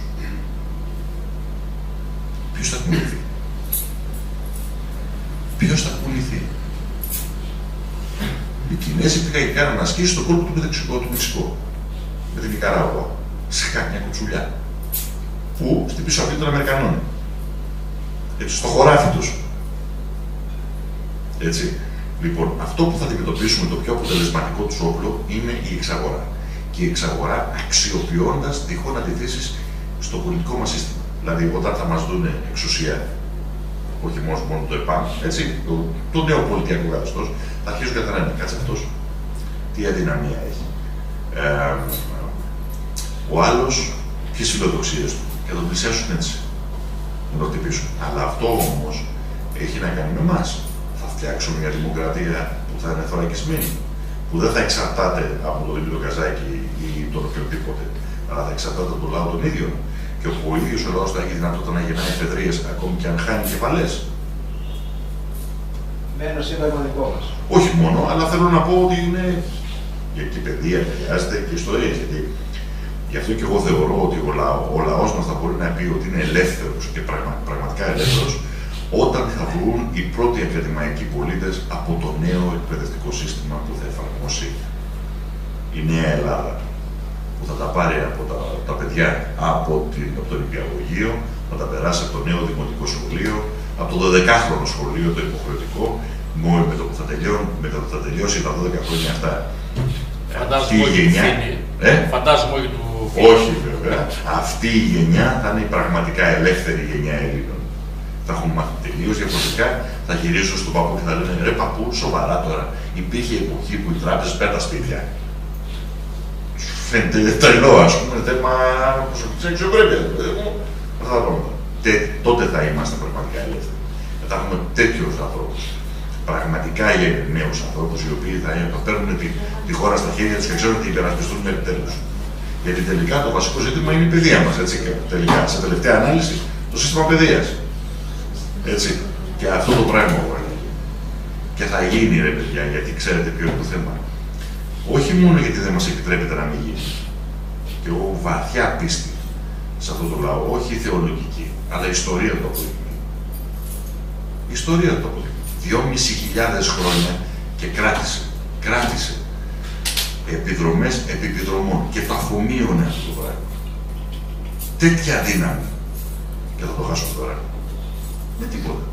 Ποιος θα κουνηθεί; Ποιος θα κουνηθεί; Οι Κινέζοι πήγαν και κάνουν ασκήσεις στον κόλπο του Μεξικού, του Μεξικού. Με την Ικαράγουα. Σε μια κουτσουλιά. Πού; Στην πίσω αυτή των Αμερικανών. Έτσι, στο χωράφι τους. Έτσι. Λοιπόν, αυτό που θα αντιμετωπίσουμε το πιο αποτελεσματικό τους όπλο είναι η εξαγορά. Και η εξαγορά αξιοποιώντας τυχόν αντιθέσεις στο πολιτικό μας σύστημα. Δηλαδή, όταν θα μας δουν εξουσία, όχι μόνος, μόνο το ΕΠΑΜ, έτσι, το, το νέο πολιτιακό καθεστώς, θα αρχίσουν και να κάτσε αυτός τι αδυναμία έχει. Ε, ο άλλος, ποιες φιλοδοξίες του, και θα τον πλησιάσουν έτσι. Να το χτυπήσουν. Αλλά αυτό όμως έχει να κάνει με εμάς φτιάξουμε μια δημοκρατία που θα είναι θωρακισμένη, που δεν θα εξαρτάται από τον Δημήτρη Καζάκη ή τον οποιοδήποτε, αλλά θα εξαρτάται από τον λαό τον ίδιο. Και ο ίδιος ο λαός θα έχει δυνατότητα να γεννάει εφεδρείες ακόμη και αν χάνει κεφαλές. Με ένα σύνταγμα δικό μας. Όχι μόνο, αλλά θέλω να πω ότι είναι και η παιδεία χρειάζεται και ιστορίε. Γιατί Γι' αυτό και εγώ θεωρώ ότι ο, λαό, ο λαός μας θα μπορεί να πει ότι είναι ελεύθερος και πραγμα, πραγματικά ελεύθερος όταν θα βρουν οι πρώτοι ακαδημαϊκοί πολίτες από το νέο εκπαιδευτικό σύστημα που θα εφαρμόσει η Νέα Ελλάδα που θα τα πάρει από τα, τα παιδιά από, την, από το νηπιαγωγείο, θα τα περάσει από το νέο δημοτικό σχολείο, από το 12χρονο σχολείο, το υποχρεωτικό, με το που θα, τελειώνει, με το που θα τελειώσει τα 12 χρόνια αυτά. Φαντάζομαι όχι γενιά, ε; Φαντάζομαι όχι του Όχι βέβαια. Αυτή η γενιά θα είναι η πραγματικά ελεύθερη γενιά Ελλήνων. Θα έχουν μάθει τελείως διαφορετικά. Θα γυρίσουν στον παππού και θα λένε ρε παππού, σοβαρά τώρα. Υπήρχε εποχή που οι τράπεζες πέτα σπίτια φαίνεται τρελό, ας πούμε, θέμα προσωπική αξιοπρέπεια. Αυτά τα πράγματα. τότε θα είμαστε πραγματικά ελεύθεροι. Θα έχουμε τέτοιους ανθρώπους. Πραγματικά νέους ανθρώπους οι οποίοι θα, παίρνουν τη, τη, χώρα στα χέρια τους και ξέρουν ότι υπερασπιστούν επιτέλου. Γιατί τελικά το βασικό ζήτημα είναι η παιδεία μας. Και τελικά, σε τελευταία ανάλυση, το σύστημα παιδείας. Έτσι. Και αυτό το πράγμα Και θα γίνει ρε παιδιά, γιατί ξέρετε ποιο είναι το θέμα. Όχι μόνο γιατί δεν μας επιτρέπεται να μην γίνει. Και εγώ βαθιά πίστη σε αυτό το λαό, όχι θεολογική, αλλά ιστορία το αποδεικνύει. Ιστορία το αποδεικνύει. Δυόμιση χιλιάδες χρόνια και κράτησε, κράτησε επιδρομές επί επιδρομών και το αφομοίωνε αυτό το πράγμα. Τέτοια δύναμη. Και θα το χάσω τώρα. Με τίποτα.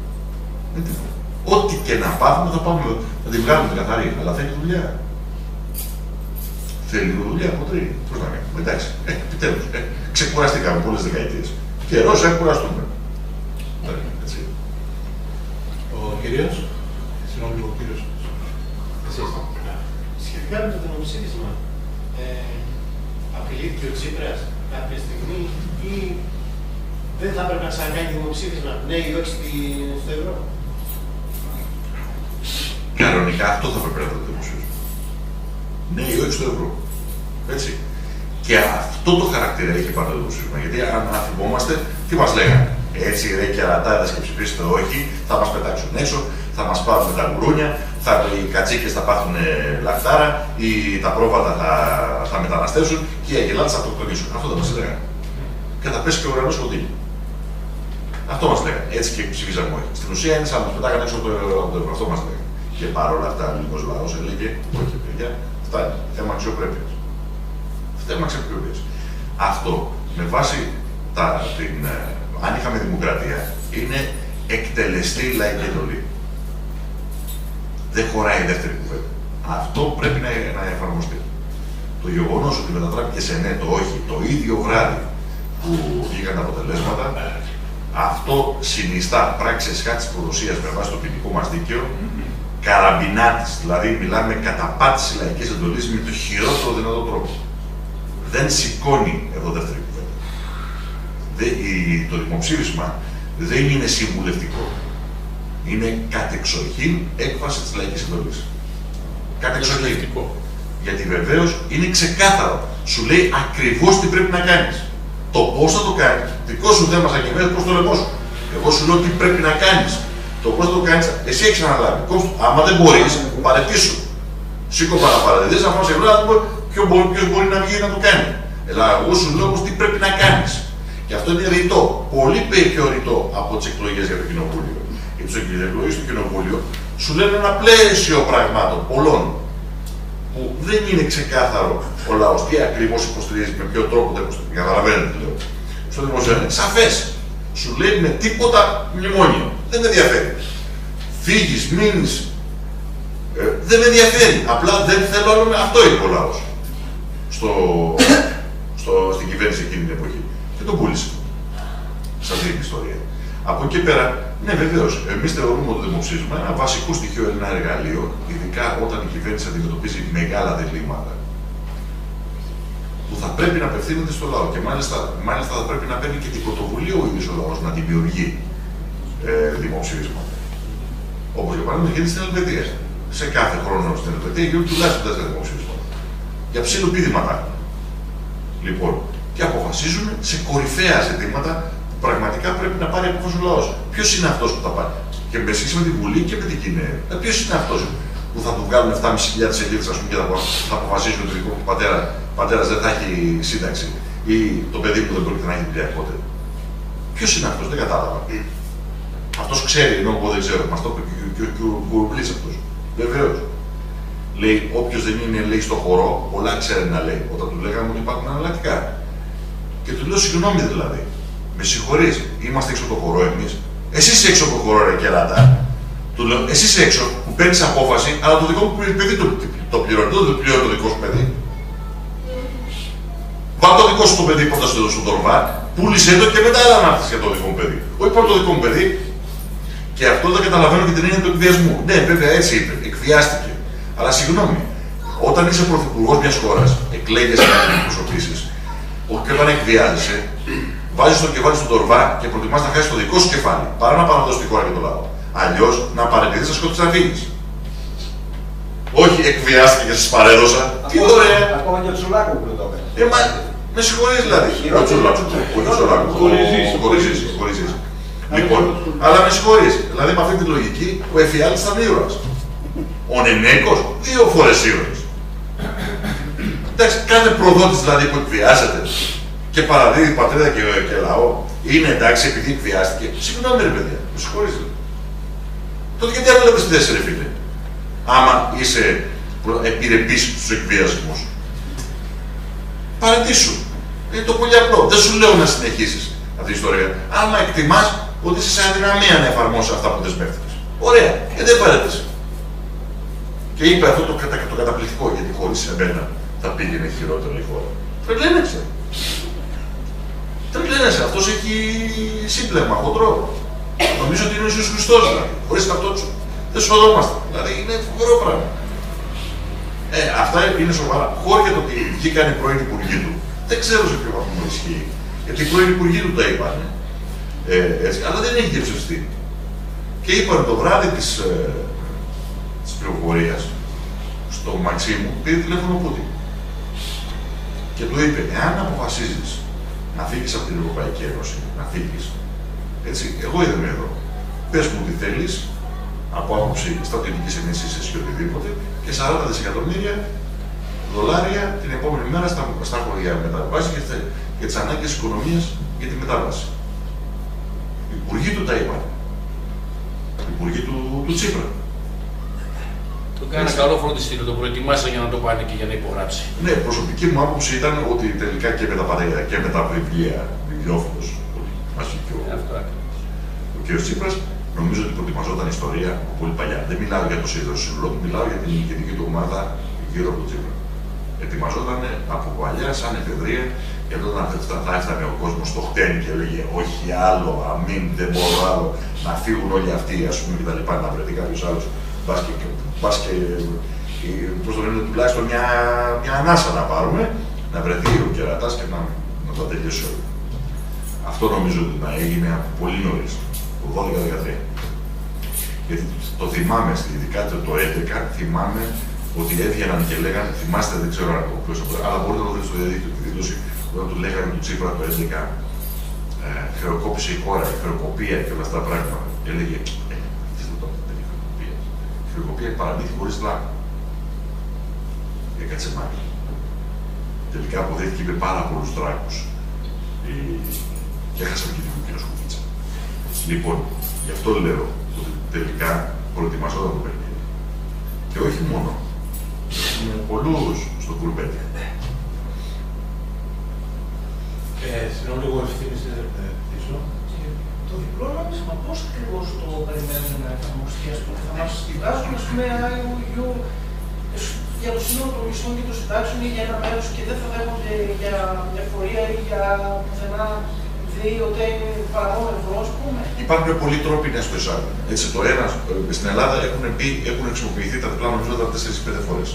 Με τίποτα. Ό,τι και να πάθουμε θα πάμε, θα τη βγάλουμε καθαρή, αλλά θέλει δουλειά. Θέλει λίγο δουλειά από τρία. Πώς να κάνουμε. Εντάξει, ε, επιτέλους. Ε, ξεκουραστήκαμε πολλές δεκαετίες. Καιρός να κουραστούμε. Έτσι. Ο κύριο. Συγγνώμη, ο κύριος. Σχετικά με το δημοψήφισμα, ε, απειλήθηκε ο Τσίπρας κάποια στιγμή ή δεν θα έπρεπε να ξανακάνει δημοψήφισμα, ναι ή όχι στο ευρώ; Κανονικά αυτό θα πρέπει να το δημοψήφισμα. Ναι ή όχι στο ευρώ. Έτσι. Και αυτό το χαρακτήρα έχει πάντα το ψήφισμα. Γιατί αν θυμόμαστε, τι μας λέγανε; Έτσι ρε και αρατάδε και ψηφίστε όχι, θα μας πετάξουν έξω, θα μας πάρουν τα γουρούνια, θα, οι κατσίκες θα πάθουν λαχτάρα, οι, τα πρόβατα θα, θα μεταναστεύσουν και οι αγελάδε θα αυτοκτονήσουν. Αυτό δεν μας λέγανε. Και θα πέσει και ο ουρανός κοντίνι. Αυτό μας λέγανε. Έτσι και ψηφίζαμε όχι. Στην ουσία είναι σαν να μας πετάγανε έξω από το ευρώ. Αυτό μας λέγανε. Και παρόλα αυτά, ο ελληνικό λαός έλεγε, όχι παιδιά, φτάνει. Θέμα αξιοπρέπειας θέμα αξιοπρέπειας. Αυτό με βάση τα, την, ε, αν είχαμε δημοκρατία, είναι εκτελεστή λαϊκή εντολή. Δεν χωράει η δεύτερη κουβέντα. Αυτό πρέπει να, να εφαρμοστεί. Το γεγονός ότι μετατράπηκε σε ναι το όχι το ίδιο βράδυ που βγήκαν τα αποτελέσματα, αυτό συνιστά πράξη εσχάτη προδοσίας με βάση το ποινικό μας δίκαιο, καραμπινάτης, δηλαδή μιλάμε καταπάτηση λαϊκής εντολής με το χειρότερο δυνατό τρόπο δεν σηκώνει εδώ δεύτερη κουβέντα. Το δημοψήφισμα δεν είναι συμβουλευτικό. Είναι κατεξοχήν έκβαση της λαϊκής εντολή. Κατεξοχήν. Γιατί βεβαίως είναι ξεκάθαρο. Σου λέει ακριβώς τι πρέπει να κάνεις. Το πώς θα το κάνεις, δικό σου θέμα σαν κυβέρνηση, πώς το λαιμό σου. Εγώ σου λέω τι πρέπει να κάνεις. Το πώς θα το κάνεις, εσύ έχεις αναλάβει. Άμα δεν μπορείς, παρετήσου. Σήκω παραπάνω. Δεν θα σε ποιο μπορεί, ποιος μπορεί να βγει να το κάνει. Αλλά εγώ σου λέω τι πρέπει να κάνεις. Και αυτό είναι ρητό. Πολύ πιο ρητό από τις εκλογές για το κοινοβούλιο. Γιατί στι εκλογές στο κοινοβούλιο σου λένε ένα πλαίσιο πραγμάτων πολλών που δεν είναι ξεκάθαρο ο λαός τι ακριβώς υποστηρίζει, με ποιο τρόπο δεν υποστηρίζει. Καταλαβαίνετε τι λέω. Στο δημοσίο είναι σαφές. Σου λέει με τίποτα μνημόνιο. Δεν με ενδιαφέρει. Φύγεις, μείνεις. Ε, δεν με ενδιαφέρει. Απλά δεν θέλω άλλο. Αυτό είπε ο λαός στο, στο, στην κυβέρνηση εκείνη την εποχή. Και τον πούλησε. Σε αυτή την ιστορία. Από εκεί πέρα, ναι, βεβαίως, εμείς θεωρούμε ότι το δημοψήφισμα είναι ένα βασικό στοιχείο, ένα εργαλείο, ειδικά όταν η κυβέρνηση αντιμετωπίζει μεγάλα διλήμματα, που θα πρέπει να απευθύνεται στο λαό. Και μάλιστα, μάλιστα θα πρέπει να παίρνει και την πρωτοβουλία ο ίδιος ο λαός να δημιουργεί ε, δημοψήφισμα. Όπως για παράδειγμα γίνεται στην Ελβετία. Σε κάθε χρόνο στην Ελβετία γίνονται τουλάχιστον τέσσερα δημοψήφισμα για ψιλοπίδηματα. Λοιπόν, και αποφασίζουν σε κορυφαία ζητήματα που πραγματικά πρέπει να πάρει απόφαση ο λαός. Ποιος είναι αυτός που θα πάρει; Και με σχέση με τη Βουλή και με την Κινέα. Ε, Ποιος είναι αυτός που θα του βγάλουν 7.500 σελίδε και θα, θα αποφασίσουν ότι ο πατέρα, πατέρας δεν θα έχει σύνταξη ή το παιδί μου δεν πρόκειται να έχει δουλειά ποτέ; Ποιος είναι αυτός, δεν κατάλαβα. Αυτός ξέρει, ενώ εγώ δεν ξέρω. Μας το είπε και ο Κουρουμπλή αυτός. Βεβαίως. Λέει, όποιος δεν είναι λέει, στο χορό, πολλά ξέρει να λέει. Όταν του λέγαμε ότι υπάρχουν αναλλακτικά. Και του λέω, συγγνώμη δηλαδή. Με συγχωρείς, είμαστε έξω από το χορό εμείς. Εσύ είσαι έξω από το χορό, ρε κεράτα. Του λέω, εσύ είσαι έξω που παίρνεις απόφαση, αλλά το δικό μου παιδί το, το πληρώνει. Δεν το πληρώνει το δικό σου παιδί. Βάλ το δικό σου το παιδί πρώτα στο, στο τορβά, πούλησε το και μετά έλα να έρθεις για το δικό μου παιδί. Όχι πρώτο το δικό μου παιδί. Και αυτό δεν καταλαβαίνω και την έννοια του εκβιασμού. Ναι, βέβαια έτσι είπε, εκβιάστηκε. Αλλά συγγνώμη, όταν είσαι πρωθυπουργός μιας χώρας, εκλέγεσαι να την εκπροσωπήσει, όχι και όταν εκβιάζεσαι, βάζει το κεφάλι στον τορβά και προτιμάς να χάσεις το δικό σου κεφάλι παρά να παραδώσει τη χώρα και το λαό. Αλλιώς να παραιτηθεί να σκοτώσει να φύγει. Όχι εκβιάστηκε και σας παρέδωσα. Τι ωραία. Ακόμα και ο Τσουλάκο που το έκανε. Ε, μα, με συγχωρείς δηλαδή. Ο Τσουλάκο. Όχι ο Τσουλάκο. Ο Κοριζή. Λοιπόν, αλλά με συγχωρείς. Δηλαδή με αυτή τη λογική ο Εφιάλτης ήταν ήρωας. Ο Νενέκος δύο φορές ήρωας. Εντάξει, κάθε προδότης δηλαδή που εκβιάζεται και παραδίδει πατρίδα και, και λαό, είναι εντάξει επειδή εκβιάστηκε. Συγγνώμη ρε παιδιά, με συγχωρείτε. Τότε γιατί άλλο λέμε στη θέση ρε φίλε; Άμα είσαι επιρρεπής στους εκβιασμούς. Παρατήσου. Είναι το πολύ απλό. Δεν σου λέω να συνεχίσεις αυτή την ιστορία. Άμα εκτιμάς ότι είσαι σε αδυναμία να εφαρμόσεις αυτά που δεσμεύτηκες. Ωραία. Και δεν παρατήσεις. Και είπε αυτό το, κατα, το καταπληκτικό, γιατί χωρίς εμένα θα πήγαινε χειρότερο η χώρα. Τρελαίνεσαι. Τρελαίνεσαι. Αυτός έχει σύμπλεγμα, χοντρό. Νομίζω ότι είναι ο Ιησούς Χριστός, δηλαδή. Χωρίς ταυτότητα. Δεν σωδόμαστε. Δηλαδή είναι φοβερό πράγμα. Ε, αυτά είναι σοβαρά. Χώρια για το ότι βγήκαν οι πρώην υπουργοί του. Δεν ξέρω σε ποιο βαθμό ισχύει. Γιατί οι πρώην υπουργοί του τα είπαν. Ε, έτσι, αλλά δεν έχει διαψευστεί. Και είπαν το βράδυ της ε, της πληροφορίας στο Μαξίμου, πήρε τηλέφωνο Πούτιν. Και του είπε, εάν αποφασίζεις να φύγεις από την Ευρωπαϊκή Ένωση, να φύγεις, έτσι, εγώ είμαι εδώ. Πες μου τι θέλεις, από άποψη στρατιωτική ενίσχυσης και οτιδήποτε, και 40 δισεκατομμύρια δολάρια την επόμενη μέρα στα, στα χωριά μεταβάση και, για τις ανάγκες της οικονομίας για τη μετάβαση. Οι υπουργοί του τα είπαν. Οι υπουργοί του, του Τσίπρα. Τον κάνα καλό φροντιστήριο, τον προετοιμάσα για να το πάνε και για να υπογράψει. Ναι, προσωπική μου άποψη ήταν ότι τελικά και με τα, και με τα βιβλία, βιβλιόφωνος, μας και ο, ο κ. Τσίπρας, νομίζω ότι προετοιμαζόταν ιστορία από πολύ παλιά. Δεν μιλάω για το σύνδεσμο σύνολο, μιλάω για την ηγετική του ομάδα γύρω από τον Τσίπρα. Ετοιμαζόταν από παλιά σαν εφεδρεία και όταν θα έφτανε ο κόσμος στο χτένι και έλεγε Όχι άλλο, αμήν, δεν μπορώ άλλο να φύγουν όλοι αυτοί, ας πούμε, και τα λοιπά, να βρεθεί κάποιος άλλος. Μπας και, πώς το λένε, τουλάχιστον μια, μια ανάσα να πάρουμε, να βρεθεί ο κερατάς και να, να τα τελειώσει όλα. Αυτό νομίζω ότι να έγινε από πολύ νωρίς το 12-13. Γιατί το θυμάμαι, ειδικά το 11, θυμάμαι ότι έβγαιναν και λέγανε, θυμάστε, δεν ξέρω αν ποιος αλλά μπορείτε να το δείτε στο διαδίκτυο τη δήλωση, όταν του λέγανε του Τσίπρα το 11, ε, χρεοκόπησε η χώρα, χρεοκοπία και όλα αυτά τα πράγματα. Και έλεγε, ε, τι θα το δεν είναι χρεοκοπία. Χρεοκοπία παραμύθι χωρίς λάκκο. Έκατσε μάχη. Τελικά αποδέχτηκε με πάρα πολλούς τράκου. Και έχασαμε και την κύριος Σκουφίτσα. Λοιπόν, γι' αυτό λέω ότι τελικά προετοιμαζόταν το παιχνίδι. Και όχι μόνο. Με πολλούς στο κουρμπέτι. Ε, συγγνώμη, λίγο ευθύνη σε ρωτήσω. Το διπλό νόμισμα πώς ακριβώς το περιμένουμε να εφαρμοστεί, α πούμε, θα μας κοιτάζουν, ας πούμε, για το σύνολο των μισθών και των συντάξεων ή για ένα μέρος και δεν θα δέχονται για μια φορεία ή για πουθενά Υπάρχουν πολλοί τρόποι να στο εισάγουν. Έτσι, το ένας, στην Ελλάδα έχουν, πει, έχουν χρησιμοποιηθεί τα διπλά νομίσματα 4-5 φορές.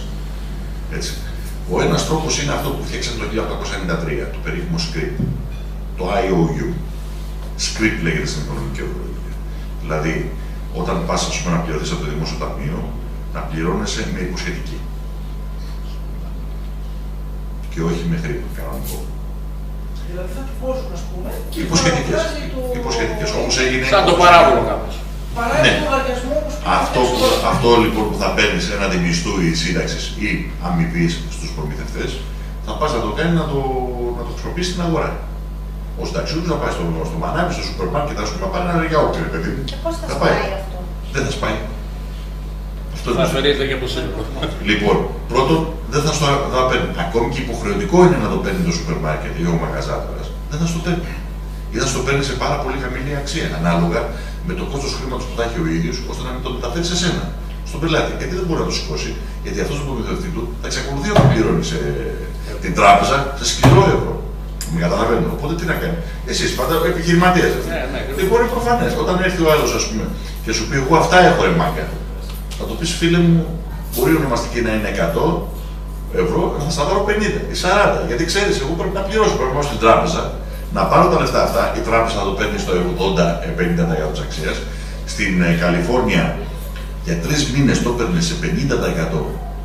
Έτσι. Ο ένας τρόπος είναι αυτό που φτιάξαμε το 1893, το περίφημο script. Το IOU. Script λέγεται στην οικονομική ορθολογία. Δηλαδή, όταν πας να πληρωθείς από το δημόσιο ταμείο, να πληρώνεσαι με υποσχετική. Και όχι με χρήμα κανονικό. Δηλαδή θα τυπώσουν, ας πούμε. Και υποσχετικές. Το... Υποσχετικές. Όπως έγινε. Σαν το παράβολο κάπως. Παράγει ναι. λογαριασμό αυτό, που, αυτό λοιπόν που θα παίρνεις έναντι μισθού ή σύνταξης ή αμοιβής στους προμηθευτές, θα πας να το κάνει να το, να το το χρησιμοποιήσεις στην αγορά. Ο συνταξιούχο θα πάει στο, στο μανάβι, στο σούπερ μάρκετ, α πούμε, να πάρει ένα ριάο, παιδί Και πώς θα, σπάει αυτό; Δεν θα σπάει. Αυτό θα αφαιρείται και από σύνολο. Λοιπόν, πρώτον, δεν θα στο θα παίρνει. Ακόμη και υποχρεωτικό είναι να το παίρνει το σούπερ μάρκετ ή ο μαγαζάτορα. Δεν θα στο παίρνει. Ή θα στο παίρνει σε πάρα πολύ χαμηλή αξία, ανάλογα με το κόστος χρήματος που θα έχει ο ίδιος, ώστε να μην το μεταφέρει σε σένα, στον πελάτη. Γιατί δεν μπορεί να το σηκώσει, γιατί αυτός που προμηθευτή του θα εξακολουθεί να πληρώνει σε την τράπεζα σε σκληρό ευρώ. Με καταλαβαίνω. Οπότε τι να κάνει. Εσείς πάντα επιχειρηματίες. Ναι, ναι, λοιπόν, είναι προφανές. Όταν έρθει ο άλλος, ας πούμε, και σου πει: Εγώ αυτά έχω ρε μάγκα. Θα το πεις, φίλε μου, μπορεί η ονομαστική να είναι 100 ευρώ, θα στα δώσω 50 ή 40. Γιατί ξέρεις, εγώ πρέπει να πληρώσω. Πρέπει να πάω στην τράπεζα, να πάρω τα λεφτά αυτά. Η τράπεζα θα το παίρνει στο 80-50% της αξίας. Στην ε, Καλιφόρνια για τρεις μήνες το έπαιρνε σε 50%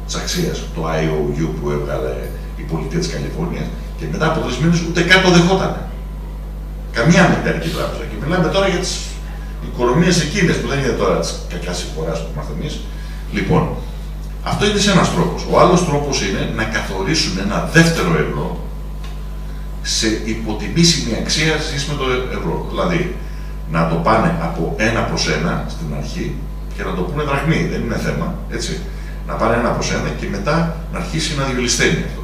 της αξίας το IOU που έβγαλε η πολιτεία της Καλιφόρνιας και μετά από τρεις μήνες ούτε καν το δεχόταν. Καμία αμερικανική τράπεζα. Και μιλάμε τώρα για τις οικονομίες εκείνες που δεν είναι τώρα της κακιάς συμπορά που είμαστε εμείς. Λοιπόν, αυτό είναι ένας τρόπος. Ο άλλος τρόπος είναι να καθορίσουν ένα δεύτερο ευρώ σε υποτιμήσιμη αξία σχέση με το ευρώ. Δηλαδή, να το πάνε από ένα προς ένα στην αρχή και να το πούνε δραχμή. Δεν είναι θέμα. Έτσι. Να πάνε ένα προς ένα και μετά να αρχίσει να διολυσταίνει αυτό.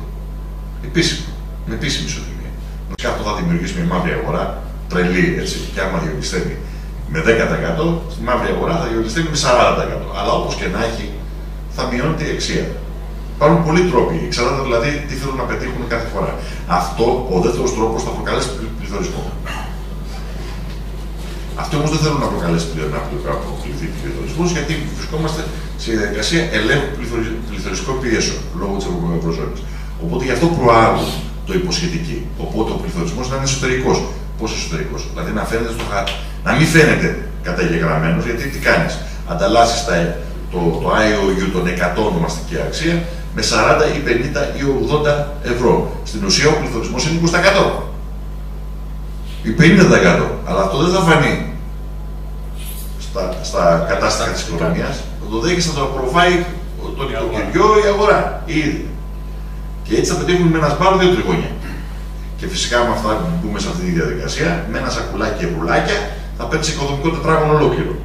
Επίσημο. Με επίσημη ισοτιμία. Φυσικά αυτό θα δημιουργήσει μια μαύρη αγορά, τρελή έτσι. Και άμα διολυσταίνει με 10%, στη μαύρη αγορά θα διολυσταίνει με 40%. Αλλά όπως και να έχει, θα μειώνεται η αξία. Υπάρχουν πολλοί τρόποι. Εξαρτάται δηλαδή τι θέλουν να πετύχουν κάθε φορά. Αυτό ο δεύτερος τρόπος θα προκαλέσει πληθωρισμό. Αυτό όμως δεν θέλουν να προκαλέσει προκληθεί πληθωρισμό, γιατί βρισκόμαστε σε διαδικασία ελέγχου πληθωριστικών πιέσεων λόγω της Ευρωζώνη. Οπότε γι' αυτό προάγουν το υποσχετική. Οπότε ο πληθωρισμός να είναι εσωτερικός. Πώς εσωτερικός, δηλαδή να φαίνεται στο χάρτη. Να μην φαίνεται καταγεγραμμένος, γιατί τι κάνεις; Ανταλλάσσεις το, το IOU των 100 ονομαστική αξία με 40 ή 50 ή 80 ευρώ. Στην ουσία ο πληθωρισμός είναι 20% ή 50%. Αλλά αυτό δεν θα φανεί στα, στα κατάσταση της οικονομίας. Θα το δέχει, θα το απορροφάει το νοικοκυριό ή η αγορά. Η ίδια. Και έτσι θα πετύχουμε με ένα σπάρο δύο τριγωνιά. Και φυσικά με αυτά που μπούμε σε αυτή τη διαδικασία, με ένα σακουλάκι και βρουλάκια, θα παίρνει οικοδομικό τετράγωνο ολόκληρο.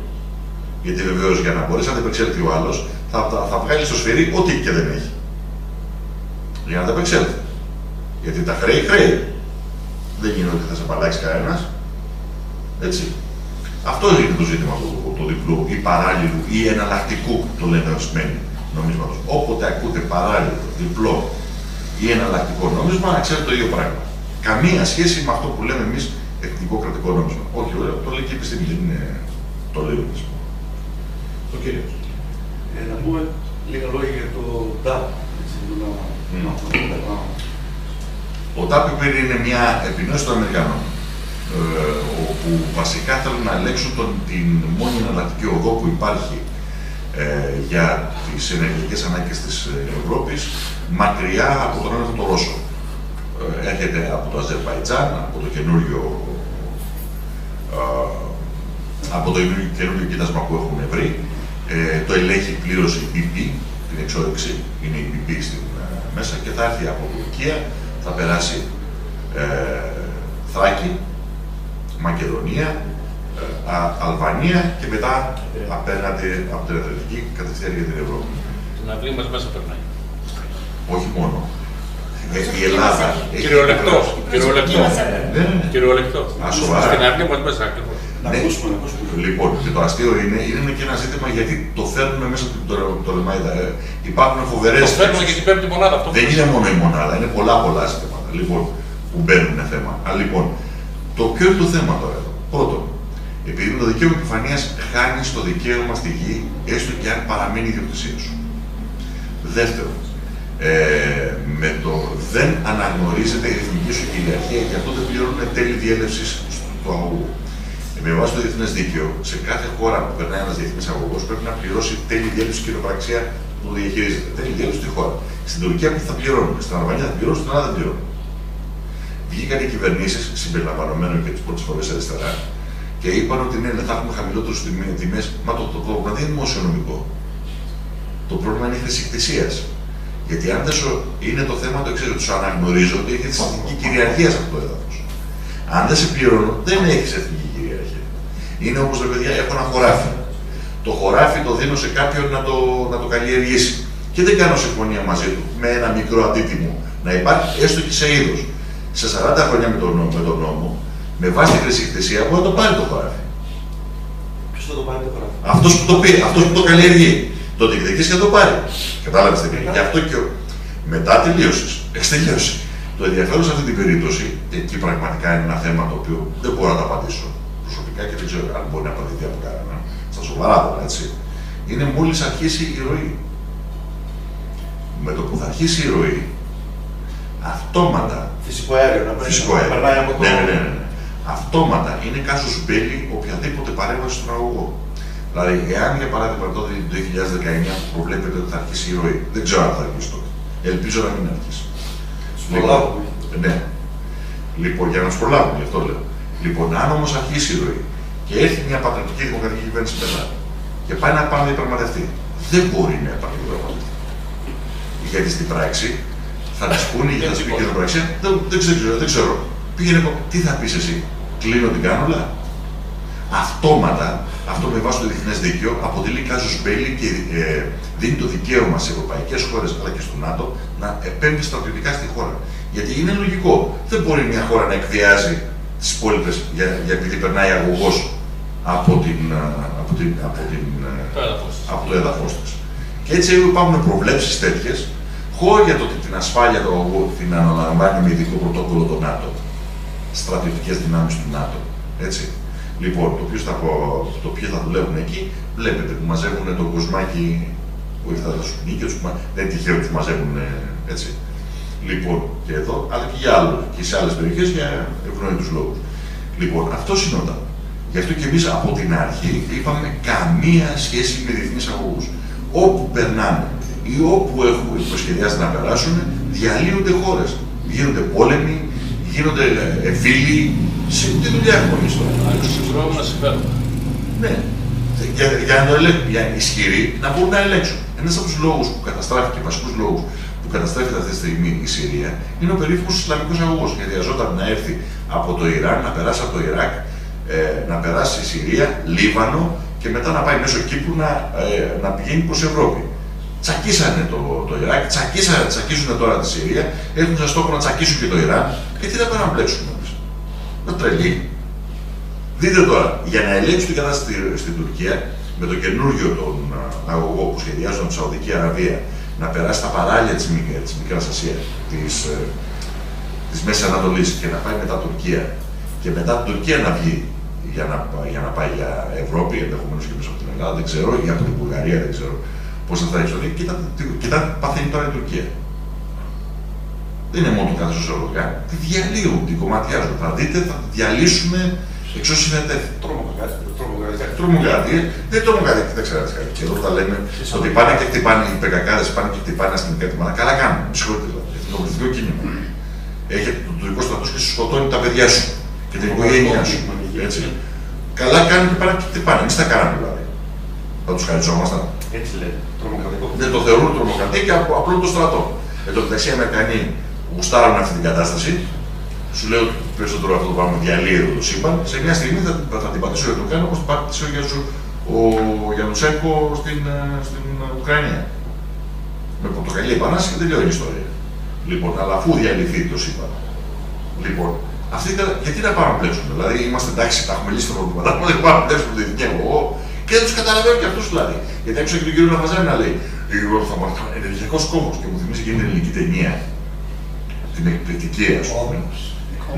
Γιατί βεβαίως για να μπορέσει να αντεπεξέλθει ο άλλος, θα, θα, θα βγάλεις στο σφυρί ό,τι και δεν έχει. Για να αντεπεξέλθει. Γιατί τα χρέη, χρέη δεν γίνεται ότι θα σε απαλλάξει κανένας. Έτσι. Αυτό είναι το ζήτημα του το διπλού ή παράλληλου ή εναλλακτικού, το λένε ορισμένοι νομίσματος. Όποτε ακούτε παράλληλο, διπλό ή εναλλακτικό νόμισμα, ξέρετε το ίδιο πράγμα. Καμία σχέση με αυτό που λέμε εμείς εθνικό κρατικό νόμισμα. Όχι, το λέει και η επιστήμη, δεν είναι το λέει ο Ο κύριος. Ε, να πούμε λίγα λόγια για το ΤΑΠ. Ο TAPIPER είναι μια επινόηση των Αμερικανών, ε, όπου βασικά θέλουν να ελέγξουν τον, την μόνη εναλλακτική οδό που υπάρχει ε, για τις ενεργειακές ανάγκες της Ευρώπης, μακριά από τον έλεγχο το Ρώσο. Ε, έρχεται από το Αζερβαϊτζάν, από το καινούριο ε, από το καινούριο κοίτασμα που έχουμε βρει. Ε, το ελέγχει πλήρως η BP, την εξόρυξη, είναι η BP στην, ε, μέσα και θα έρθει από Τουρκία θα περάσει ε, Θράκη, Μακεδονία, ε, Αλβανία και μετά απέναντι από την Εθνική κατευθείαν για την Ευρώπη. Την αυλή μας μέσα περνάει. Όχι μόνο. Ε, η Ελλάδα. Κυριολεκτό. Κυριολεκτό. Ναι, ναι. Κυριολεκτό. Α, σοβαρά. Στην αυλή μας μέσα ακριβώς. Να Ναι. ακούσουμε, να ακούσουμε. Λοιπόν, και το αστείο είναι, είναι και ένα ζήτημα γιατί το φέρνουμε μέσα από το, το Λεμαϊδα. Ε, υπάρχουν φοβερές. Το φέρνουμε και την πέμπτη μονάδα αυτό. Δεν είναι μόνο η μονάδα, είναι πολλά πολλά ζητήματα λοιπόν, που μπαίνουν θέμα. Αλλά λοιπόν, το ποιο είναι το θέμα τώρα εδώ. Πρώτον, επειδή με το δικαίωμα επιφανείας χάνεις το δικαίωμα στη γη, έστω και αν παραμείνει η ιδιοκτησία σου. Δεύτερον, ε, με το δεν αναγνωρίζεται η εθνική σου κυριαρχία και αυτό δεν πληρώνουν τέλη διέλευσης του αγωγού. Ε, με βάση το διεθνές δίκαιο, σε κάθε χώρα που περνάει ένας διεθνής αγωγός πρέπει να πληρώσει τέλη διέλευσης κοινοπραξία που το διαχειρίζεται. Τέλη διέλευσης στη χώρα. Στην Τουρκία που θα πληρώνουν, στην Αλβανία θα πληρώνουν, στην Ελλάδα δεν πληρώνουν. Βγήκαν οι κυβερνήσεις, συμπεριλαμβανομένων και τις πρώτες φορές αριστερά, και είπαν ότι ναι, θα έχουμε χαμηλότερου τιμές. Μα το, το, πρόβλημα δεν είναι δημοσιονομικό. Το πρόβλημα είναι χρησικτησία. Γιατί αν δεν σου είναι το θέμα το εξή, ότι σου αναγνωρίζω ότι έχει εθνική κυριαρχία σε αυτό το έδαφος. Αν δεν σε πληρώνω, δεν έχεις εθνική κυριαρχία. Είναι όπως τα παιδιά, έχω ένα χωράφι. Το χωράφι το δίνω σε κάποιον να το, να το καλλιεργήσει. Και δεν κάνω συμφωνία μαζί του με ένα μικρό αντίτιμο. Να υπάρχει έστω και σε είδος. Σε 40 χρόνια με τον, με τον νόμο, με βάση τη χρησικτησία μπορεί να το πάρει το χωράφι. Ποιος θα το πάρει το χωράφι; Αυτός που το πει, αυτός που το καλλιεργεί. Το διεκδικήσει και το πάρεις. Κατάλαβες τι Γι' αυτό και ο... μετά τελείωσες. Έχεις τελειώσει. Το ενδιαφέρον σε αυτή την περίπτωση, και εκεί πραγματικά είναι ένα θέμα το οποίο δεν μπορώ να το απαντήσω προσωπικά και δεν ξέρω αν μπορεί να απαντηθεί από κανέναν. Στα σοβαρά τώρα, έτσι. Είναι μόλις αρχίσει η ροή. Με το που θα αρχίσει η ροή, αυτόματα. Φυσικό αέριο, να φυσικό αέριο. περνάει από το. Ναι, ναι, ναι. Αυτόματα είναι κάσο μπέλη οποιαδήποτε παρέμβαση στον αγωγό. Δηλαδή, εάν για παράδειγμα το 2019 προβλέπετε ότι θα αρχίσει η ροή, δεν ξέρω αν θα αρχίσει τότε. Ελπίζω να μην αρχίσει. Λοιπόν, ναι. Λοιπόν, για να τους προλάβουμε, γι' αυτό λέω. Λοιπόν, αν όμως αρχίσει η ροή και έρθει μια πατριωτική δημοκρατική κυβέρνηση μετά και πάει να πάμε να διαπραγματευτεί, δεν μπορεί να επαναδιαπραγματευτεί. Γιατί στην πράξη θα της πούνε για να τη πει και την πράξη, δεν, δεν, ξέρω, δεν ξέρω. Πήγαινε, τι θα πεις εσύ, κλείνω την κάνουλα; Αυτόματα, αυτό με βάση το διεθνές δίκαιο, αποτελεί κάζος μπέλη και ε, δίνει το δικαίωμα σε ευρωπαϊκές χώρες αλλά και στο ΝΑΤΟ να επέμβει στρατιωτικά στη χώρα. Γιατί είναι λογικό. Δεν μπορεί μια χώρα να εκβιάζει τις υπόλοιπες για, για επειδή περνάει αγωγός από, την, από, την, από, την, από το έδαφος της. Και έτσι υπάρχουν προβλέψεις τέτοιες, χώρια για το ότι την ασφάλεια του αγωγού την αναλαμβάνει με ειδικό πρωτόκολλο το ΝΑΤΟ. Στρατιωτικές δυνάμεις του ΝΑΤΟ. Έτσι. Λοιπόν, το οποίο θα, το οποίο θα δουλεύουν εκεί, βλέπετε που μαζεύουν τον κοσμάκι που ήρθα τα και του δεν τυχαίο τους μαζεύουν έτσι. Λοιπόν, και εδώ, αλλά και για άλλου και σε άλλες περιοχές για ευνόητου λόγους. Λοιπόν, αυτός είναι Γι' αυτό και εμείς από την αρχή είπαμε καμία σχέση με διεθνείς αγωγούς. Όπου περνάνε ή όπου έχουν προσχεδιάσει να περάσουν, διαλύονται χώρες. Γίνονται πόλεμοι, γίνονται φίλοι, σε τι δουλειά έχουμε εμείς τώρα. να συμφέρον. Ναι. Για, για να το ελέγχουν, για ισχυροί να μπορούν να ελέγξουν. Ένας από τους λόγους που καταστράφηκε, βασικούς λόγους που καταστρέφεται αυτή τη στιγμή η Συρία, είναι ο περίφημος Ισλαμικός αγωγό. Γιατί χρειαζόταν να έρθει από το Ιράν, να περάσει από το Ιράκ, ε, να περάσει η Συρία, Λίβανο και μετά να πάει μέσω Κύπρου να, ε, να πηγαίνει προς Ευρώπη. Τσακίσανε το, το Ιράκ, τσακίσανε, τσακίζουν τώρα τη Συρία, έχουν σαν στόχο να τσακίσουν και το Ιράν και τι θα πάνε να μπλέξουν με τρελή. Δείτε τώρα, για να ελέγξουν την κατάσταση στην Τουρκία, με το καινούργιο τον αγωγό που σχεδιάζουν από τη Σαουδική Αραβία να περάσει τα παράλια της Μικράς Ασίας, της της Μέσης Ανατολής και να πάει μετά Τουρκία και μετά την Τουρκία να βγει για να, για να πάει για Ευρώπη, ενδεχομένως και μέσα από την Ελλάδα, δεν ξέρω, ή από την Βουλγαρία, δεν ξέρω πώς θα θα εξωθεί. Κοιτάτε, κοιτάτε, παθαίνει τώρα η Τουρκία. Δεν είναι μόνο το καθεστώ Ερδογάν. Τη διαλύουν, την κομματιάζουν. Θα δείτε, θα τη διαλύσουμε εξ όσων είναι Τρομοκρατία. Δεν είναι τρομοκρατία, δεν ξέρω κάτι. Και εδώ τα λέμε ότι πάνε και χτυπάνε οι πεκακάδε, πάνε και χτυπάνε αστυνομικά τμήματα. Καλά κάνουν. Με συγχωρείτε δηλαδή. Το πολιτικό κίνημα. Έχετε το τουρκικό στρατός και σου σκοτώνει τα παιδιά σου και την οικογένειά σου. Έτσι. Καλά κάνουν και πάνε και χτυπάνε. Εμείς τα κάναμε δηλαδή. Θα τους χαριζόμασταν. Έτσι λένε. Τρομοκρατικό. Δεν το θεωρούν τρομοκρατία και απλό το στρατό. Εν τω μεταξύ, οι Αμερικανοί γουστάρουν αυτή την κατάσταση. Σου λέω ότι περισσότερο αυτό το πράγμα διαλύει εδώ το σύμπαν. Σε μια στιγμή θα, θα την πατήσω για το κάνω όπω πάτησε ο, Γιαζου, ο Γιανουσέκο στην, ε, στην Ουκρανία. Με πορτοκαλί επανάσταση και τελειώνει η ιστορία. Λοιπόν, αλλά αφού διαλυθεί το σύμπαν. Λοιπόν, αυτή, γιατί να πάμε να πλέξουμε. Δηλαδή, είμαστε εντάξει, τα έχουμε λύσει τα προβλήματα, αλλά δεν πάμε να πλέξουμε το δυτικό εγώ. Και δεν τους καταλαβαίνω και αυτούς δηλαδή. Γιατί άκουσα και τον κύριο Ναφαζάνη να λέει: Εγώ θα μάθω ενεργειακός κόμμα και μου θυμίζει και την ελληνική ταινία. Την εκπληκτική, ας πούμε.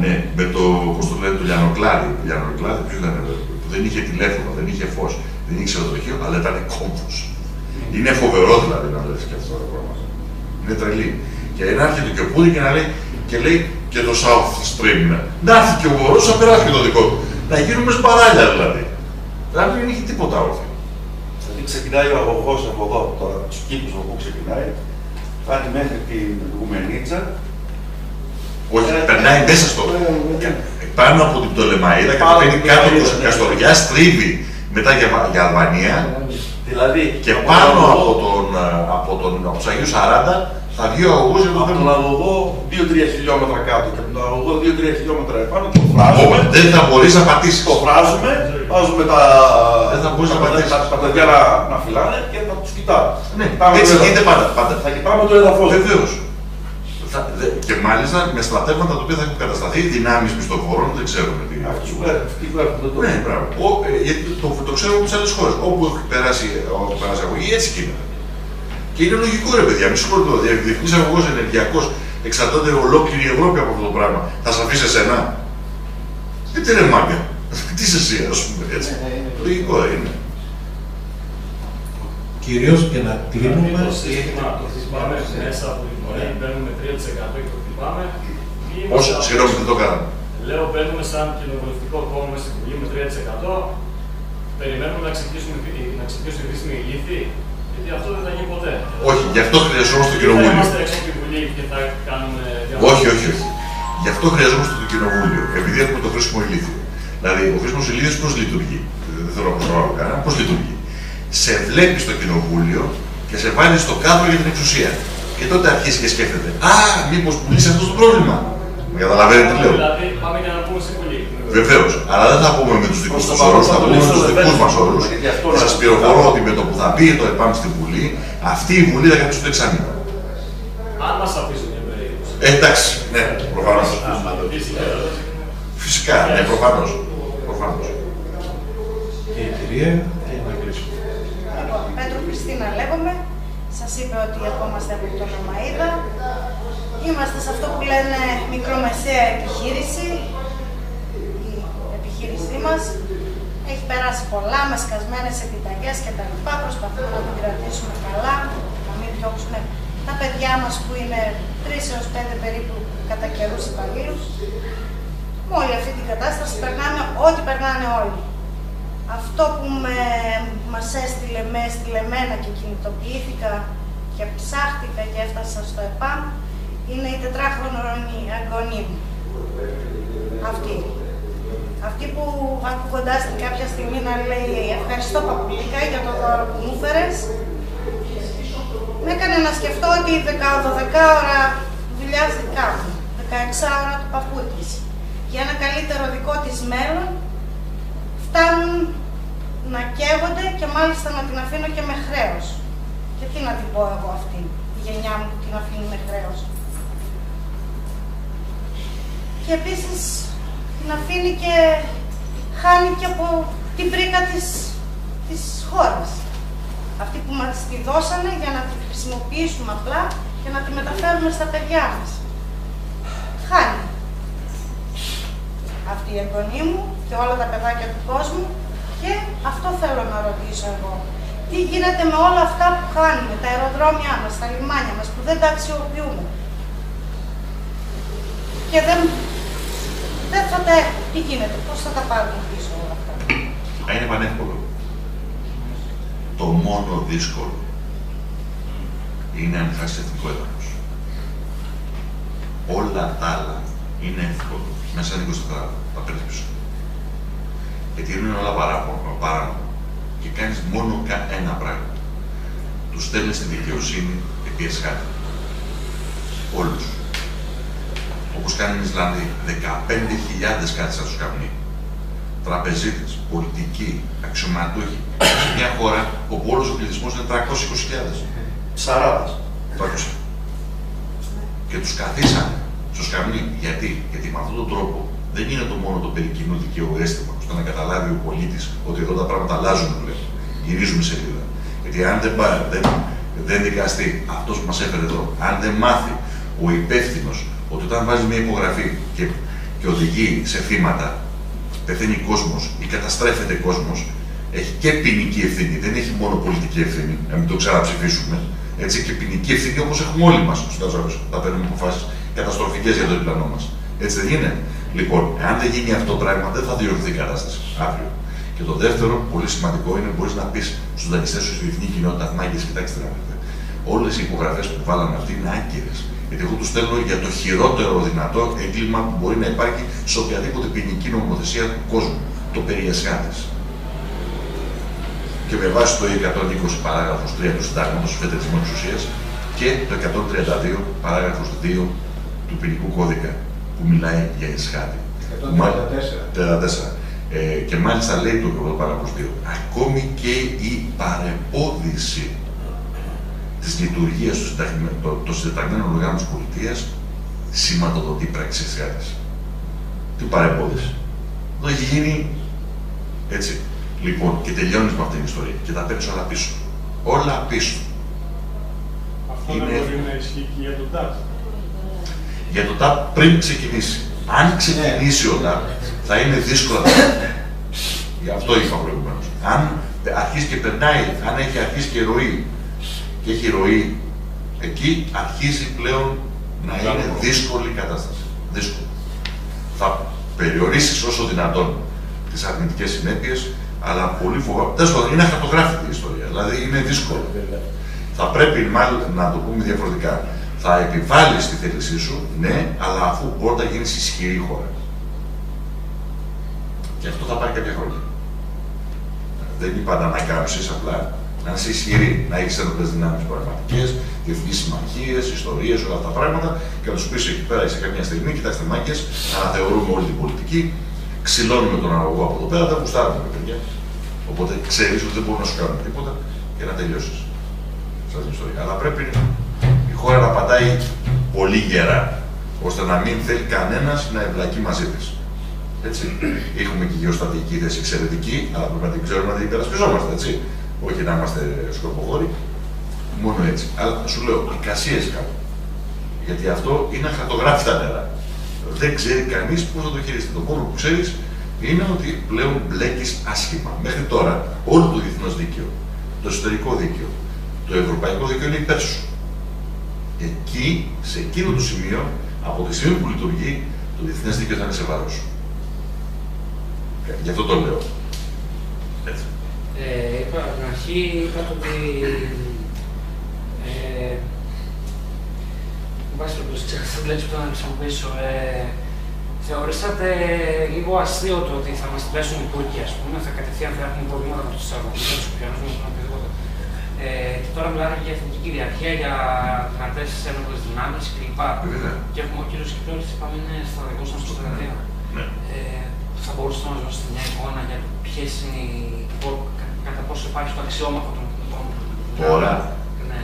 Ναι, με το, πώς το λένε, το Λιανοκλάδι. Το Λιανοκλάδι, ποιος ήταν, που δεν είχε τηλέφωνο, δεν είχε φως, δεν είχε ξενοδοχείο, αλλά ήταν κόμβος. Είναι φοβερό δηλαδή να λες και αυτό το πράγμα. Είναι τρελή. Και να έρχεται και ο Πούδη και να λέει, και λέει και το South Stream. Να έρθει και ο Βορρό, να περάσει και το δικό του. Να γίνουμε σπαράλια δηλαδή. Δηλαδή δεν είχε τίποτα όρθιο. Δηλαδή ξεκινάει ο αγωγός από εδώ, τώρα τους κήπους από πού ξεκινάει, φτάνει μέχρι την Γουμενίτσα, όχι, περνάει μέσα στο. Πάνω από την Πτολεμαίδα, καταφέρει κάτω από το Καστοριά, στρίβει μετά για, για Αλβανία. Δηλαδή, και πάνω από τον, από τον από τους Αγίους 40 Θα βγει ο αγωγό για το Από θέμα. τον αγωγό 2-3 χιλιόμετρα κάτω και από τον αγωγό 2-3 χιλιόμετρα επάνω το φράζουμε. Δεν θα μπορείς να πατήσεις. Το φράζουμε, βάζουμε τα, Δεν θα μπορείς να τα, πατήσεις. τα, τα παιδιά να, να φυλάνε και θα τους κοιτάμε. Ναι, Κοιτάμε έτσι το έδαφος. γίνεται πάντα. πάντα. Θα κοιτάμε το έδαφο. Βεβαίω. Και μάλιστα με στρατεύματα τα οποία θα έχουν κατασταθεί δυνάμεις μισθοφόρων, δεν ξέρουμε τι. Αυτοί που έχουν, αυτοί που έχουν, δεν το Ναι, μπράβο. Ο, ε, γιατί το, το ξέρουμε από τις άλλες χώρες. Όπου έχει περάσει ο περάσει αγωγή, έτσι γίνεται. Και είναι λογικό ρε παιδιά, μη συγχωρείτε το διεθνής αγωγός ενεργειακός εξαρτάται ολόκληρη η Ευρώπη από αυτό το πράγμα. Θα σε αφήσει εσένα; Ε, τι ρε μάγκα. Τι είσαι εσύ, ας πούμε έτσι. Λογικό είναι. Κυρίως και να κλείνουμε. Το σύστημα το χτυπάμε μέσα από την πορεία, παίρνουμε 3% και το χτυπάμε. ή Όσο, είμαστε- συγγνώμη, δεν το κάναμε. Λέω παίρνουμε σαν κοινοβουλευτικό κόμμα στην Βουλή με 3%. Περιμένουμε να ξεκινήσουμε να ξεκινήσουμε η χρήσιμη ηλίθη, γιατί αυτό δεν θα γίνει ποτέ. Όχι, γι' αυτό χρειαζόμαστε το Ή Θα κοινοβούλιο. είμαστε έξω από τη Βουλή και θα κάνουμε Όχι, όχι, όχι. Γι' αυτό χρειαζόμαστε το κοινοβούλιο. Επειδή έχουμε το χρήσιμο ηλίθιο. Δηλαδή, ο χρήσιμο ηλίθιο πώς λειτουργεί; Δεν θέλω να προσβάλλω κανένα. Πώς λειτουργεί; Σε βλέπει στο κοινοβούλιο και σε βάλει στο κάδρο για την εξουσία. Και τότε αρχίζει και σκέφτεται. Α, μήπως που λύσει αυτό το πρόβλημα. Με καταλαβαίνετε τι λέω. Δηλαδή, πάμε για να πούμε στην Βουλή. Βεβαίως. Αλλά δεν θα πούμε με τους δικούς του όρους, θα πούμε με του δικούς μας όρους. Και σας πληροφορώ ότι με το που θα μπει το ΕΠΑΜ στην Βουλή, αυτή η Βουλή θα κρατήσει το εξάμεινο. Αν μας αφήσουν για περίπτωση. Ε, εντάξει, ναι, προφανώς. Φυσικά, ναι, προφανώς. Προφανώς. Και η κυρία και να κλείσουμε. Λοιπόν, Πέτρο Χριστίνα λέγομαι. Σας είπε ότι ερχόμαστε από τον Αμαΐδα. Είμαστε σε αυτό που λένε μικρομεσαία επιχείρηση. Η επιχείρησή μας έχει περάσει πολλά με σκασμένες επιταγές και τα λοιπά. Προσπαθούμε να την κρατήσουμε καλά, να μην διώξουμε τα παιδιά μας που είναι 3 έως 5 περίπου κατά καιρούς υπαλλήλους. Με όλη αυτή την κατάσταση περνάμε ό,τι περνάνε όλοι. Αυτό που με, μας έστειλε, με έστειλε εμένα και κινητοποιήθηκα και ψάχτηκα και έφτασα στο ΕΠΑΜ είναι η τετράχρονη αγωνή μου. Αυτή. Αυτή που ακούγοντάς την κάποια στιγμή να λέει ευχαριστώ παπουλίκα για το δώρο που μου φέρες με έκανε να σκεφτώ ότι 12 ώρα δουλειά δικά μου, 16 ώρα του παππού της, για ένα καλύτερο δικό της μέλλον φτάνουν να καίγονται και μάλιστα να την αφήνω και με χρέος. Και τι να την πω εγώ αυτή, η γενιά μου που την αφήνει με χρέος. Και επίσης την αφήνει και χάνει και από την πρίκα της, της χώρας. Αυτή που μας τη δώσανε για να τη χρησιμοποιήσουμε απλά και να τη μεταφέρουμε στα παιδιά μας. Χάνει αυτή η εγγονή μου και όλα τα παιδάκια του κόσμου και αυτό θέλω να ρωτήσω εγώ. Τι γίνεται με όλα αυτά που χάνουμε, τα αεροδρόμια μας, τα λιμάνια μας που δεν τα αξιοποιούμε; Και δεν, δεν θα τα έχουμε. Τι γίνεται, πώς θα τα πάρουμε πίσω όλα αυτά; Α, είναι πανεύκολο. Το μόνο δύσκολο είναι αν χάσει εθνικό έδαφος. Όλα τα άλλα είναι εύκολο. Μέσα σε 24 ώρα τα παίρνεις πίσω. Γιατί είναι όλα παράπονα, παράνομα. Και κάνεις μόνο κα- ένα πράγμα. Τους στέλνεις στη δικαιοσύνη επί εσχάτη. Όλους. Όπως κάνουν οι Ισλανδοί. 15.000 κάθισαν στους καπνί. Τραπεζίτες, πολιτικοί, αξιωματούχοι. σε μια χώρα όπου όλος ο πληθυσμός είναι 320.000. Ψαράδες. 300. Και τους καθίσανε στο σκαμνί. Γιατί; Γιατί με αυτόν τον τρόπο δεν είναι το μόνο το περί κοινού δικαίου αίσθημα, ώστε να καταλάβει ο πολίτης ότι εδώ τα πράγματα αλλάζουν πλέον. Γυρίζουμε σελίδα. Γιατί αν δεν, πά- δεν, δεν δικαστεί αυτός που μας έφερε εδώ, αν δεν μάθει ο υπεύθυνος ότι όταν βάζει μια υπογραφή και, και οδηγεί σε θύματα, πεθαίνει κόσμος ή καταστρέφεται κόσμος, έχει και ποινική ευθύνη. Δεν έχει μόνο πολιτική ευθύνη, να μην το ξαναψηφίσουμε. Έτσι και ποινική ευθύνη όπως έχουμε όλοι μας στου Ταζόρου. Θα παίρνουμε αποφάσεις καταστροφικές για το διπλανό μας. Έτσι δεν γίνεται. Λοιπόν, αν δεν γίνει αυτό το πράγμα, δεν θα διορθωθεί η κατάσταση αύριο. Και το δεύτερο, πολύ σημαντικό είναι μπορείς να πεις στους δανειστές σου στη διεθνή κοινότητα, μάγκες, κοιτάξτε να δείτε. Όλες οι υπογραφές που βάλαμε αυτοί είναι άκυρε. Γιατί εγώ τους στέλνω για το χειρότερο δυνατό έγκλημα που μπορεί να υπάρχει σε οποιαδήποτε ποινική νομοθεσία του κόσμου. Το περί εσχάτης. Και με βάση το 120 παράγραφος 3 του συντάγματος φετετισμό εξουσίας, και το 132 παράγραφος 2 του ποινικού κώδικα που μιλάει για εσχάτη. 134. Ε, και μάλιστα λέει το παράγραφος 2, ακόμη και η παρεμπόδιση της λειτουργίας των συντεταγμένων οργάνων της πολιτείας σηματοδοτεί πράξη εσχάτης. Τι παρεμπόδιση. Εδώ έχει γίνει έτσι. Λοιπόν, και τελειώνεις με αυτήν την ιστορία και τα παίρνεις όλα πίσω. Όλα πίσω. Αυτό είναι... δεν μπορεί να ισχύει και για τον ΤΑΠ. Για τον ΤΑΠ πριν ξεκινήσει. Αν ξεκινήσει ο ΤΑΠ, θα είναι δύσκολο. Γι' αυτό είπα προηγουμένως. Αν αρχίσει και περνάει, αν έχει αρχίσει και ροή και έχει ροή, εκεί αρχίζει πλέον να είναι δύσκολη η κατάσταση. Δύσκολη. Θα περιορίσεις όσο δυνατόν τις αρνητικές συνέπειες, αλλά πολύ φοβάμαι. Τέλος πάντων, είναι αχαρτογράφητη η ιστορία. Δηλαδή είναι δύσκολο. Θα πρέπει μάλλον να το πούμε διαφορετικά. Θα επιβάλλεις τη θέλησή σου, ναι, αλλά αφού μπορεί να γίνεις ισχυρή χώρα. Και αυτό θα πάρει κάποια χρόνια. Δεν είπα να ανακάμψεις απλά. Να είσαι ισχυρή, να έχεις ένοπλε δυνάμεις πραγματικές, διεθνείς συμμαχίες, ιστορίες, όλα αυτά τα πράγματα και να τους πεις εκεί πέρα σε καμιά στιγμή, κοιτάξτε μάκε, αναθεωρούμε όλη την πολιτική, ξυλώνουμε τον αγωγό από εδώ πέρα, δεν γουστάρουμε παιδιά. Οπότε ξέρεις ότι δεν μπορούν να σου κάνουν τίποτα και να τελειώσεις. Σαν την ιστορία. Αλλά πρέπει η χώρα να πατάει πολύ γερά, ώστε να μην θέλει κανένας να εμπλακεί μαζί της. Έτσι. Έχουμε και γεωστατική θέση εξαιρετική, αλλά πρέπει να την ξέρουμε να την υπερασπιζόμαστε, έτσι. Όχι να είμαστε σκορποχώροι. Μόνο έτσι. Αλλά σου λέω, εικασίες κάπου. Γιατί αυτό είναι αχαρτογράφητα νερά δεν ξέρει κανείς πώς θα το χειριστεί. Το μόνο που ξέρεις είναι ότι πλέον μπλέκεις άσχημα. Μέχρι τώρα όλο το διεθνέ δίκαιο, το εσωτερικό δίκαιο, το ευρωπαϊκό δίκαιο είναι υπέρ σου. Εκεί, σε εκείνο το σημείο, από τη στιγμή που λειτουργεί, το διεθνές δίκαιο θα είναι σε βάρος σου. Γι' αυτό το λέω. Έτσι. Ε, είπα, στην αρχή είπατε ότι ε, βάσει το ξέχασα τη λέξη που να χρησιμοποιήσω. Ε, θεωρήσατε λίγο αστείο το ότι θα μας πέσουν οι Τούρκοι, ας πούμε, θα κατευθείαν θα έχουν προβλήματα με τους Ισραηλινού, του Ουκρανού, με τον οτιδήποτε. Ε, και τώρα μιλάμε για εθνική κυριαρχία, για δυνατέ ένοπλες δυνάμεις κλπ. Και έχουμε ο κύριος Κυπρέο, είπαμε, είναι στα δικό μα στο στρατιώνα. Ε, θα μπορούσατε να μας δώσετε μια εικόνα για το ποιες είναι οι. κατά πόσο υπάρχει το αξιόμαχο των. Τώρα. Ναι.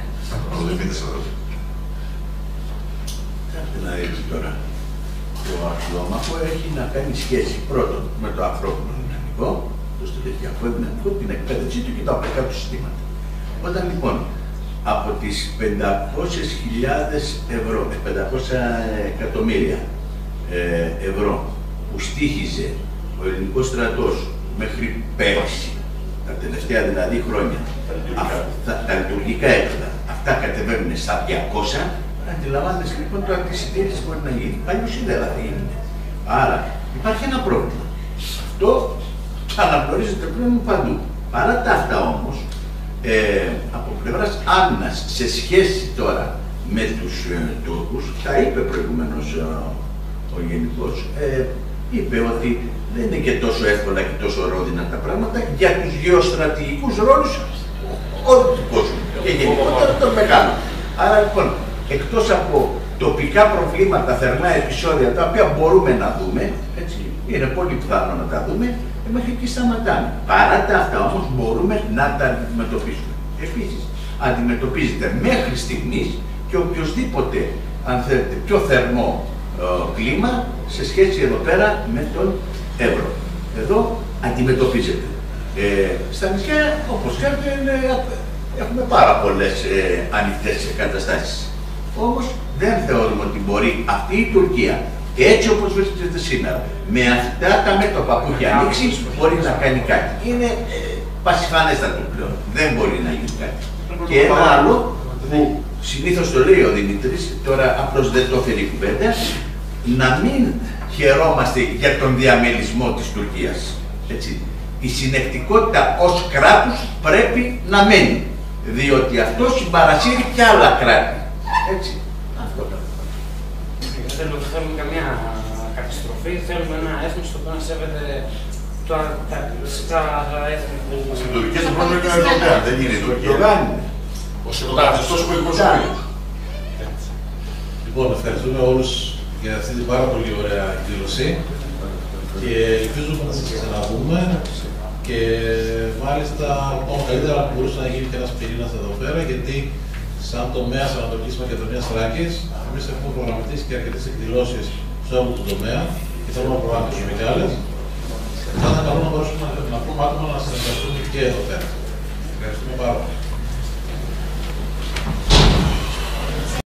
Κάτσε να δείτε τώρα. Το αξιόμαχο έχει να κάνει σχέση πρώτον με το ανθρώπινο δυναμικό, το στελεχειακό δυναμικό, την εκπαίδευσή του και τα οπτικά του συστήματα. Όταν λοιπόν από τις 500.000 ευρώ, 500 εκατομμύρια ε, ευρώ που στήχιζε ο ελληνικός στρατός μέχρι πέρυσι, τα τελευταία δηλαδή χρόνια, αυτά, τα λειτουργικά έπρεπε, αυτά κατεβαίνουν στα 200, Αντιλαμβάνεσαι λοιπόν το αντισυντήρηση μπορεί να γίνει. Αλλιώς δεν θα γίνει. Άρα υπάρχει ένα πρόβλημα. Αυτό αναγνωρίζεται πλέον παντού. Παρά τα αυτά όμως, ε, από πλευράς άμυνα σε σχέση τώρα με τους ε, Τούρκου, τα είπε προηγουμένως ε, ο Γενικός, ε, είπε ότι δεν είναι και τόσο εύκολα και τόσο ρόδινα τα πράγματα για τους γεωστρατηγικούς ρόλους όλου του κόσμου και γενικότερα των μεγάλων. Άρα λοιπόν εκτός από τοπικά προβλήματα, θερμά επεισόδια, τα οποία μπορούμε να δούμε, έτσι, είναι πολύ πιθανό να τα δούμε, μέχρι εκεί σταματάμε. Παρά τα αυτά όμως μπορούμε να τα αντιμετωπίσουμε. Επίσης, αντιμετωπίζεται μέχρι στιγμής και οποιοδήποτε, αν θέλετε, πιο θερμό ε, κλίμα σε σχέση εδώ πέρα με τον Εύρο. Εδώ αντιμετωπίζεται. Ε, στα νησιά, όπως ξέρετε, έχουμε πάρα πολλές ε, ανοιχτές καταστάσεις. Όμως δεν θεωρούμε ότι μπορεί αυτή η Τουρκία, έτσι όπως βρίσκεται σήμερα, με αυτά τα μέτωπα που έχει ανοίξει, μπορεί να κάνει κάτι. Είναι ε, πασιφανέστατο πλέον. Δεν μπορεί να γίνει κάτι. Και ένα άλλο που συνήθως το λέει ο Δημήτρης, τώρα απλώς δεν το έφερε η κουβέντα, να μην χαιρόμαστε για τον διαμελισμό της Τουρκίας. Έτσι. Η συνεκτικότητα ως κράτους πρέπει να μένει, διότι αυτό συμπαρασύρει και άλλα κράτη. Έτσι. Αυτό το Δεν θέλουμε καμία καταστροφή. Θέλουμε ένα έθνος το οποίο να σέβεται τα, τα, έθνη που. Στην Τουρκία δεν πρόβλημα είναι ο Ερντογάν, δεν είναι η Τουρκία. Ο Σιωτάκη, τόσο που εκπροσωπεί. Λοιπόν, ευχαριστούμε όλους για αυτή την πάρα πολύ ωραία εκδήλωση και ελπίζουμε να σας ξαναδούμε και μάλιστα ακόμα καλύτερα να μπορούσε να γίνει και ένας πυρήνας εδώ πέρα γιατί σαν τομέας Ανατολικής Μακεδονίας Θράκης, εμείς έχουμε προγραμματίσει και αρκετές εκδηλώσεις σε όλο τον τομέα και θέλουμε να προγραμματίσουμε και άλλες. Θα ήταν καλό να μπορέσουμε να, να πούμε άτομα να συνεργαστούμε και εδώ πέρα. Ευχαριστούμε πάρα πολύ.